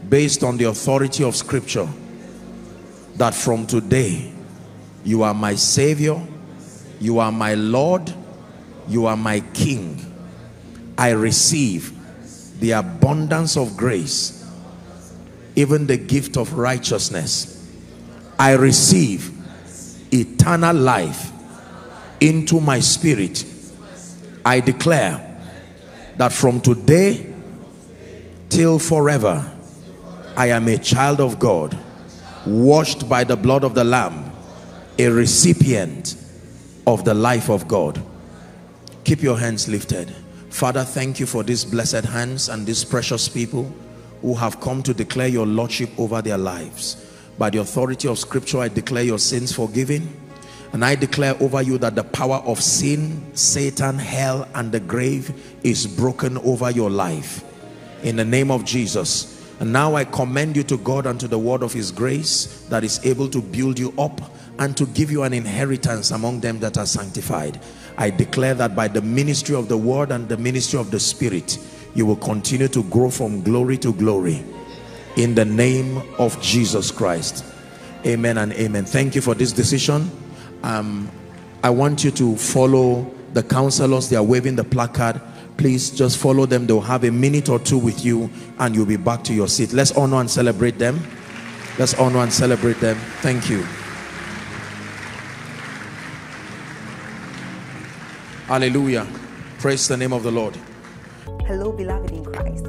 [SPEAKER 1] based on the authority of scripture that from today you are my Savior, you are my Lord, you are my King. I receive the abundance of grace, even the gift of righteousness. I receive eternal life into my spirit I declare that from today till forever I am a child of God washed by the blood of the lamb a recipient of the life of God. Keep your hands lifted. Father thank you for these blessed hands and these precious people who have come to declare your lordship over their lives by the authority of scripture, I declare your sins forgiven. And I declare over you that the power of sin, Satan, hell, and the grave is broken over your life. in the name of Jesus. And now I commend you to God and to the word of his grace that is able to build you up and to give you an inheritance among them that are sanctified. I declare that by the ministry of the word and the ministry of the spirit, you will continue to grow from glory to glory in the name of Jesus Christ. Amen and amen. Thank you for this decision. Um, I want you to follow the counselors. They are waving the placard please just follow them they'll have a minute or two with you and you'll be back to your seat let's honor and celebrate them let's honor and celebrate them thank you hallelujah praise the name of the lord
[SPEAKER 3] Hello, beloved in Christ.